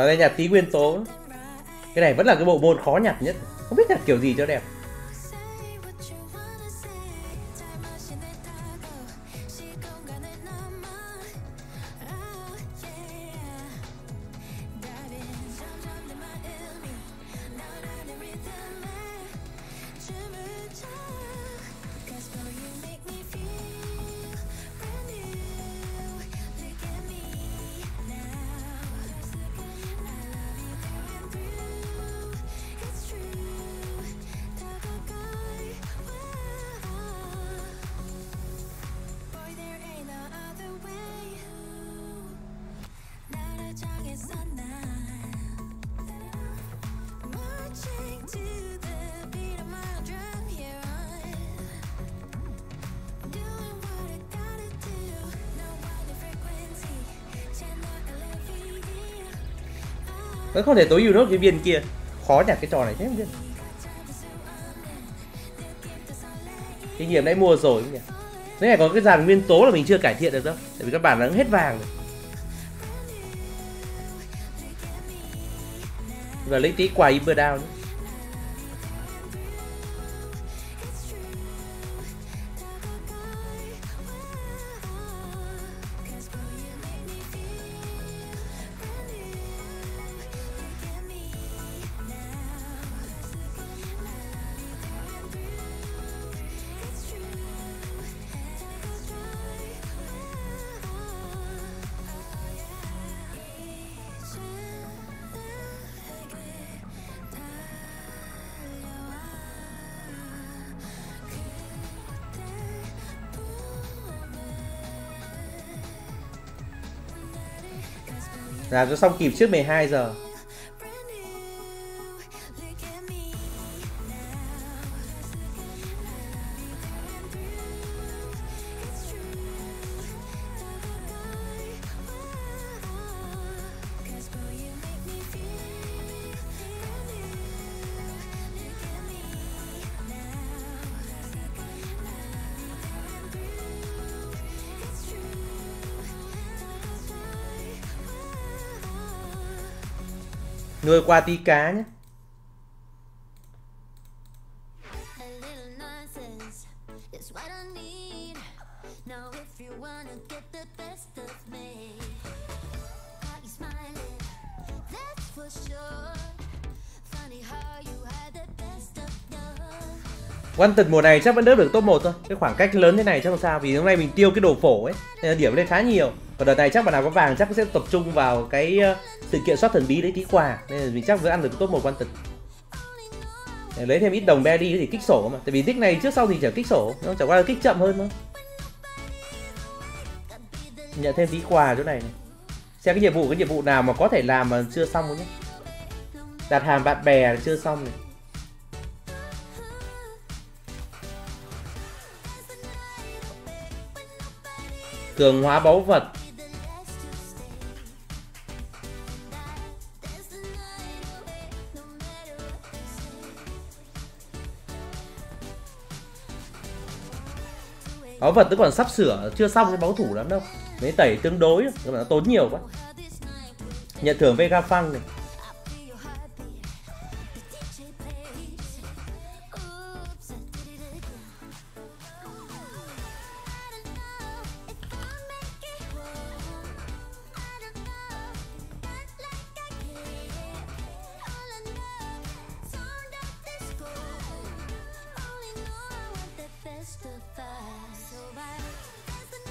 Nó đây nhặt tí nguyên tố. Cái này vẫn là cái bộ môn khó nhặt nhất. Không biết nhặt kiểu gì cho đẹp. Vẫn không thể tối ưu nốt cái viên kia. Khó nhặt cái trò này thế không biết. Kinh nghiệm đã mua rồi nhỉ? Thế này có cái dàn nguyên tố là mình chưa cải thiện được đâu, tại vì các bạn đã hết vàng rồi. Và lấy tí quà Imber Down nữa. Làm cho xong kịp trước 12 giờ. Nuôi qua tí cá nhé. Wanted mùa này chắc vẫn đỡ được top 1 thôi. Cái khoảng cách lớn thế này chắc không sao, Vì hôm nay mình tiêu cái đồ phổ ấy, Nên là điểm lên khá nhiều. Còn đợt này chắc bạn nào có vàng chắc sẽ tập trung vào cái ờ, sự kiện soát thần bí lấy tí quà. Nên là mình chắc vẫn ăn được top 1 tịch để lấy thêm ít đồng berry thì kích sổ mà. Tại vì tích này trước sau thì chẳng kích sổ. Nó chẳng qua là kích chậm hơn thôi. Nhận thêm tí quà chỗ này, này. Xem cái nhiệm vụ cái nhiệm vụ nào mà có thể làm mà chưa xong nhé. Đặt hàng bạn bè chưa xong này. Cường hóa báu vật. Báu vật vẫn còn sắp sửa, chưa xong cái báu thủ lắm đâu. Mấy tẩy tương đối nhưng mà nó tốn nhiều quá. Nhận thưởng vega phăng này.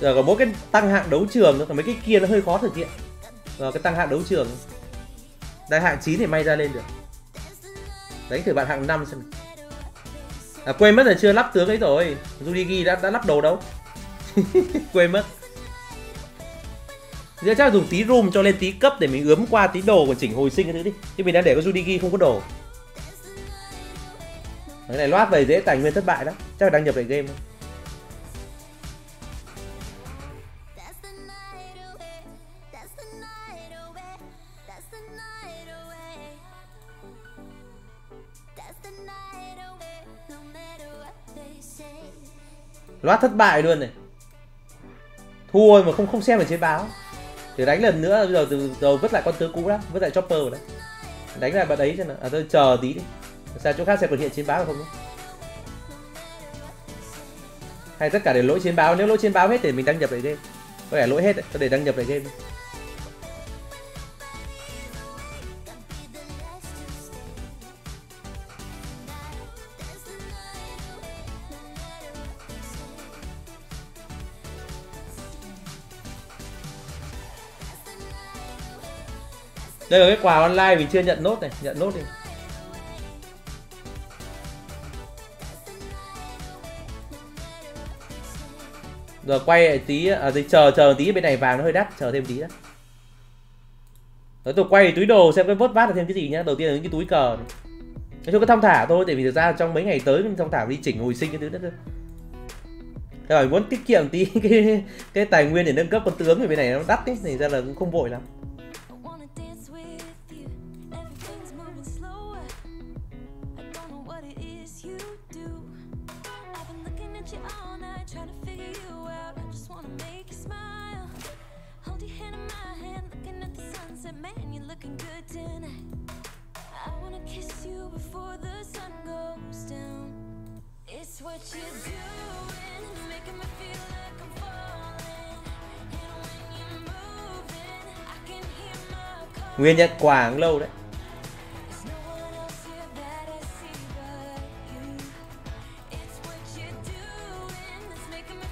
Giờ có mỗi cái tăng hạng đấu trường thôi còn mấy cái kia nó hơi khó thực hiện. Rồi cái tăng hạng đấu trường. Đại hạng 9 thì may ra lên được. Đánh thử bạn hạng 5 xem à quên mất là chưa lắp tướng ấy rồi. Judigi đã đã lắp đồ đâu? Quên mất Giờ chắc dùng tí room cho lên tí cấp để mình ướm qua tí đồ còn chỉnh hồi sinh cái thứ đi. Chứ mình đang để có Judigi không có đồ. Cái này loát về dễ tài nguyên thất bại đó Chắc là đăng nhập lại game thôi. Loát thất bại luôn này. Thua mà không không xem ở trên báo. Thì đánh lần nữa bây giờ từ đầu vứt lại con tướng cũ đó vứt lại chopper đấy. Đánh lại bạn đấy cho nó, à tôi chờ tí đi. Sao chỗ khác sẽ còn hiện trên báo không nhé hay tất cả đều lỗi trên báo. Nếu lỗi trên báo hết thì mình đăng nhập lại game. Có vẻ lỗi hết đấy tôi để đăng nhập lại game. Đây là cái quà online mình chưa nhận nốt này, nhận nốt đi. Rồi quay lại tí à thì chờ chờ tí, bên này vàng nó hơi đắt, chờ thêm tí đã rồi tôi quay túi đồ xem cái vớt vát là thêm cái gì nhá. Đầu tiên là những cái túi cờ này. nói chung cứ thong thả thôi, tại vì thực ra trong mấy ngày tới thong thả đi chỉnh hồi sinh cái thứ đó thôi. Rồi muốn tiết kiệm tí cái cái tài nguyên để nâng cấp con tướng thì bên này nó đắt ấy thì ra là cũng không vội lắm. Me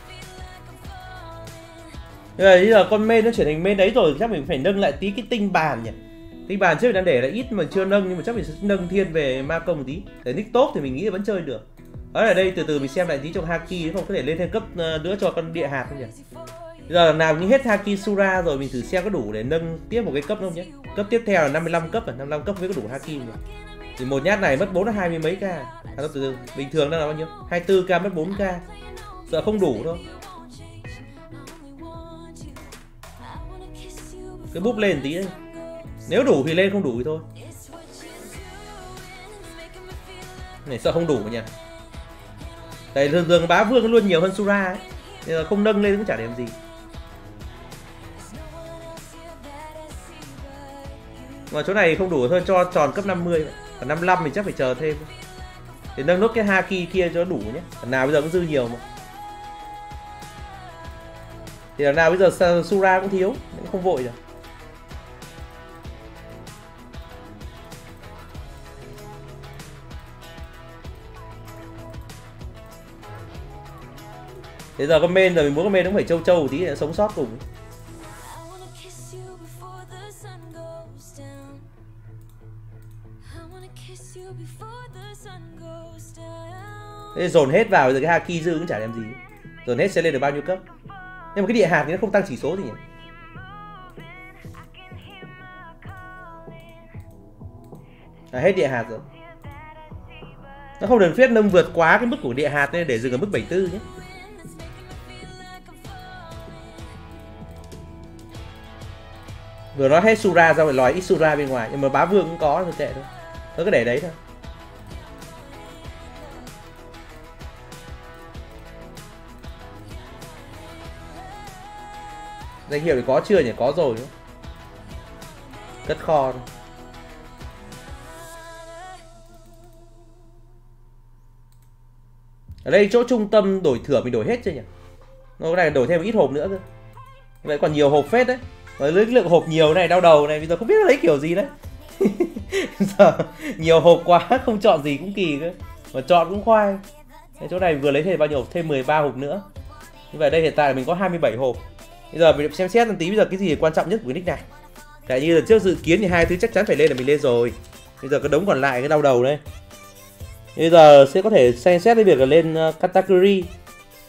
feel like I'm falling. Bây giờ con main nó chuyển thành main đấy rồi chắc mình phải nâng lại tí cái tinh bàn nhỉ? Tinh bàn trước mình đang để là ít mà chưa nâng nhưng mà chắc mình sẽ nâng thiên về ma công một tí. Để nick tốt thì mình nghĩ là vẫn chơi được ở ở đây từ từ mình xem lại tí trong Haki không có thể lên thêm cấp ờ, nữa cho con địa hạt không nhỉ? Giờ nào như hết Haki Sura rồi mình thử xem có đủ để nâng tiếp một cái cấp không nhé Cấp tiếp theo là 55 cấp à, 55 cấp mới có đủ Haki nhỉ? Thì một nhát này mất 4 là 20 mấy k. À từ từ, bình thường đang là bao nhiêu? 24k mất 4k Sợ không đủ thôi. Cái búp lên tí đấy Nếu đủ thì lên không đủ thì thôi. Này sợ không đủ nhỉ? Đấy thường thường bá vương luôn nhiều hơn Sura ấy. Nên là không nâng lên cũng chả điểm gì. Mà chỗ này không đủ thôi, cho tròn cấp 50 vậy. Còn 55 mình chắc phải chờ thêm. Để nâng nốt cái Haki kia cho đủ nhé. Còn nào bây giờ cũng dư nhiều mà. Thì là nào bây giờ Sura cũng thiếu, cũng Không vội rồi Thế giờ con main rồi mình muốn con main cũng phải trâu trâu một tí để sống sót cùng. Thế dồn hết vào rồi cái Haki dư cũng chả làm gì. Dồn hết sẽ lên được bao nhiêu cấp? Nhưng mà cái địa hạt thì nó không tăng chỉ số gì nhỉ? À, hết địa hạt rồi. Nó không được phép nâng vượt quá cái mức của địa hạt nên để dừng ở mức 74 nhé Vừa nói hết Sura ra phải lòi ít Sura bên ngoài, Nhưng mà bá vương cũng có, thôi kệ thôi nó cứ để đấy thôi Danh hiệu thì có chưa nhỉ? Có rồi đúng? Cất kho thôi. Ở đây chỗ trung tâm đổi thưởng mình đổi hết chưa nhỉ? Nó cái này đổi thêm một ít hộp nữa cơ. Vậy còn nhiều hộp phết đấy với lấy lượng hộp nhiều này đau đầu này bây giờ không biết lấy kiểu gì đấy. giờ nhiều hộp quá không chọn gì cũng kỳ cơ. Mà chọn cũng khoai. Cái chỗ này vừa lấy thêm bao nhiêu hộp? Thêm 13 hộp nữa. Như vậy đây hiện tại mình có 27 hộp. Bây giờ mình xem xét một tí bây giờ cái gì quan trọng nhất của cái nick này. Tại như là trước dự kiến thì hai thứ chắc chắn phải lên là mình lên rồi. Bây giờ cái đống còn lại cái đau đầu đây. Bây giờ sẽ có thể xem xét cái việc là lên katakuri category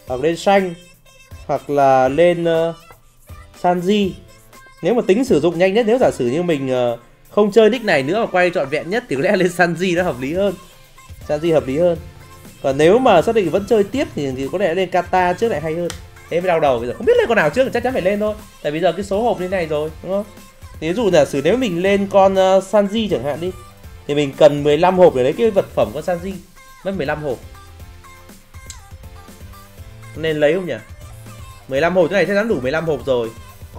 hoặc lên xanh hoặc là lên uh, Sanji. Nếu mà tính sử dụng nhanh nhất nếu giả sử như mình uh, không chơi nick này nữa mà quay trọn vẹn nhất thì có lẽ lên Sanji nó hợp lý hơn. Sanji hợp lý hơn. Còn nếu mà xác định vẫn chơi tiếp thì, thì có lẽ lên Kata trước lại hay hơn. Thế mới đau đầu bây giờ không biết lên con nào trước thì chắc chắn phải lên thôi. Tại bây giờ cái số hộp như này rồi, đúng không? Ví dụ giả sử nếu mình lên con uh, Sanji chẳng hạn đi thì mình cần 15 hộp để lấy cái vật phẩm con Sanji mất 15 hộp nên lấy không nhỉ 15 hộp thế này chắc chắn đủ 15 hộp rồi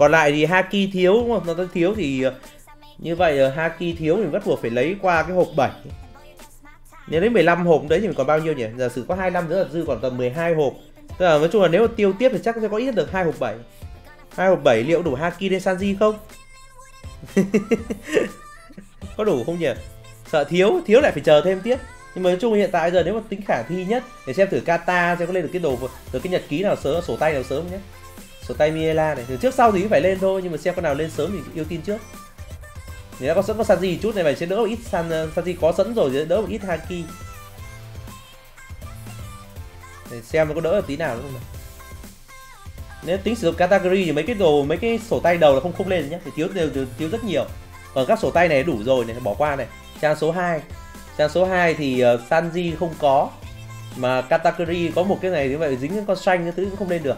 còn lại thì Haki thiếu, đúng không? Nó thiếu thì ờ, như vậy ờ, Haki thiếu thì bắt buộc phải lấy qua cái hộp 7 nếu lấy 15 hộp đấy thì mình còn bao nhiêu nhỉ? Giả sử có 25 nữa là dư còn tầm 12 hộp. Tức là nói chung là nếu mà tiêu tiếp thì chắc sẽ có ít được hai hộp 7 hai hộp 7 liệu đủ Haki lên Sanji không? Có đủ không nhỉ? Sợ thiếu thiếu lại phải chờ thêm tiếp. Nhưng mà nói chung hiện tại giờ nếu mà tính khả thi nhất, để xem thử kata sẽ có lên được cái đồ, được cái nhật ký nào sớm, sổ tay nào sớm nhé sổ tay Miela này. Từ trước sau thì cũng phải lên thôi nhưng mà xem con nào lên sớm thì ưu tiên trước. Nếu đã có sẵn có Sanji chút này phải sẽ đỡ một ít San, ờ, Sanji có sẵn rồi thì đỡ một ít Haki. Để xem nó có đỡ được tí nào nữa không nào. Nếu tính sử dụng category thì mấy cái đồ mấy cái sổ tay đầu là không không lên nhé thì thiếu đều, thiếu rất nhiều. Còn các sổ tay này đủ rồi này bỏ qua này. Trang số 2 trang số 2 thì uh, Sanji không có. Mà category có một cái này như vậy dính con xanh cái thứ cũng không lên được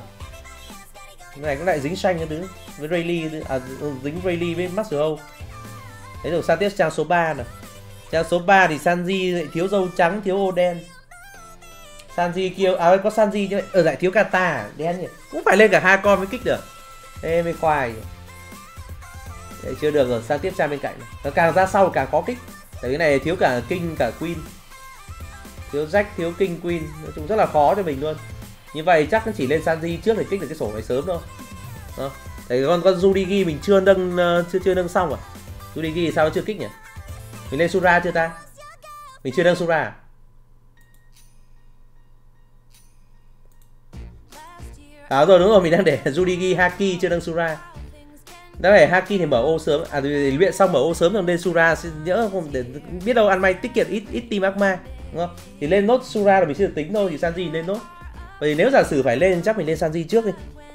cái này cũng lại dính xanh cái thứ với Rayleigh à ừ, dính Rayleigh với Maxwell đấy rồi sang tiếp trang số 3 này trang số 3 thì Sanji lại thiếu dâu trắng thiếu ô đen. Sanji kia à có Sanji chứ ở lại thiếu Kata đen nhỉ? Cũng phải lên cả hai con mới kích được. Ê mới khoai Đấy, chưa được rồi sang tiếp trang bên cạnh này. nó càng ra sau càng có kích. Tại cái này thiếu cả King cả Queen. Thiếu Jack thiếu King Queen. Nói chung rất là khó cho mình luôn như vậy chắc nó chỉ lên Sanji trước để kích được cái sổ này sớm thôi. Đó. Đấy, con con Zurigi mình chưa nâng ờ, chưa chưa nâng xong à? Zurigi sao nó chưa kích nhỉ? Mình lên Sura chưa ta? Mình chưa nâng Sura à? À rồi đúng rồi mình đang để Zurigi Haki chưa nâng Sura. Đã phải Haki thì mở ô sớm. À luyện xong mở ô sớm rồi lên Sura nhớ không? Để biết đâu ăn may tiết kiệm ít ít team Akma đúng không? Thì lên nốt Sura là mình sẽ được tính thôi thì Sanji lên nốt vì nếu giả sử phải lên, chắc mình lên Sanji trước đi.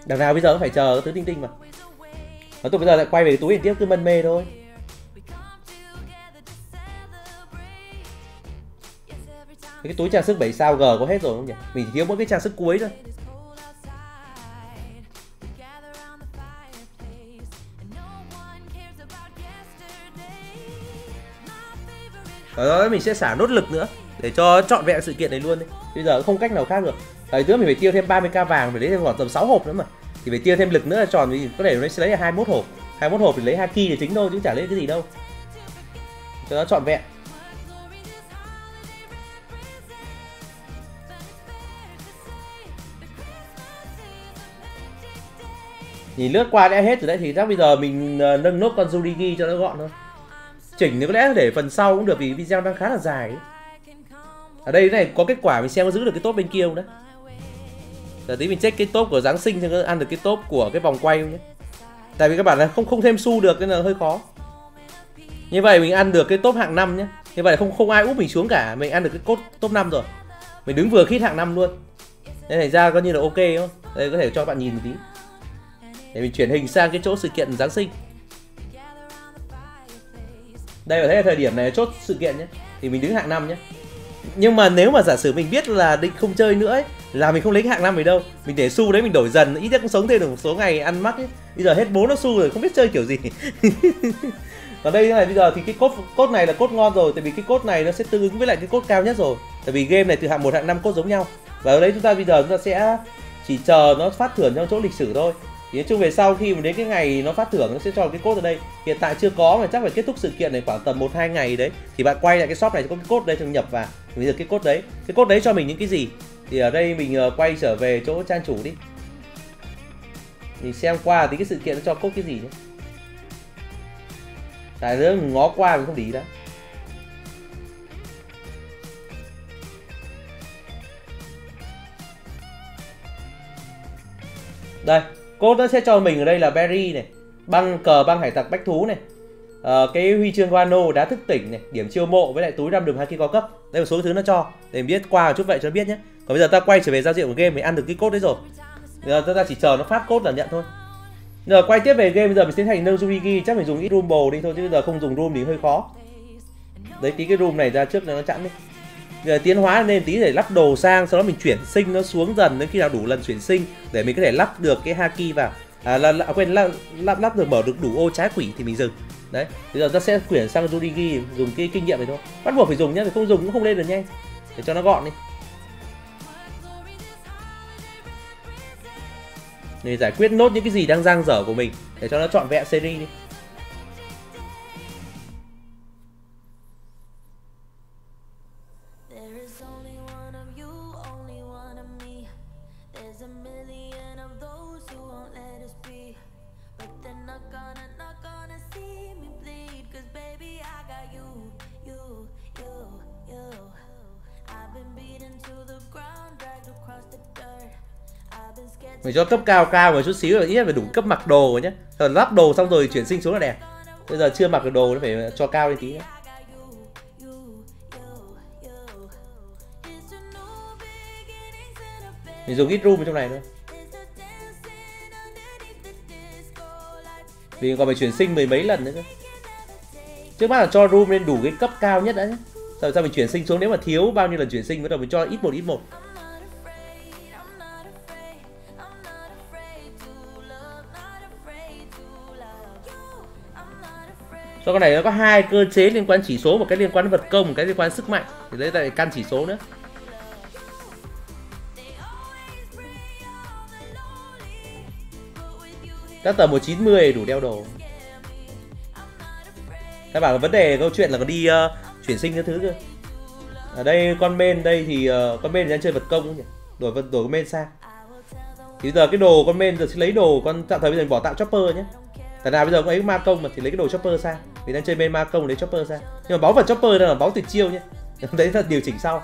Đằng nào bây giờ cũng phải chờ cái thứ tinh tinh mà. Nói tôi bây giờ lại quay về cái túi để tiếp, cứ mân mê thôi. Cái túi trang sức 7 sao G có hết rồi không nhỉ? Mình chỉ thiếu mỗi cái trang sức cuối thôi. Rồi đó mình sẽ xả nốt lực nữa để cho trọn vẹn sự kiện này luôn đi. Bây giờ không cách nào khác được. Đấy nữa mình phải tiêu thêm 30k vàng để lấy thêm khoảng tầm 6 hộp nữa mà. Thì phải tiêu thêm lực nữa, tròn vì có thể nó sẽ lấy 21 hộp. 21 hộp thì lấy haki thì chính thôi, chứ chả lấy cái gì đâu. Cho nó trọn vẹn. Nhìn lướt qua đã hết rồi đấy, thì chắc bây giờ mình ờ, nâng nốt con Zurigi cho nó gọn thôi chỉnh thì có lẽ để phần sau cũng được vì video đang khá là dài ấy. ở đây này, có kết quả mình xem có giữ được cái tốt bên kia không đấy giờ tí mình check cái top của giáng sinh xem có ăn được cái top của cái vòng quay không nhé. Tại vì các bạn là không không thêm xu được nên là hơi khó. Như vậy mình ăn được cái top hạng 5 nhé. Như vậy không không ai úp mình xuống cả. Mình ăn được cái cốt, top 5 rồi. Mình đứng vừa khít hạng 5 luôn. Nên thành ra coi như là ok không? Đây, có thể cho bạn nhìn một tí. Để mình chuyển hình sang cái chỗ sự kiện giáng sinh. Đây ở thấy là thời điểm này chốt sự kiện nhé. Thì mình đứng hạng năm nhé nhưng mà nếu mà giả sử mình biết là định không chơi nữa ấy, là mình không lấy cái hạng năm về đâu. Mình để xu đấy mình đổi dần ít nhất cũng sống thêm được một số ngày ăn mắc ấy. Bây giờ hết bốn nó xu rồi không biết chơi kiểu gì. Còn đây này bây giờ thì cái cốt cốt này là cốt ngon rồi tại vì cái cốt này nó sẽ tương ứng với lại cái cốt cao nhất rồi. Tại vì game này từ hạng 1 hạng 5 cốt giống nhau. Và ở đấy chúng ta bây giờ chúng ta sẽ chỉ chờ nó phát thưởng trong chỗ lịch sử thôi. Thì nói chung về sau khi mà đến cái ngày nó phát thưởng nó sẽ cho cái cốt ở đây. Hiện tại chưa có mà chắc phải kết thúc sự kiện này khoảng tầm một hai ngày đấy. Thì bạn quay lại cái shop này có cái cốt đây thằng nhập vào bây giờ cái cốt đấy, cái cốt đấy cho mình những cái gì? Thì ở đây mình ờ, quay trở về chỗ trang chủ đi. Mình xem qua thì cái sự kiện nó cho cốt cái gì nhé. Tại nếu mình ngó qua mình không để ý đó đây cốt nó sẽ cho mình ở đây là berry này, băng cờ băng hải tặc bách thú này. Ờ, cái huy chương guano đá thức tỉnh này điểm chiêu mộ với lại túi năm đường haki cao cấp. Đây là số thứ nó cho để biết qua một chút vậy cho biết nhé. Còn bây giờ ta quay trở về giao diện của game mình ăn được cái cốt đấy rồi. Giờ ta chỉ chờ nó phát cốt là nhận thôi. Giờ quay tiếp về game bây giờ mình sẽ thành nâng Zurigi chắc mình dùng ít room đi thôi chứ bây giờ không dùng room thì hơi khó. Đấy tí cái room này ra trước là nó chẵn đi. Giờ tiến hóa lên tí để lắp đồ sang sau đó mình chuyển sinh nó xuống dần đến khi nào đủ lần chuyển sinh để mình có thể lắp được cái haki vào. À, là, là à, quên lắp, lắp lắp được mở được đủ ô trái quỷ thì mình dừng đấy, bây giờ ta sẽ chuyển sang Jurigi dùng cái kinh nghiệm này thôi. Bắt buộc phải dùng nhá thì không dùng cũng không lên được nhanh. Để cho nó gọn đi. Để giải quyết nốt những cái gì đang giang dở của mình, để cho nó trọn vẹn series đi. Mình cho cấp cao cao một chút xíu rồi ít nhất phải đủ cấp mặc đồ rồi nhé rồi lắp đồ xong rồi chuyển sinh xuống là đẹp. Bây giờ chưa mặc được đồ nó phải cho cao lên tí nữa. Mình dùng ít room trong này thôi. Vì còn phải chuyển sinh mười mấy lần nữa cơ. Trước mắt là cho room lên đủ cái cấp cao nhất đã nhé sau sau mình chuyển sinh xuống? Nếu mà thiếu, bao nhiêu lần chuyển sinh bắt đầu mình cho ít một ít một. Và con này nó có hai cơ chế liên quan chỉ số, và cái liên quan đến vật công, cái liên quan đến sức mạnh. Thì đấy lại căn chỉ số nữa. Các tờ 190 đủ đeo đồ. Các bạn vấn đề câu chuyện là có đi uh, chuyển sinh cái thứ cơ. Ở đây con bên đây thì uh, con bên đang chơi vật công nhỉ? Đổi vật đổi con bên sang. Thì giờ cái đồ con bên giờ sẽ lấy đồ con tạm thời bây giờ bỏ tạo chopper nhé. Tại nào bây giờ có ấy ma công mà thì lấy cái đồ chopper sang. Mình đang chơi bên ma công lấy chopper ra. Nhưng mà báu vật chopper đây là báu tuyệt chiêu nhé. Đấy là điều chỉnh sau.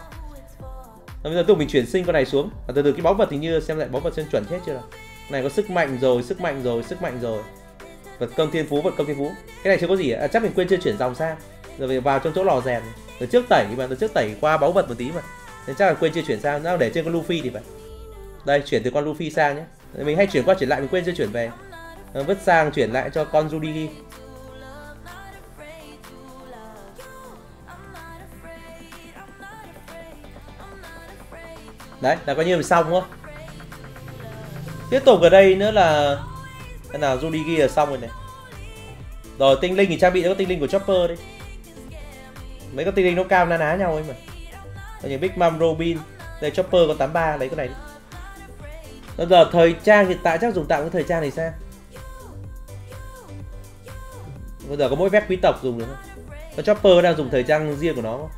Và bây giờ tụi mình chuyển sinh con này xuống. À, từ từ cái báu vật thì như xem lại báu vật xem chuẩn hết chưa nào. Này có sức mạnh rồi sức mạnh rồi sức mạnh rồi. Vật công thiên phú vật công thiên phú. Cái này chưa có gì à, chắc mình quên chưa chuyển dòng sang. Rồi về vào trong chỗ lò rèn. Từ trước tẩy mà từ trước tẩy qua báu vật một tí mà. Nên chắc là quên chưa chuyển sang. Nào để trên con Luffy thì phải đây chuyển từ con Luffy sang nhé. Mình hay chuyển qua chuyển lại mình quên chưa chuyển về. Ờ, vứt sang chuyển lại cho con judy đấy, là coi như mình xong không tiếp tục ở đây nữa là cái nào ghi là xong rồi này. Rồi, tinh linh thì trang bị cho có tinh linh của Chopper đi. Mấy con tinh linh nó cao, na ná nhau ấy mà. Còn những Big Mom Robin. Đây, Chopper còn 83 lấy cái này đi. Bây giờ thời trang hiện tại, chắc dùng tạm cái thời trang này sao bây giờ có mỗi vét quý tộc dùng được không? Con Chopper đang dùng thời trang riêng của nó không?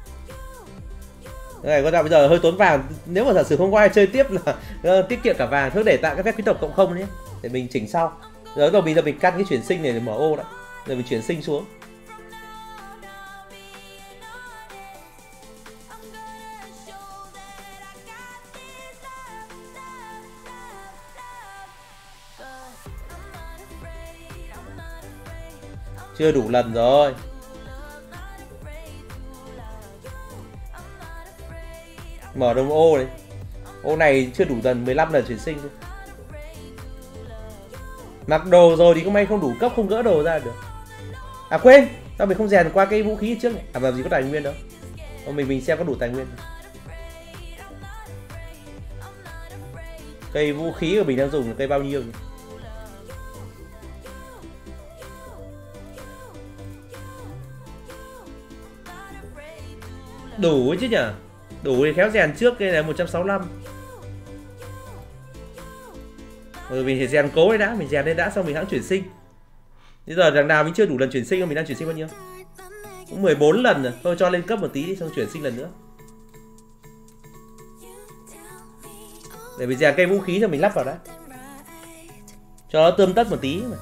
Này có ra bây giờ hơi tốn vàng. Nếu mà giả sử không có ai chơi tiếp là uh, tiết kiệm cả vàng thôi để tạo cái phép quý tộc cộng không nhé. Để mình chỉnh sau. Rồi đầu bây giờ mình cắt cái chuyển sinh này để mở ô đã. Rồi mình chuyển sinh xuống. Chưa đủ lần rồi. Mở đồng ô này. Ô này chưa đủ dần 15 lần chuyển sinh thôi. Mặc đồ rồi thì có may không đủ cấp không gỡ đồ ra được. À quên tao mình không rèn qua cái vũ khí trước này. À làm gì có tài nguyên đâu. Ô, mình mình xem có đủ tài nguyên không. cây vũ khí của mình đang dùng là cây bao nhiêu nhỉ? đủ chứ nhở? Đủ thì khéo rèn trước cái này 165 rồi mình phải rèn cố đấy đã, mình rèn đấy đã, xong mình hãng chuyển sinh. Bây giờ đằng nào mình chưa đủ lần chuyển sinh, mình đang chuyển sinh bao nhiêu? Cũng 14 lần rồi, thôi cho lên cấp một tí đi, xong chuyển sinh lần nữa. Để mình rèn cây vũ khí cho mình lắp vào đã. Cho nó tươm tất một tí mà.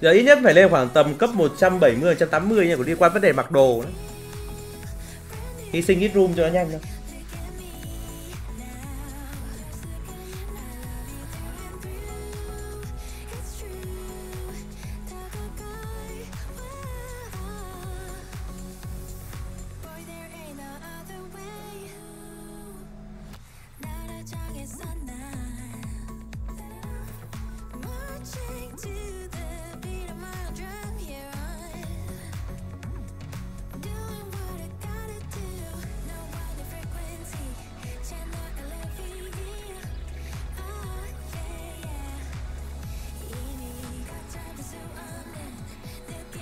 Giờ ít nhất phải lên khoảng tầm cấp 170 180 nha còn đi qua vấn đề mặc đồ nữa. hy sinh ít room cho nó nhanh thôi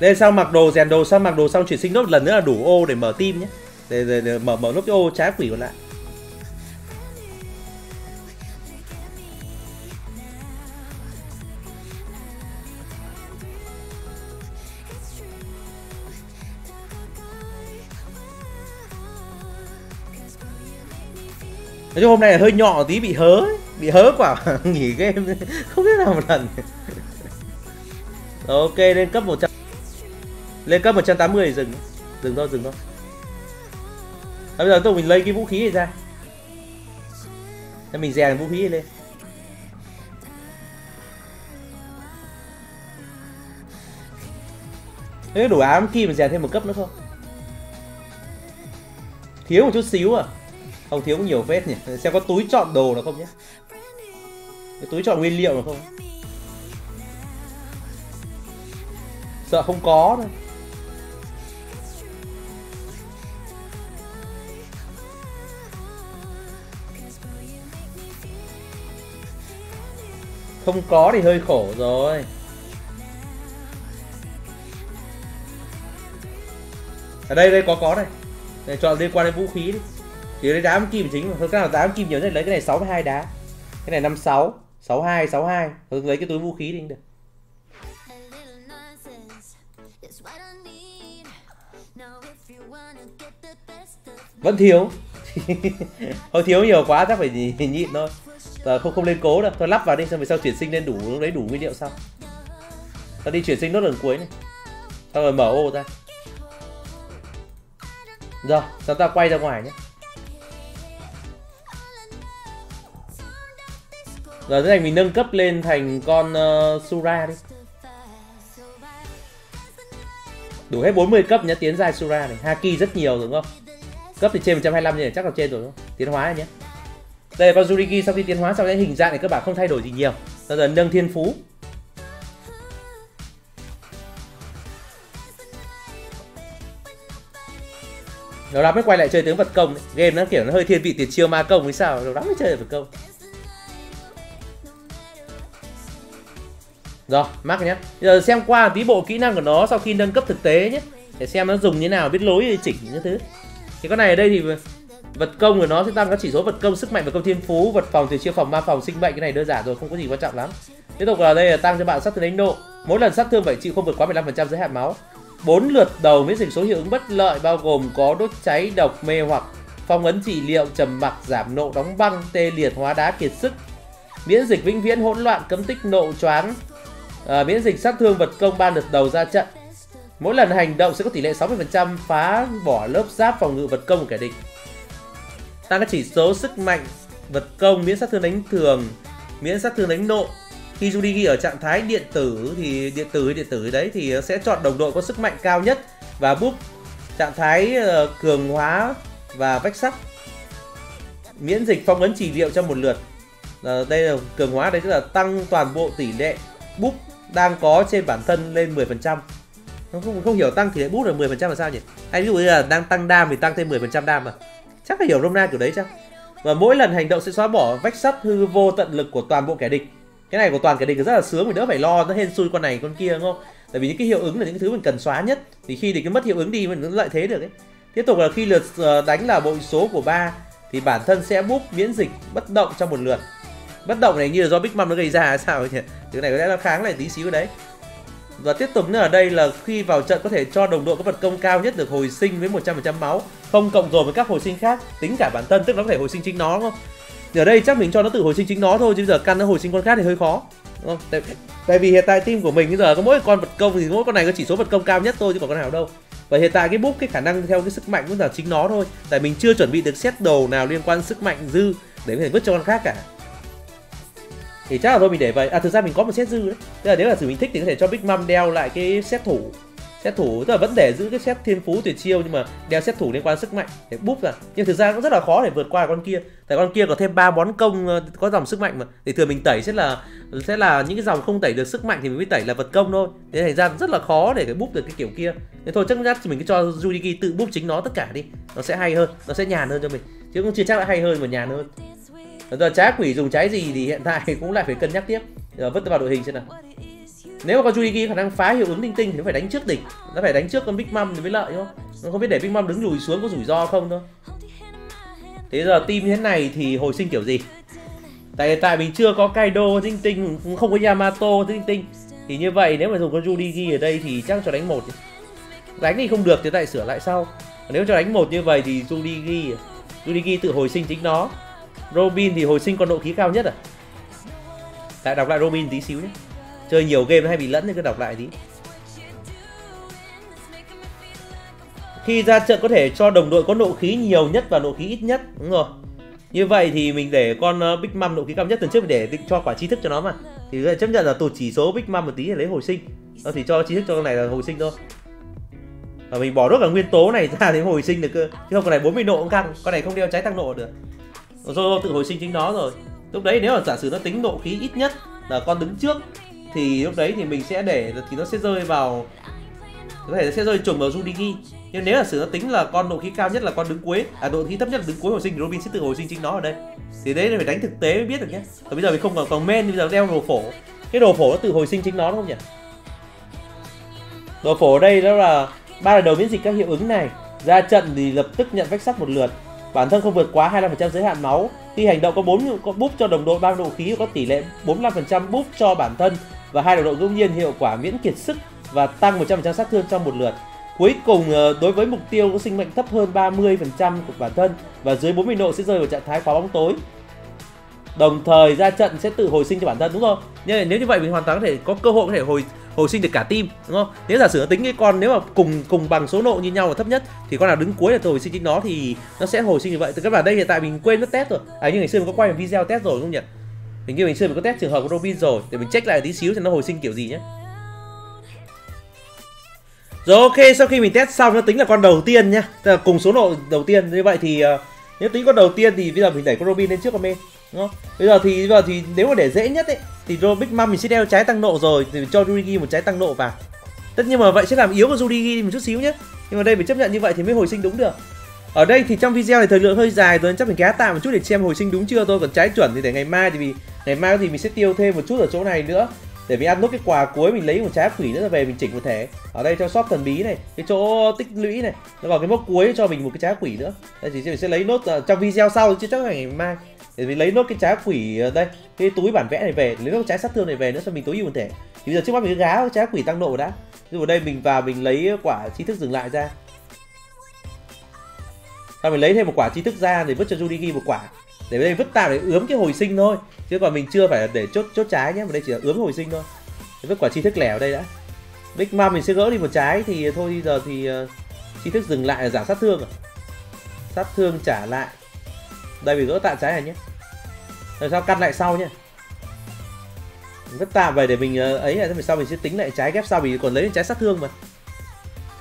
없는 Đây mặc đồ rèn đồ xong mặc đồ xong chuyển sinh nốt lần nữa là đủ ô để mở tim nhé. Để, để, để mở mở nốt cái ô trái quỷ còn lại. Nói chung hôm nay là hơi nhỏ tí bị hớ ấy. bị hớ quả nghỉ game. Không biết nào một lần. Ok lên cấp 100 lên cấp 180 thì dừng dừng thôi dừng thôi. À, bây giờ tôi mình lấy cái vũ khí này ra. Thế mình rèn vũ khí này lên. Thế đủ ám kim mình rèn thêm một cấp nữa không? Thiếu một chút xíu à? Không thiếu cũng nhiều phết nhỉ. Xem có túi chọn đồ nào không nhé Cái túi chọn nguyên liệu nào không? Sợ không có đâu Không có thì hơi khổ rồi. Ở đây đây có có này, Để chọn liên quan đến vũ khí đi. Chỉ lấy đá kim chính Thực cái nào đá kim nhiều nhất lấy cái này 62 đá. Cái này 56 62 62 Hưng lấy cái túi vũ khí đi được. Vẫn thiếu. Hơi thiếu nhiều quá chắc phải nhịn thôi và không không lên cố đâu. Thôi lắp vào đi xong rồi sau chuyển sinh lên đủ lúc đấy đủ nguyên liệu sau. Ta đi chuyển sinh nốt lần cuối này. Xong rồi mở ô ra rồi sau ta quay ra ngoài nhé. Rồi thế này mình nâng cấp lên thành con uh, Sura đi. Đủ hết 40 cấp nhé tiến dài Sura này. Haki rất nhiều đúng không? Cấp thì trên 125 nhưng chắc là trên rồi đúng không? Tiến hóa rồi nhé đây là con Zurigi sau khi tiến hóa sau cái hình dạng này các bạn không thay đổi gì nhiều. Dần dần nâng thiên phú. Nó lắm mới quay lại chơi tướng vật công đấy. Game nó kiểu nó hơi thiên vị tiền chiêu ma công hay sao Nó lắm mới chơi vật công. Rồi, mắc nhé. Giờ xem qua tí bộ kỹ năng của nó sau khi nâng cấp thực tế nhé. Để xem nó dùng như nào, biết lối chỉnh những thứ. Thì con này ở đây thì vật công của nó sẽ tăng các chỉ số vật công, sức mạnh, vật công thiên phú, vật phòng, thì chia phòng, ma phòng, sinh mệnh Cái này đơn giản rồi, không có gì quan trọng lắm. Tiếp tục là đây là tăng cho bạn sát thương đánh độ. Mỗi lần sát thương phải chịu không vượt quá 15% giới hạn máu. Bốn lượt đầu miễn dịch số hiệu ứng bất lợi bao gồm có đốt cháy, độc, mê hoặc phong ấn trị liệu, trầm mặc, giảm nộ, đóng băng, tê liệt, hóa đá, kiệt sức. Miễn dịch vĩnh viễn hỗn loạn, cấm tích nộ, choáng. À, miễn dịch sát thương vật công ba lượt đầu ra trận. Mỗi lần hành động sẽ có tỷ lệ 60% phá bỏ lớp giáp phòng ngự vật công của kẻ địch tăng các chỉ số sức mạnh vật công miễn sát thương đánh thường miễn sát thương đánh nộ khi Jurigi ở trạng thái điện tử thì điện tử điện tử đấy thì sẽ chọn đồng đội có sức mạnh cao nhất và búp trạng thái ờ, cường hóa và vách sắt. Miễn dịch phong ấn trị liệu trong một lượt. Ờ, đây là cường hóa đấy tức là tăng toàn bộ tỷ lệ búp đang có trên bản thân lên 10% không, không, không hiểu tăng tỷ lệ búp là 10% là sao nhỉ? Hay ví dụ như là đang tăng đam thì tăng thêm 10% đam mà chắc là hiểu nôm na kiểu đấy chắc. Và mỗi lần hành động sẽ xóa bỏ vách sắt hư vô tận lực của toàn bộ kẻ địch. Cái này của toàn kẻ địch rất là sướng, mình đỡ phải lo nó hên xui con này con kia, đúng không? Tại vì những cái hiệu ứng là những cái thứ mình cần xóa nhất. Thì khi địch nó mất hiệu ứng đi mình vẫn lợi thế được ấy. Tiếp tục là khi lượt ờ, đánh là bội số của ba, thì bản thân sẽ búp miễn dịch, bất động trong một lượt. Bất động này như là do Big Mom nó gây ra hay sao nhỉ? Cái này có lẽ nó kháng lại tí xíu đấy và tiếp tục nữa ở đây là khi vào trận có thể cho đồng đội có vật công cao nhất được hồi sinh với 100% máu không cộng dồn với các hồi sinh khác tính cả bản thân tức nó có thể hồi sinh chính nó đúng không? Thì ở đây chắc mình cho nó tự hồi sinh chính nó thôi chứ bây giờ căn nó hồi sinh con khác thì hơi khó đúng không? Tại, tại vì hiện tại team của mình bây giờ có mỗi con vật công thì mỗi con này có chỉ số vật công cao nhất thôi chứ còn con nào đâu. Và hiện tại cái búp cái khả năng theo cái sức mạnh cũng là chính nó thôi. Tại mình chưa chuẩn bị được set đồ nào liên quan sức mạnh dư để có thể vứt cho con khác cả thì chắc là thôi, mình để vậy. À thực ra mình có một set dư đấy. Tức là nếu là sử mình thích thì có thể cho big mom đeo lại cái set thủ. Set thủ, tức là vẫn để giữ cái set thiên phú tuyệt chiêu, nhưng mà đeo set thủ liên quan sức mạnh để búp ra. Nhưng thực ra cũng rất là khó để vượt qua con kia. Tại con kia có thêm ba món công ờ, có dòng sức mạnh mà. Thì thường mình tẩy sẽ là sẽ là những cái dòng không tẩy được sức mạnh thì mình mới tẩy là vật công thôi. Thế thành ra rất là khó để cái búp được cái kiểu kia. Nên thôi, chắc chắn thì mình cứ cho Judiki tự búp chính nó tất cả đi. Nó sẽ hay hơn, nó sẽ nhàn hơn cho mình. Chứ cũng chưa chắc là hay hơn, mà nhàn hơn. Ờ, giờ trái quỷ dùng trái gì thì hiện tại cũng lại phải cân nhắc tiếp. Giờ vứt vào đội hình xem nào. Nếu mà con Jurigi khả năng phá hiệu ứng tinh tinh thì phải đánh trước địch. Nó phải đánh trước con Big Mom thì mới lợi, đúng không? Nó không biết để Big Mom đứng lùi xuống có rủi ro không thôi. Thế giờ team như thế này thì hồi sinh kiểu gì? Tại tại mình chưa có Kaido tinh tinh Không có Yamato tinh tinh. Thì như vậy nếu mà dùng con Jurigi ở đây thì chắc cho đánh một Đánh thì không được thì tại sửa lại sau. Nếu cho đánh một như vậy thì Jurigi Jurigi tự hồi sinh chính nó. Robin thì hồi sinh con độ khí cao nhất à? Lại đọc lại Robin tí xíu nhé. Chơi nhiều game hay bị lẫn thì cứ đọc lại tí. Khi ra trận có thể cho đồng đội có nộ khí nhiều nhất và nộ khí ít nhất, Đúng rồi. Như vậy thì mình để con ờ, Big Mom nộ khí cao nhất Tuần trước mình để định cho quả tri thức cho nó mà. Thì chấp nhận là tụt chỉ số Big Mom một tí để lấy hồi sinh. Đó thì cho tri thức cho con này là hồi sinh thôi. Và mình bỏ đốt cả nguyên tố này ra thì hồi sinh được cơ. Chứ không, con này 40 nộ cũng căng. Con này không đeo trái tăng nộ được. Zoro tự hồi sinh chính nó rồi. Lúc đấy nếu mà giả sử nó tính độ khí ít nhất là con đứng trước, thì lúc đấy thì mình sẽ để, thì nó sẽ rơi vào, có thể nó sẽ rơi trùng vào Judigi nhưng nếu giả sử nó tính là con độ khí cao nhất là con đứng cuối à độ khí thấp nhất là đứng cuối hồi sinh thì Robin sẽ tự hồi sinh chính nó ở đây. Thì đấy là phải đánh thực tế mới biết được nhé. Còn bây giờ mình không còn còn men bây giờ đeo đồ phổ. Cái đồ phổ nó tự hồi sinh chính nó đúng không nhỉ? Đồ phổ ở đây đó là ba là đầu miễn dịch các hiệu ứng này. Ra trận thì lập tức nhận vách sắt một lượt bản thân không vượt quá 25% giới hạn máu, khi hành động có 4 có búp cho đồng đội ba độ khí có tỷ lệ 45% búp cho bản thân và hai đồng đội ngẫu nhiên hiệu quả miễn kiệt sức và tăng 100% sát thương trong một lượt. Cuối cùng ờ, đối với mục tiêu có sinh mệnh thấp hơn 30% của bản thân và dưới 40 độ sẽ rơi vào trạng thái quá bóng tối. Đồng thời ra trận sẽ tự hồi sinh cho bản thân, đúng không? Nhưng nếu như vậy mình hoàn toàn có thể có cơ hội có thể hồi hồi sinh được cả team đúng không? Nếu giả sử nó tính cái con nếu mà cùng cùng bằng số nộ như nhau là thấp nhất thì con nào đứng cuối là tự hồi sinh chính nó thì nó sẽ hồi sinh như vậy. Từ các bạn đây hiện tại mình quên mất test rồi. À nhưng ngày xưa mình có quay một video test rồi đúng không nhỉ? Mình như mình xưa mình có test trường hợp của Robin rồi để mình check lại tí xíu xem nó hồi sinh kiểu gì nhé. Rồi ok sau khi mình test xong nó tính là con đầu tiên nhá. Tức là cùng số nộ đầu tiên như vậy thì uh, nếu tính con đầu tiên thì bây giờ mình đẩy con Robin lên trước con main đúng không? Bây giờ thì, bây giờ thì nếu mà để dễ nhất ấy, thì Robic Big mình sẽ đeo trái tăng nộ rồi, thì cho Rurigi một trái tăng nộ vào. Tất nhiên mà vậy sẽ làm yếu con Rurigi một chút xíu nhé nhưng mà đây phải chấp nhận như vậy thì mới hồi sinh đúng được. Ở đây thì trong video này thời lượng hơi dài rồi, nên chắc mình cá tạm một chút để xem hồi sinh đúng chưa thôi. Còn trái chuẩn thì để ngày mai thì vì ngày mai thì mình sẽ tiêu thêm một chút ở chỗ này nữa. Để mình ăn nốt cái quà cuối, mình lấy một trái quỷ nữa về mình chỉnh một thể. Ở đây cho shop thần bí này, cái chỗ tích lũy này. Nó vào cái mốc cuối cho mình một cái trái quỷ nữa. Đây, thì mình sẽ lấy nốt ờ, trong video sau chứ chắc là ngày mai để mình lấy nốt cái trái quỷ đây, cái túi bản vẽ này về, lấy nốt trái sát thương này về nữa cho mình tối ưu một thể. Thì bây giờ trước mắt mình cứ gá trái quỷ tăng độ đã. Nhưng vào đây mình vào mình lấy quả trí thức dừng lại ra. Sau mình lấy thêm một quả trí thức ra để vứt cho Judigi một quả. Để đây vứt tạm để ướm cái hồi sinh thôi. Chứ còn mình chưa phải để chốt chốt trái nhé, mà đây chỉ là ướm hồi sinh thôi. Để vứt quả tri thức lẻ ở đây đã. Big mom mình sẽ gỡ đi một trái thì thôi, bây giờ thì trí tri thức dừng lại là giảm sát thương à? sát thương trả lại đây bị gỡ tạm trái này nhé. Rồi sao căn lại sau nhé. Vứt tạm về để mình ờ, ấy là sau mình sẽ tính lại trái ghép sau, vì còn lấy trái sát thương mà.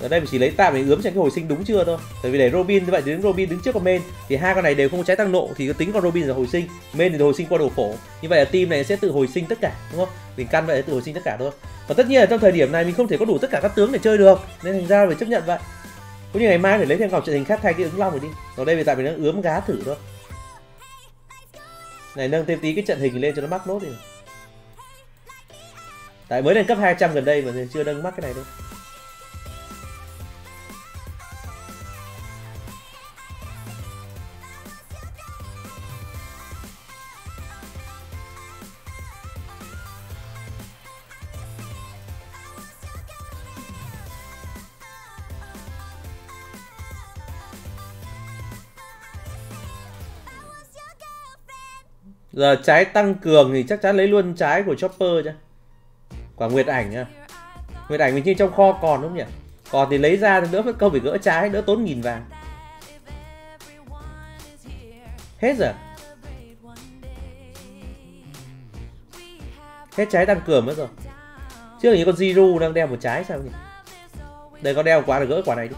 Ở đây mình chỉ lấy tạm để ướm cho cái hồi sinh đúng chưa thôi. Tại vì để Robin như vậy, đến Robin đứng trước con main, thì hai con này đều không có trái tăng nộ, thì tính con Robin là hồi sinh. Main thì hồi sinh qua đồ phổ. Như vậy là team này sẽ tự hồi sinh tất cả, đúng không? Mình căn vậy tự hồi sinh tất cả thôi. Và tất nhiên là trong thời điểm này mình không thể có đủ tất cả các tướng để chơi được. Nên thành ra phải chấp nhận vậy. Cũng như ngày mai phải lấy thêm cọc trận hình khác thay cái ứng long rồi đi. Ở đây vì tại mình đang ướm gá thử thôi này, nâng thêm tí cái trận hình lên cho nó mắc nốt đi. Tại mới lên cấp 200 gần đây mà chưa nâng mắc cái này đâu. Giờ trái tăng cường thì chắc chắn lấy luôn trái của Chopper chứ. Quả Nguyệt ảnh nhá. Nguyệt ảnh mình như trong kho còn đúng không nhỉ? Còn thì lấy ra thì đỡ mất câu phải gỡ trái Đỡ tốn nghìn vàng. Hết rồi Hết trái tăng cường mất rồi. Trước như con Zero đang đeo một trái sao nhỉ? Đây con đeo quá là gỡ quả này đi.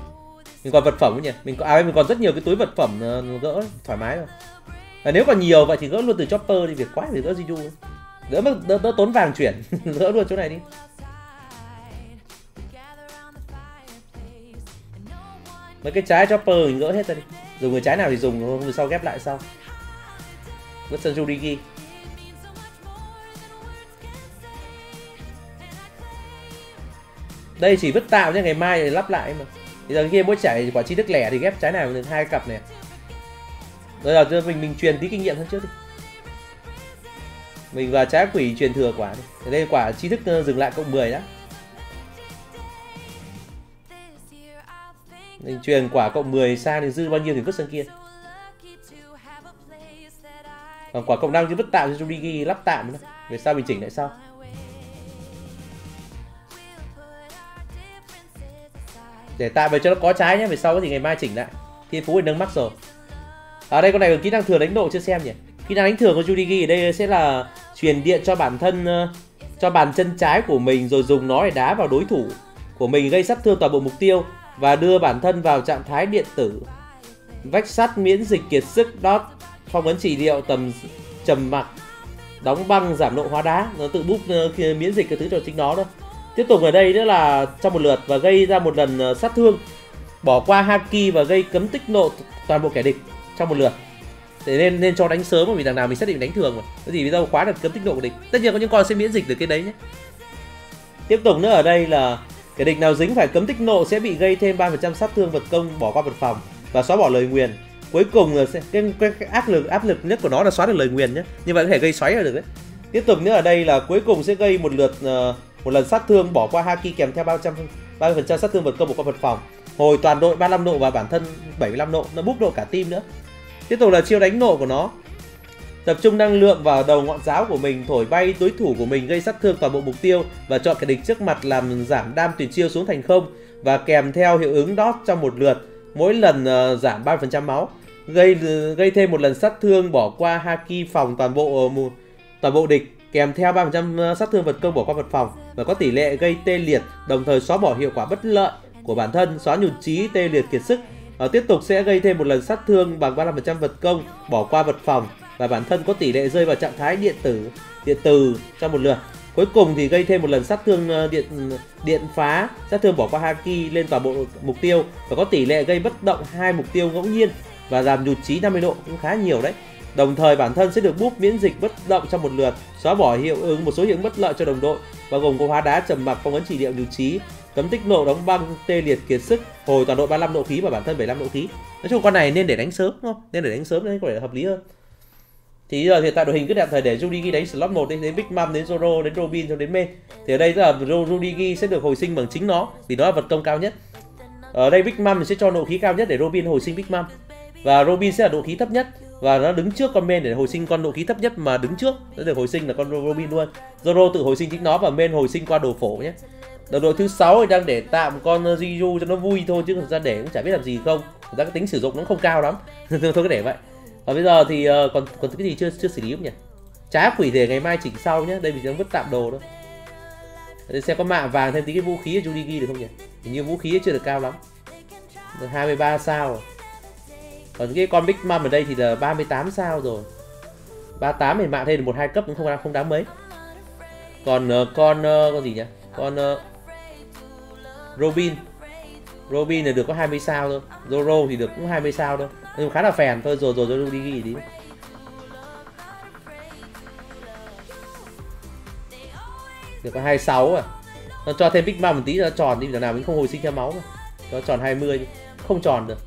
Mình còn vật phẩm nhỉ? Mình có, à, mình còn rất nhiều cái túi vật phẩm ờ, gỡ thoải mái rồi và nếu còn nhiều vậy thì gỡ luôn từ chopper đi việc quá thì gỡ Jiju đỡ, đỡ, đỡ tốn vàng chuyển gỡ luôn chỗ này đi. Mấy cái trái chopper mình gỡ hết ra đi. Dùng người trái nào thì dùng rồi sau ghép lại sau. Gỡ sang Jurigi đây chỉ vứt tạo nhé ngày mai thì lắp lại mà. Bây giờ kia mỗi chảy quả chi đức lẻ thì ghép trái nào được hai cặp này Bây giờ mình mình truyền tí kinh nghiệm hơn trước đi. Mình và trái quỷ truyền thừa quả đi. Đây quả trí thức ờ, dừng lại cộng 10 đó Mình truyền quả cộng 10 sang thì dư bao nhiêu thì vứt sang kia. Còn quả cộng 5 thì vứt tạm cho Jurigi lắp tạm nữa. Về sau mình chỉnh lại sau. Để tạm về cho nó có trái nhé, Về sau thì ngày mai chỉnh lại. Thiên phú thì nâng mắc rồi ở đây con này có kỹ năng thừa đánh độ chưa xem nhỉ. Kỹ năng đánh thừa của Judigi ở đây sẽ là truyền điện cho bản thân ờ, cho bàn chân trái của mình rồi dùng nó để đá vào đối thủ của mình gây sát thương toàn bộ mục tiêu và đưa bản thân vào trạng thái điện tử. Vách sắt miễn dịch kiệt sức dot phong ấn trị liệu tầm trầm mặc đóng băng giảm độ hóa đá. Nó tự búp uh, miễn dịch cái thứ cho chính nó thôi tiếp tục ở đây nữa là trong một lượt và gây ra một lần uh, sát thương bỏ qua haki và gây cấm tích nộ toàn bộ kẻ địch trong một lượt để nên nên cho đánh sớm vì đằng nào mình xác định đánh thường mà cái gì bây giờ khóa được cấm tích độ của địch tất nhiên có những con sẽ miễn dịch được cái đấy nhé tiếp tục nữa ở đây là Kẻ địch nào dính phải cấm tích nộ sẽ bị gây thêm 3% sát thương vật công bỏ qua vật phòng và xóa bỏ lời nguyền. Cuối cùng là sẽ cái, cái, cái áp lực áp lực nhất của nó là xóa được lời nguyền nhé. Như vậy có thể gây xoáy là được đấy. Tiếp tục nữa ở đây là cuối cùng sẽ gây một lượt uh, một lần sát thương bỏ qua haki kèm theo 300 30% sát thương vật công bỏ qua vật phòng. Hồi toàn đội 35 độ và bản thân 75 độ, nó búp độ cả team nữa. Tiếp tục là chiêu đánh nộ của nó. Tập trung năng lượng vào đầu ngọn giáo của mình, thổi bay đối thủ của mình gây sát thương toàn bộ mục tiêu và chọn kẻ địch trước mặt làm giảm đam tuyển chiêu xuống thành không và kèm theo hiệu ứng dot trong một lượt, mỗi lần uh, giảm 3% máu, gây gây thêm một lần sát thương bỏ qua haki phòng toàn bộ uh, toàn bộ địch kèm theo 3% ờ, sát thương vật công bỏ qua vật phòng và có tỷ lệ gây tê liệt, đồng thời xóa bỏ hiệu quả bất lợi của bản thân, xóa nhụt chí, tê liệt kiệt sức. Và tiếp tục sẽ gây thêm một lần sát thương bằng 35% vật công bỏ qua vật phòng và bản thân có tỷ lệ rơi vào trạng thái điện tử điện từ trong một lượt. Cuối cùng thì gây thêm một lần sát thương ờ, điện điện phá, sát thương bỏ qua haki lên toàn bộ mục tiêu và có tỷ lệ gây bất động hai mục tiêu ngẫu nhiên và giảm nhụt chí 50 độ cũng khá nhiều đấy. Đồng thời bản thân sẽ được búp miễn dịch bất động trong một lượt, xóa bỏ hiệu ứng một số hiệu ứng bất lợi cho đồng đội, bao gồm có hóa đá trầm mặc, phong ấn chỉ liệu nhụt chí, cấm tích nộ đóng băng, tê liệt kiệt sức, hồi toàn đội 35 độ khí và bản thân 75 độ khí. Nói chung con này nên để đánh sớm đúng không? Nên để đánh sớm nên có thể hợp lý hơn. Thì giờ hiện tại đội hình cứ đẹp thời để Rudigi đánh slot 1 đến, đến Big Mom đến Zoro đến Robin cho đến Mê. Thì ở đây là Rudigi sẽ được hồi sinh bằng chính nó vì nó là vật công cao nhất. Ở đây Big Mom sẽ cho độ khí cao nhất để Robin hồi sinh Big Mom. Và Robin sẽ là độ khí thấp nhất và nó đứng trước con men để hồi sinh con độ khí thấp nhất mà đứng trước nó được hồi sinh là con Robin luôn. Zoro tự hồi sinh chính nó và men hồi sinh qua đồ phổ nhé. Đồng đội thứ sáu thì đang để tạm con Jiju cho nó vui thôi chứ thực ra để cũng chả biết làm gì không. Thực ra cái tính sử dụng nó không cao lắm. thôi cứ để vậy. Và bây giờ thì uh, còn còn cái gì chưa chưa xử lý không nhỉ? Trá quỷ thể ngày mai chỉnh sau nhé. Đây mình đang vứt tạm đồ thôi. Để xem có mạ vàng thêm tí cái vũ khí ở Judigi được không nhỉ? Hình như vũ khí chưa được cao lắm. Được 23 sao rồi. Còn cái con Big Mom ở đây thì là 38 sao rồi. 38 thì mạ thêm được một hai cấp cũng không đáng không đáng mấy. Còn uh, con uh, con gì nhỉ? Con uh, Robin. Robin là được có 20 sao thôi. Zoro thì được cũng 20 sao thôi. Nhưng khá là phèn thôi rồi rồi rồi đi ghi đi. Được có 26 à. Nó cho thêm Big Mom một tí nó tròn đi, giờ nào mình không hồi sinh theo máu mà. Cho tròn 20 đi. Không tròn được.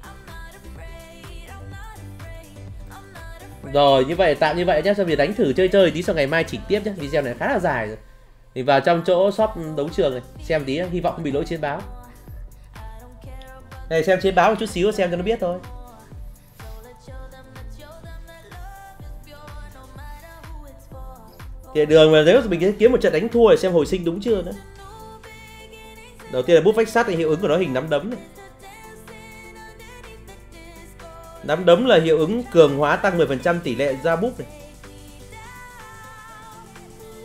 Rồi như vậy tạm như vậy nhé, cho việc đánh thử chơi chơi tí sau ngày mai chỉnh tiếp nhé. Video này khá là dài rồi. Thì vào trong chỗ shop đấu trường này, xem tí hy vọng không bị lỗi chiến báo. Này, xem chiến báo một chút xíu, xem cho nó biết thôi. Thì đường mà nếu mình kiếm một trận đánh thua để xem hồi sinh đúng chưa nữa. Đầu tiên là bút vách sắt thì hiệu ứng của nó hình nắm đấm này. Nắm đấm là hiệu ứng cường hóa tăng 10% tỷ lệ ra búp này.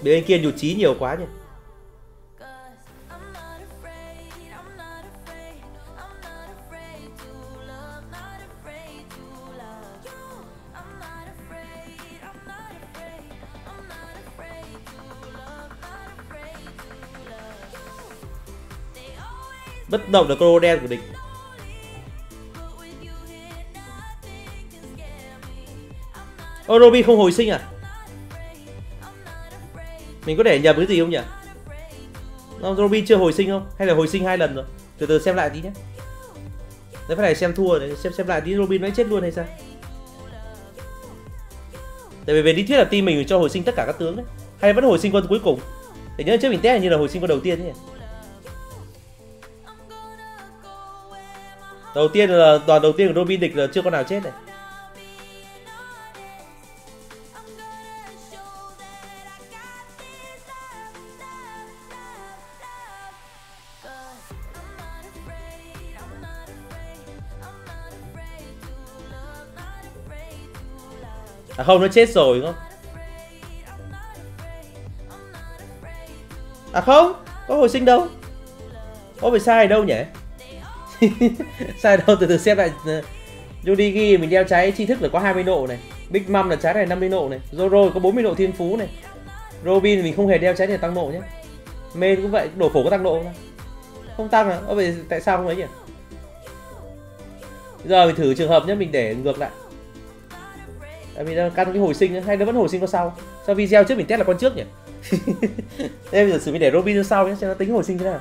Bên kia nhụt chí nhiều quá nhỉ. Bất động được color đen của địch Orobi không hồi sinh à mình có để nhầm cái gì không nhỉ? Nó Robi chưa hồi sinh không? Hay là hồi sinh hai lần rồi? Từ từ xem lại tí nhé. Đấy, phải này xem thua để xem xem lại tí Robin nó chết luôn hay sao? Tại vì về lý thuyết là team mình cho hồi sinh tất cả các tướng đấy. Hay vẫn hồi sinh quân cuối cùng? Để nhớ trước mình test như là hồi sinh quân đầu tiên nhỉ? Đầu tiên là, đoàn đầu tiên của Robin địch là chưa con nào chết này. À không nó chết rồi đúng không? À không, có hồi sinh đâu. Có phải sai đâu nhỉ? sai đâu từ từ xem lại ờ, Yudigi mình đeo trái tri thức là có 20 độ này Big Mom là trái này 50 độ này Zoro có 40 độ thiên phú này Robin mình không hề đeo trái này tăng độ nhé Main cũng vậy, đổ phổ có tăng độ không? Không tăng à? Ô, vậy tại sao không ấy nhỉ? Giờ mình thử trường hợp nhé, mình để ngược lại Tại vì căn cái hồi sinh hay nó vẫn hồi sinh có sau Sao video trước mình test là con trước nhỉ? Em giờ xử mình để Robin sau nhé, xem nó tính hồi sinh thế nào.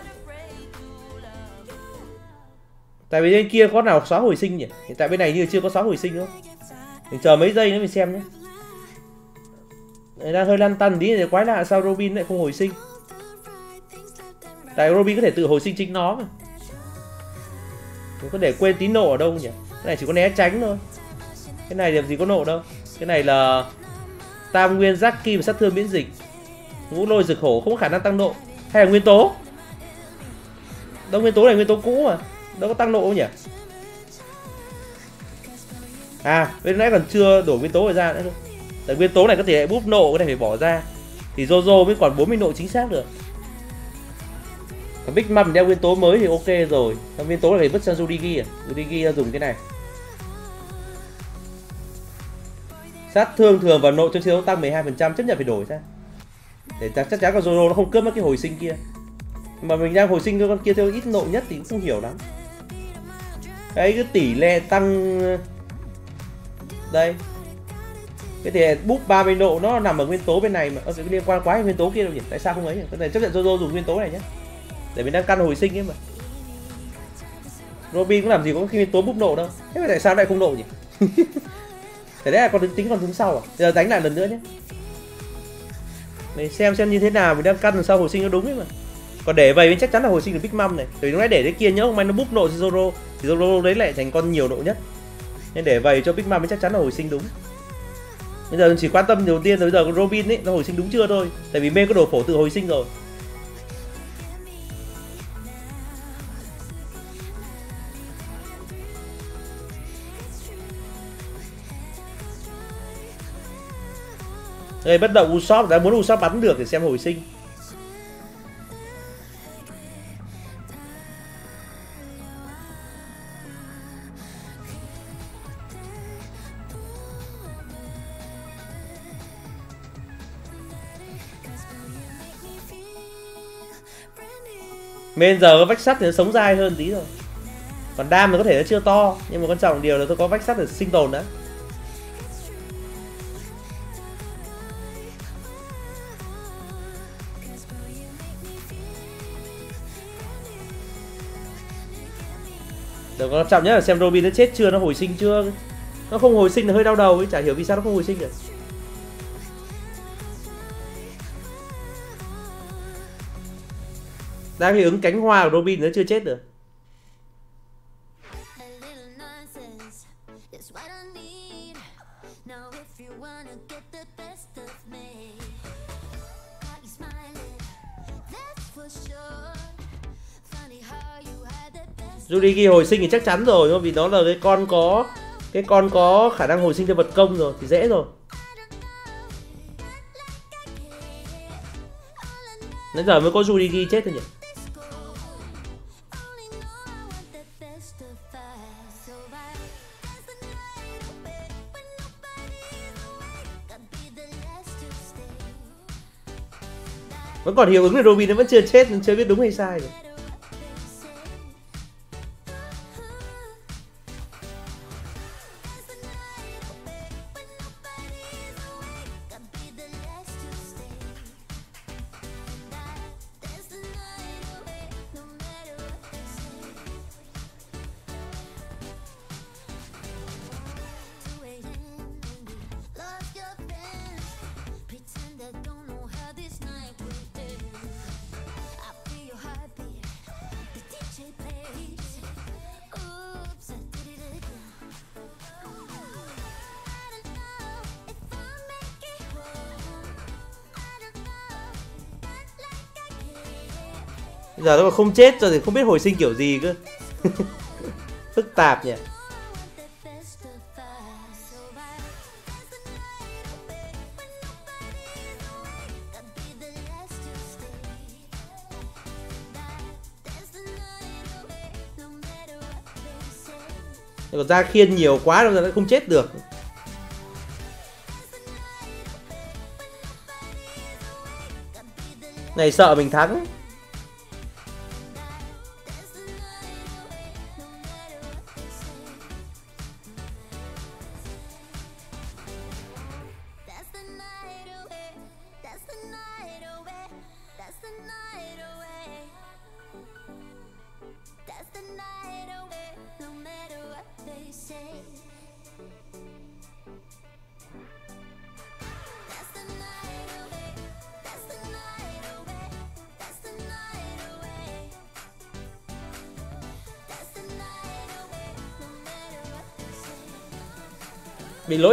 Tại vì bên kia có nào xóa hồi sinh nhỉ? Hiện tại bên này như chưa có xóa hồi sinh đâu. Mình chờ mấy giây nữa mình xem nhé đang hơi lăn tăn tí thì quái lạ sao Robin lại không hồi sinh. Tại Robin có thể tự hồi sinh chính nó mà. Mình có để quên tín nộ ở đâu nhỉ? Cái này chỉ có né tránh thôi. Cái này làm gì có nộ đâu cái này là tam nguyên, giác kim sát thương miễn dịch. Ngũ lôi rực hổ không có khả năng tăng độ. Hay là nguyên tố? Đâu, nguyên tố này nguyên tố cũ mà. Đâu có tăng độ không nhỉ? À bên nãy còn chưa đổi nguyên tố này ra nữa. Tại nguyên tố này có thể búp nộ, cái này phải bỏ ra. Thì Jojo mới còn 40 nộ chính xác được. Còn Big Mom đeo nguyên tố mới thì ok rồi. Còn nguyên tố này phải vứt sang Judigi à. Judigi dùng cái này. Sát thương thường và nội trong chiến đấu tăng 12% chấp nhận phải đổi ra. Để chắc chắn con Zoro nó không cướp mất cái hồi sinh kia. Mà mình đang hồi sinh cho con kia theo ít nội nhất thì cũng không hiểu lắm. Cái cái tỷ lệ tăng đây. Cái tỷ lệ búp 30 độ nó nằm ở nguyên tố bên này mà. Ơ, cái liên quan quá đến nguyên tố kia đâu nhỉ? Tại sao không ấy nhỉ? Cái này chấp nhận Zoro dùng nguyên tố này nhé để mình đang căn hồi sinh ấy mà. Robin cũng làm gì có khi nguyên tố búp nộ đâu. Thế mà tại sao lại không nộ nhỉ? Thế đấy là con tính tính con thứ sau à? Giờ đánh lại lần nữa nhé. Mình xem xem như thế nào Mình đang căn làm sao hồi sinh nó đúng ấy mà. Còn để vậy mình chắc chắn là hồi sinh được Big Mom này. Bởi vì lúc nãy để cái kia nhớ không? May nó búp nộ Zoro. Thì Zoro đấy lại thành con nhiều nộ nhất. Nên để vậy cho Big Mom mới chắc chắn là hồi sinh đúng. Bây giờ chỉ quan tâm đầu tiên là bây giờ con Robin ấy, Nó hồi sinh đúng chưa thôi? Tại vì mê có đồ phổ tự hồi sinh rồi. Đây bất động Usopp, đã muốn Usopp bắn được để xem hồi sinh. Bên giờ có vách sắt thì nó sống dai hơn tí rồi. Còn đam thì có thể nó chưa to, Nhưng mà quan trọng điều là tôi có vách sắt để sinh tồn đã. Điều quan trọng nhất là xem Robin nó chết chưa, nó hồi sinh chưa? Nó không hồi sinh là hơi đau đầu ấy, chả hiểu vì sao nó không hồi sinh được. Đang hiệu ứng cánh hoa của Robin nó chưa chết được. Jurigi hồi sinh thì chắc chắn rồi vì nó là cái con có, cái con có khả năng hồi sinh theo vật công rồi, thì dễ rồi. Nãy giờ mới có Jurigi chết thôi nhỉ? Vẫn còn hiệu ứng là Robin nó vẫn chưa chết nên chưa biết đúng hay sai rồi. Giờ nó mà không chết rồi thì không biết hồi sinh kiểu gì cơ. Phức tạp nhỉ. The còn ra khiên nhiều quá rồi nó không chết được. Này, sợ mình thắng.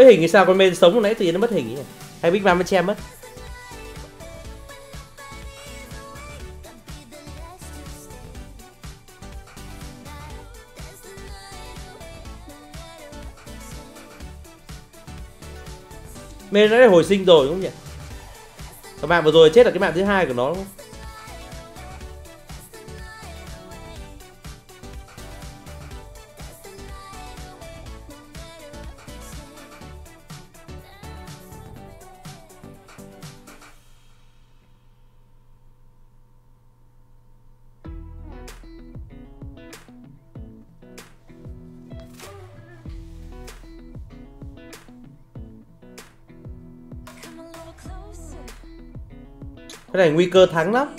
Hình thì sao con men sống lúc nãy tự nhiên nó mất hình ấy. hay big mom mới che mất men đã hồi sinh rồi đúng không nhỉ? Cái mạng vừa rồi chết là cái mạng thứ hai của nó đúng không? Này nguy cơ thắng lắm.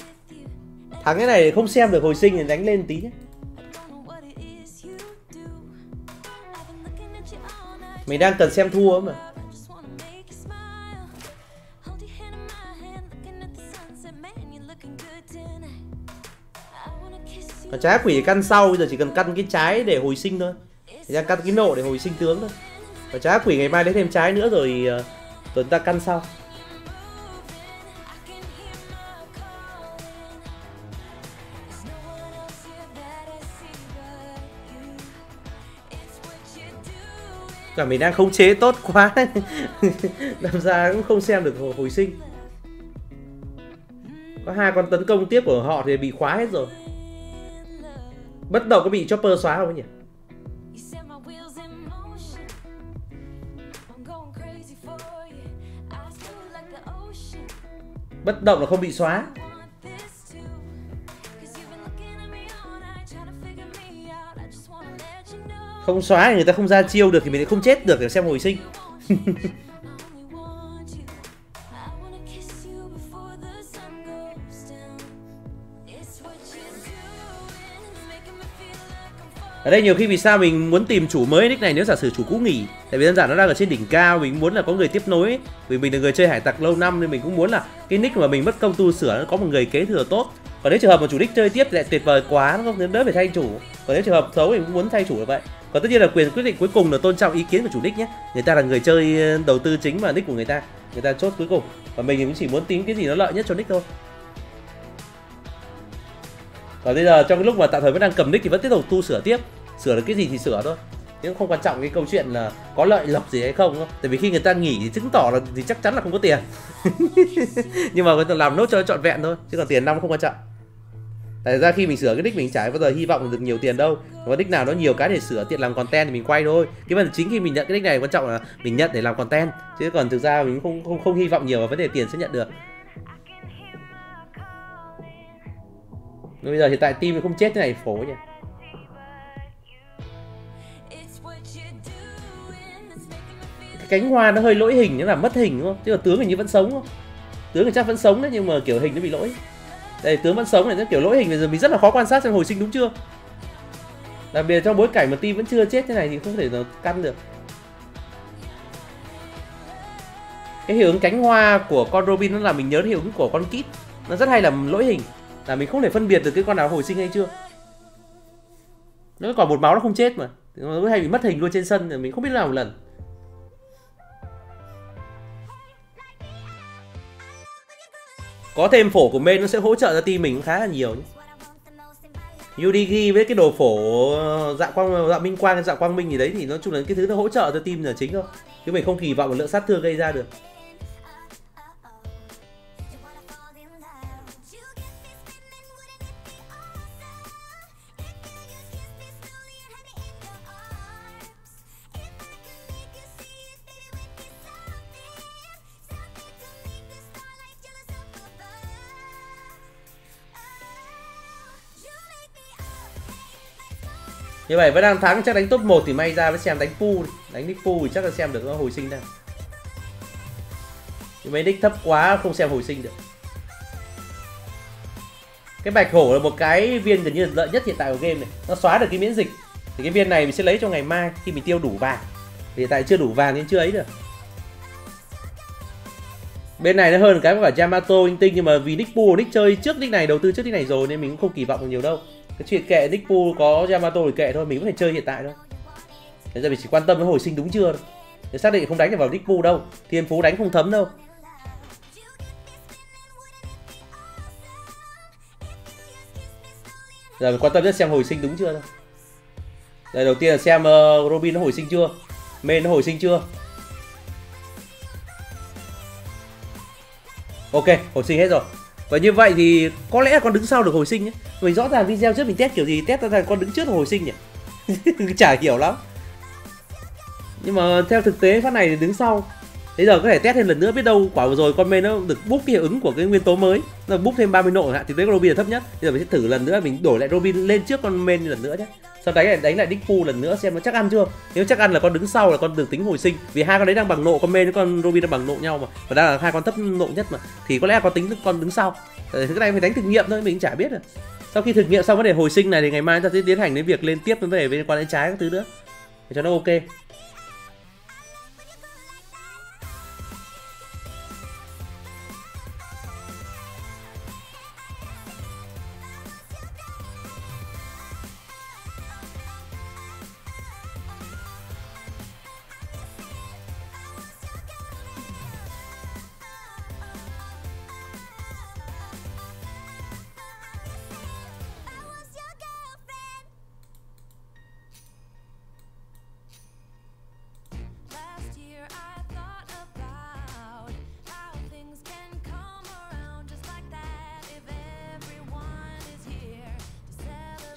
Thắng cái này không xem được hồi sinh thì đánh lên tí nhé. Mình đang cần xem thua mà. Còn trái quỷ căn sau, bây giờ chỉ cần căn cái trái để hồi sinh thôi. Thì đang căn cái nộ để hồi sinh tướng thôi. Còn trái quỷ ngày mai lấy thêm trái nữa rồi ờ, rồi chúng ta căn sau. Là mình đang khống chế tốt quá. Làm ra cũng không xem được hồi, hồi sinh. Có hai con tấn công tiếp của họ thì bị khóa hết rồi. Bất động có bị chopper xóa không nhỉ? Bất động là không bị xóa. Không xóa thì người ta không ra chiêu được thì mình lại không chết được để xem hồi sinh. Ở đây nhiều khi vì sao mình muốn tìm chủ mới, nick này nếu giả sử chủ cũ nghỉ. Tại vì đơn giản nó đang ở trên đỉnh cao, mình muốn là có người tiếp nối. Ấy. vì mình là người chơi hải tặc lâu năm nên mình cũng muốn là cái nick mà mình mất công tu sửa nó có một người kế thừa tốt. Còn nếu trường hợp mà chủ nick chơi tiếp lại tuyệt vời quá nó không? Đến đỡ phải thay chủ. Còn nếu trường hợp xấu thì cũng muốn thay chủ là vậy còn tất nhiên là quyền quyết định cuối cùng là tôn trọng ý kiến của chủ nick nhé. Người ta là người chơi ờ, đầu tư chính mà nick của người ta. Người ta chốt cuối cùng. Và mình thì cũng chỉ muốn tính cái gì nó lợi nhất cho nick thôi. Còn bây giờ trong cái lúc mà tạm thời vẫn đang cầm nick thì vẫn tiếp tục tu sửa tiếp. Sửa được cái gì thì sửa thôi. Nhưng không quan trọng cái câu chuyện là có lợi lộc gì hay không tại vì khi người ta nghỉ thì chứng tỏ là thì chắc chắn là không có tiền. Nhưng mà người ta làm nốt cho nó trọn vẹn thôi. Chứ còn tiền năm không quan trọng tại ra khi mình sửa cái nick mình chả bao giờ hy vọng được nhiều tiền đâu. Có nick nào nó nhiều cái để sửa tiện làm content thì mình quay thôi. Cái vấn chính khi mình nhận cái nick này quan trọng là mình nhận để làm content. Chứ còn thực ra mình không không không hy vọng nhiều vào vấn đề tiền sẽ nhận được. Bây giờ hiện tại team không chết thế này phố nhỉ. Cái cánh hoa nó hơi lỗi hình, nó làm mất hình đúng không? Chứ là tướng hình như vẫn sống không? Tướng thì chắc vẫn sống đấy, nhưng mà kiểu hình nó bị lỗi đây, tướng vẫn sống này nó kiểu lỗi hình, bây giờ mình rất là khó quan sát xem hồi sinh đúng chưa? Đặc biệt trong bối cảnh mà team vẫn chưa chết thế này thì không thể nào căn được. Cái hiệu ứng cánh hoa của con Robin nó là mình nhớ hiệu ứng của con Kit. Nó rất hay làm lỗi hình, là mình không thể phân biệt được cái con nào hồi sinh hay chưa. Nó còn một máu nó không chết mà. Nó hay bị mất hình luôn trên sân thì mình không biết làm một lần. Có thêm phổ của main nó sẽ hỗ trợ cho team mình khá là nhiều nhé. UDG với cái đồ phổ ờ, dạ quang dạ minh quang dạ quang minh gì đấy thì nói chung là cái thứ nó hỗ trợ cho team là chính thôi chứ mình không kỳ vọng một lượng sát thương gây ra được như vậy vẫn đang thắng chắc đánh top 1 thì may ra với xem đánh pu đánh nick pu thì chắc là xem được nó hồi sinh đây. Nhưng mấy nick thấp quá không xem hồi sinh được. Cái bạch hổ là một cái viên gần như lợi nhất hiện tại của game này. Nó xóa được cái miễn dịch. Thì cái viên này mình sẽ lấy cho ngày mai khi mình tiêu đủ vàng. Thì hiện tại chưa đủ vàng nên chưa ấy được. Bên này nó hơn cái với cả Yamato linh tinh nhưng mà vì Nick Pu, Nick chơi trước Nick này, đầu tư trước Nick này rồi nên mình cũng không kỳ vọng được nhiều đâu cái chuyện kệ Nick có Yamato thì kệ thôi mình có thể chơi hiện tại thôi. Thế giờ mình chỉ quan tâm đến hồi sinh đúng chưa? Thôi xác định không đánh được vào Deep Pool đâu thiên phú đánh không thấm đâu. Giờ mình quan tâm nhất xem hồi sinh đúng chưa thôi Đây đầu tiên là xem uh, Robin nó hồi sinh chưa? Main nó hồi sinh chưa? Ok, hồi sinh hết rồi. Và như vậy thì có lẽ con đứng sau được hồi sinh ấy. Mình rõ ràng video trước mình test kiểu gì, Test ra con đứng trước hồi sinh nhỉ? Chả hiểu lắm. Nhưng mà theo thực tế phát này thì đứng sau. Bây giờ có thể test thêm lần nữa biết đâu quả vừa rồi con main nó được bút cái hiệu ứng của cái nguyên tố mới. Nó bút thêm 30 nộ chẳng hạn thì tới Robin là thấp nhất. Bây giờ mình sẽ thử lần nữa mình đổi lại Robin lên trước con main lần nữa nhé. Sau đấy đánh lại Dick lần nữa xem nó chắc ăn chưa. Nếu chắc ăn là con đứng sau là con được tính hồi sinh. Vì hai con đấy đang bằng nộ con main với con Robin đang bằng nộ nhau mà. Và đang là hai con thấp nộ nhất mà. Thì có lẽ có tính con đứng sau. Ờ, cái này phải đánh thực nghiệm thôi mình chả biết rồi sau khi thực nghiệm xong vấn đề hồi sinh này thì ngày mai chúng ta sẽ tiến hành đến việc lên tiếp vấn đề liên quan đến trái các thứ nữa. Để cho nó ok.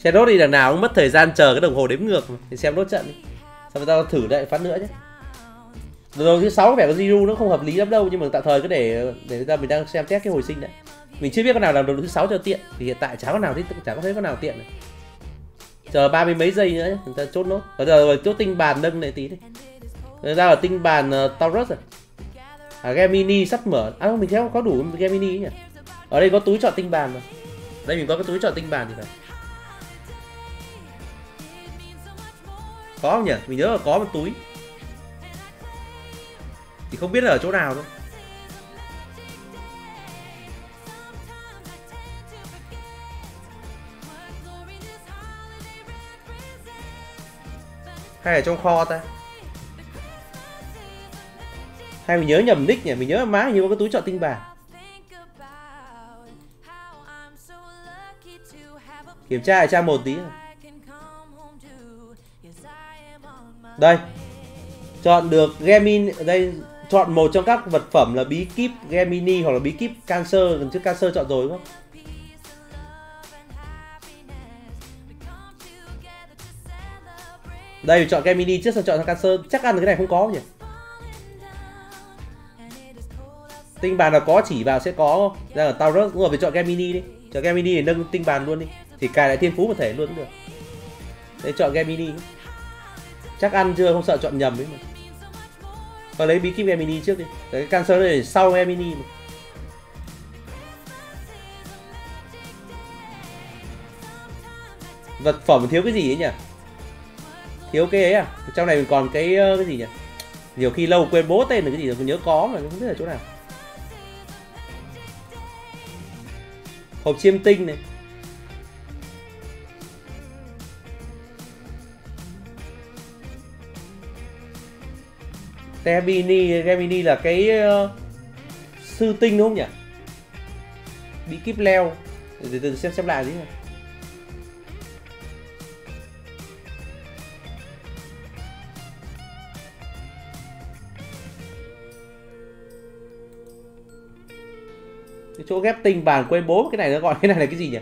Xe đốt đi đằng nào cũng mất thời gian chờ cái đồng hồ đếm ngược mà. thì xem đốt trận đi. Xong người ta thử lại phát nữa nhé. Rồi thứ sáu vẻ có Zero nó không hợp lý lắm đâu nhưng mà tạm thời cứ để để ra mình đang xem test cái hồi sinh đấy. Mình chưa biết con nào làm được thứ sáu cho tiện. Thì hiện tại chả có nào thì chả có thấy con nào tiện này chờ ba mươi mấy giây nữa người ta chốt nốt. Bây giờ rồi chốt tinh bàn nâng lại tí đi. Người ta ở tinh bàn uh, Taurus rồi à Gemini sắp mở. À không mình theo có đủ Gemini ấy nhỉ? Ở đây có túi chọn tinh bàn mà. Đây mình có cái túi chọn tinh bàn thì phải. Có không nhỉ? Mình nhớ là có một túi. Thì không biết là ở chỗ nào thôi. Hay ở trong kho ta? Hay mình nhớ nhầm nick nhỉ? Mình nhớ má hình như có cái túi chọn tinh bàn kiểm tra lại trang một tí rồi. Đây, chọn được Gemini, đây, chọn một trong các vật phẩm là bí kíp Gemini hoặc là bí kíp Cancer lần trước Cancer chọn rồi, đúng không? Đây, chọn Gemini trước sau chọn sang Cancer. Chắc ăn cái này không có nhỉ? Tinh bàn là có chỉ vào sẽ có. Không ra ở Taurus, đúng rồi, phải chọn Gemini đi. Chọn Gemini để nâng tinh bàn luôn đi. Thì cài lại thiên phú một thể luôn cũng được. Đây, chọn Gemini chắc ăn chưa, không sợ chọn nhầm đấy mà. Và lấy bí kíp Gemini trước đi. Cái Cancer này để sau mini mà. Vật phẩm thiếu cái gì ấy nhỉ? Thiếu cái ấy à? Trong này mình còn cái ờ, cái gì nhỉ? Nhiều khi lâu quên bố tên là cái gì rồi nhớ có mà, không biết là chỗ nào. Hộp chiêm tinh này. Gemini Gemini là cái uh, sư tinh đúng không nhỉ? Bị kíp leo. Để từ từ xem xem lại gì nào. Cái chỗ ghép tinh bàn quên bố cái này nó gọi cái này là cái gì nhỉ?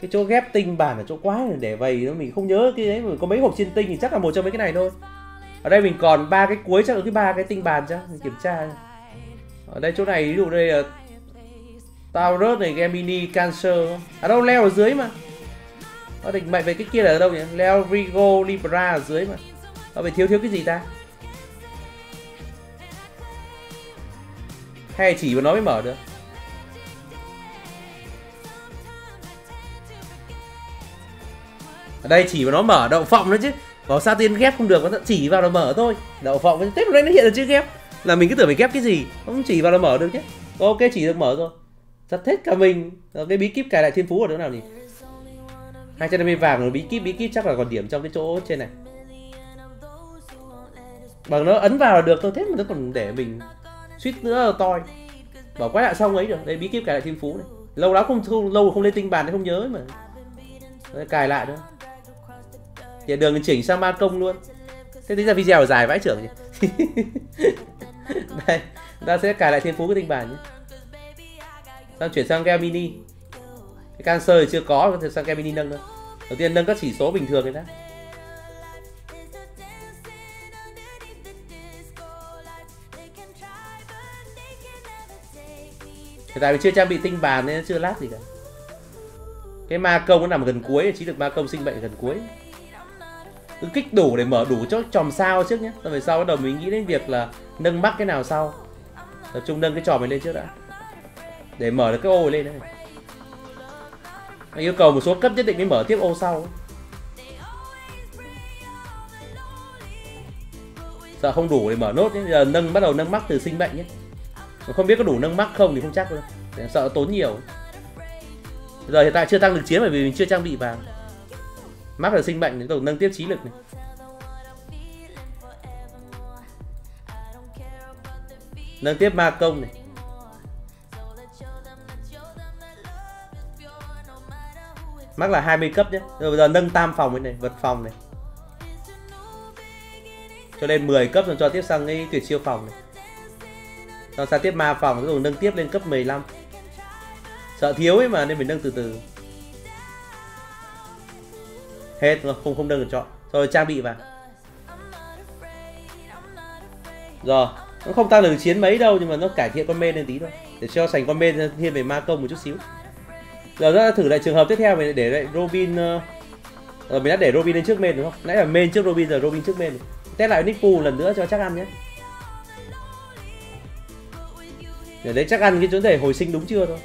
Cái chỗ ghép tinh bản ở chỗ quá để vầy, nó mình không nhớ cái đấy, mà có mấy hộp chiên tinh thì chắc là một trong mấy cái này thôi. Ở đây mình còn ba cái cuối, chắc là cái ba cái tinh bàn chắc mình kiểm tra. Ở đây chỗ này, ví dụ đây là Taurus này Gemini Cancer. À đâu, leo ở dưới mà. Nó định mệnh về cái kia là ở đâu nhỉ? Leo Virgo Libra ở dưới mà. Nó phải thiếu thiếu cái gì ta? Hay chỉ mà nó mới mở được? Ở đây chỉ vào nó mở đậu phộng nữa chứ. Vào sao tiên ghép không được nó chỉ vào là mở thôi. Đậu phộng thế mà đây nó hiện là chưa ghép. Là mình cứ tưởng mình ghép cái gì không chỉ vào là mở được chứ. Ok chỉ được mở rồi thật hết cả mình. Rồi cái bí kíp cài lại thiên phú ở chỗ nào nhỉ? hai trăm năm mươi vàng rồi bí kíp bí kíp chắc là còn điểm trong cái chỗ trên này. Bằng nó ấn vào là được thôi thế mà nó còn để mình suýt nữa là toi. Bảo quay lại xong ấy được đây bí kíp cài lại thiên phú này. Lâu lắm không, không lâu không lên tinh bàn thì không nhớ ấy mà. Đấy, cài lại thôi thì đường chỉnh sang ma công luôn. Thế tính ra video dài vãi trưởng nhỉ? Đây ta sẽ cài lại thiên phú cái tinh bàn nhé. Đang chuyển sang game mini cái cancer thì chưa có có thể sang game mini nâng thôi. đầu tiên nâng các chỉ số bình thường cái đã. Hiện tại mình chưa trang bị tinh bàn nên chưa lát gì cả. Cái ma công nó nằm gần cuối Chỉ được ma công sinh mệnh gần cuối. Cứ kích đủ để mở đủ cho chòm sao trước nhé. Rồi về sau bắt đầu mình nghĩ đến việc là Nâng mắc cái nào sau. Tập trung nâng cái trò này lên trước đã. Để mở được cái ô lên đấy Yêu cầu một số cấp nhất định mới mở tiếp ô sau. Sợ không đủ để mở nốt nhé. Giờ nâng, bắt đầu nâng mắc từ sinh mệnh nhé. Không biết có đủ nâng mắc không thì không chắc đâu. Để sợ tốn nhiều. Giờ hiện tại chưa tăng được chiến bởi vì mình chưa trang bị vàng mắc là sinh bệnh đến đầu nâng tiếp trí lực này. Nâng tiếp ma công này. Mắc là 20 cấp nhé. Rồi bây giờ nâng tam phòng này, này vật phòng này. Cho lên 10 cấp rồi cho tiếp sang cái tuyệt siêu phòng này. Sau sang tiếp ma phòng rồi nâng tiếp lên cấp 15 sợ thiếu ấy mà nên mình nâng từ từ hết rồi không không đơn được chọn rồi trang bị vào rồi nó không tăng được chiến mấy đâu nhưng mà nó cải thiện con mê lên tí thôi để cho sành con mê thiên về ma công một chút xíu giờ ra thử lại trường hợp tiếp theo mình để lại Robin uh, mình đã để Robin lên trước main đúng không? Nãy là main trước Robin giờ Robin trước main. Test lại Nick lần nữa cho chắc ăn nhé. Để đấy chắc ăn cái vấn đề hồi sinh đúng chưa thôi.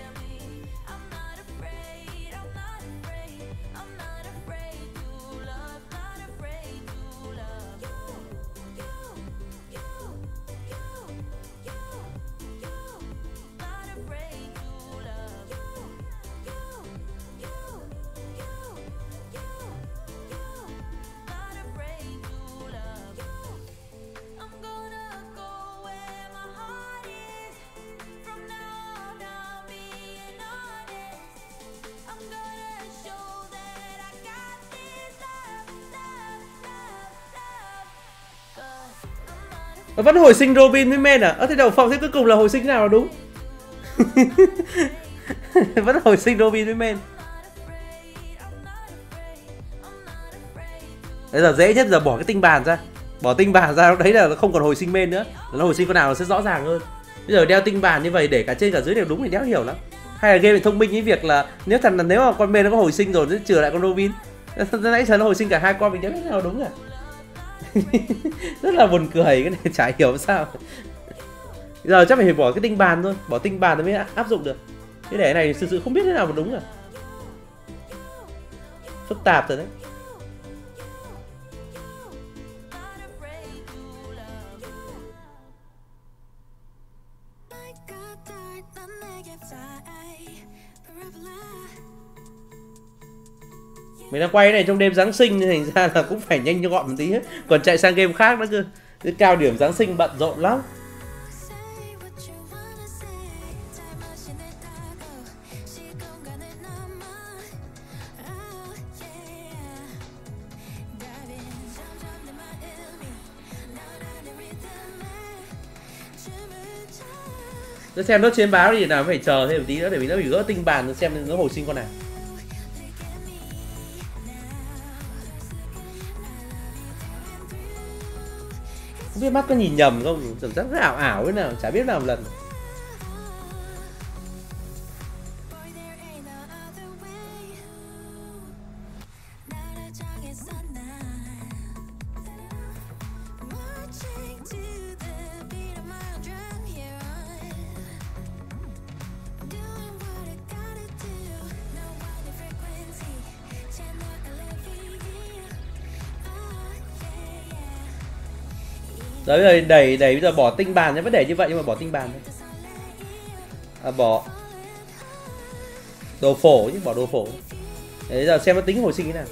Vẫn hồi sinh Robin với men à? Ơ, thế đầu phòng thế cuối cùng là hồi sinh nào là đúng? Vẫn hồi sinh Robin với men. Bây giờ dễ nhất giờ bỏ cái tinh bàn ra Bỏ tinh bàn ra, lúc đấy là nó không còn hồi sinh men nữa Nó hồi sinh con nào nó sẽ rõ ràng hơn Bây giờ đeo tinh bàn như vậy để cả trên cả dưới đều đúng thì đéo hiểu lắm Hay là game thông minh với việc là Nếu thằng nếu mà con men nó có hồi sinh rồi, nó trừ lại con Robin Nãy giờ nó hồi sinh cả hai con mình đéo biết nào đúng à Rất là buồn cười, cái này chả hiểu sao. Giờ chắc phải bỏ cái tinh bàn thôi, Bỏ tinh bàn mới áp dụng được. Cái để này thực sự không biết thế nào mà đúng rồi Phức tạp rồi đấy. mình đang quay này trong đêm giáng sinh nên thành ra là cũng phải nhanh cho gọn một tí ấy. còn chạy sang game khác nữa cơ. Cái cao điểm giáng sinh bận rộn lắm. Để xem nó trên báo thì nào phải chờ thêm một tí nữa, để mình nó bị gỡ tinh bàn, xem nó hồi sinh con này Không biết mắt có nhìn nhầm không? Cảm giác rất ảo ảo thế nào, chả biết nào một lần Đấy giờ đẩy đẩy bây giờ bỏ tinh bàn nhé, vẫn để như vậy nhưng mà bỏ tinh bàn thôi. À bỏ đồ phổ chứ bỏ đồ phổ. Đấy giờ xem nó tính hồi sinh thế nào.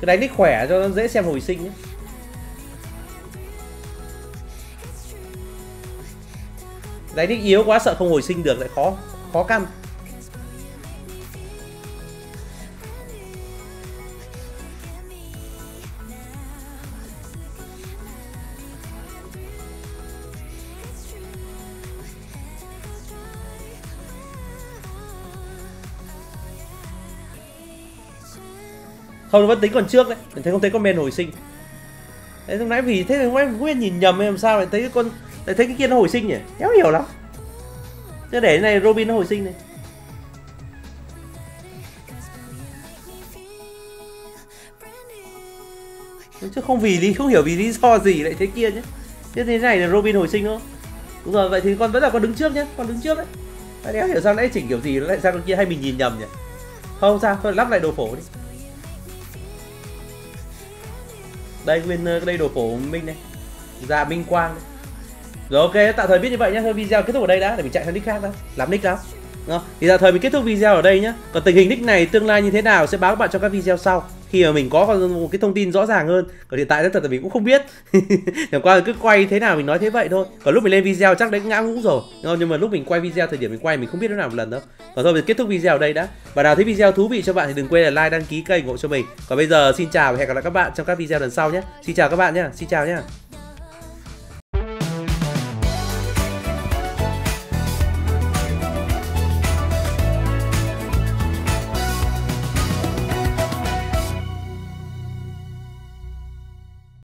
Cứ đánh đích khỏe cho nó dễ xem hồi sinh nhé. Đánh đích yếu quá sợ không hồi sinh được lại khó khó căn. Không vẫn tính còn trước đấy. Mình thấy không thấy con men hồi sinh. Đấy, lúc nãy vì thế lúc nãy nguyên nhìn nhầm hay làm sao lại thấy cái con lại thấy cái kia nó hồi sinh nhỉ? Kéo hiểu lắm. Chứ để này robin nó hồi sinh này chứ không vì lý không hiểu vì lý do gì lại thế kia nhé thế thế này là robin hồi sinh không đúng rồi, vậy thì con vẫn là con đứng trước nhé con đứng trước đấy. Tại đéo hiểu sao nãy chỉnh kiểu gì, nó lại sang con kia hay mình nhìn nhầm nhỉ? Không sao, thôi lắp lại đồ phổ đi. Đây nguyên ờ, đây đồ phổ minh này dạ minh quang này. rồi ok tạm thời biết như vậy nhá. Thôi video kết thúc ở đây đã để mình chạy sang nick khác đã. Làm nick đó. Thì tạm thời mình kết thúc video ở đây nhá, còn tình hình nick này tương lai như thế nào sẽ báo các bạn trong các video sau khi mà mình có một cái thông tin rõ ràng hơn, còn hiện tại rất thật là mình cũng không biết. Chẳng qua là cứ quay thế nào mình nói thế vậy thôi. Còn lúc mình lên video chắc đấy ngã ngũ rồi không? nhưng mà lúc mình quay video thời điểm mình quay mình không biết lúc nào một lần đâu. Còn thôi, mình kết thúc video ở đây đã. Và nào thấy video thú vị cho bạn thì đừng quên là like, đăng ký kênh ủng hộ cho mình. Còn bây giờ xin chào và hẹn gặp lại các bạn trong các video lần sau nhé. Xin chào các bạn nhé xin chào nhé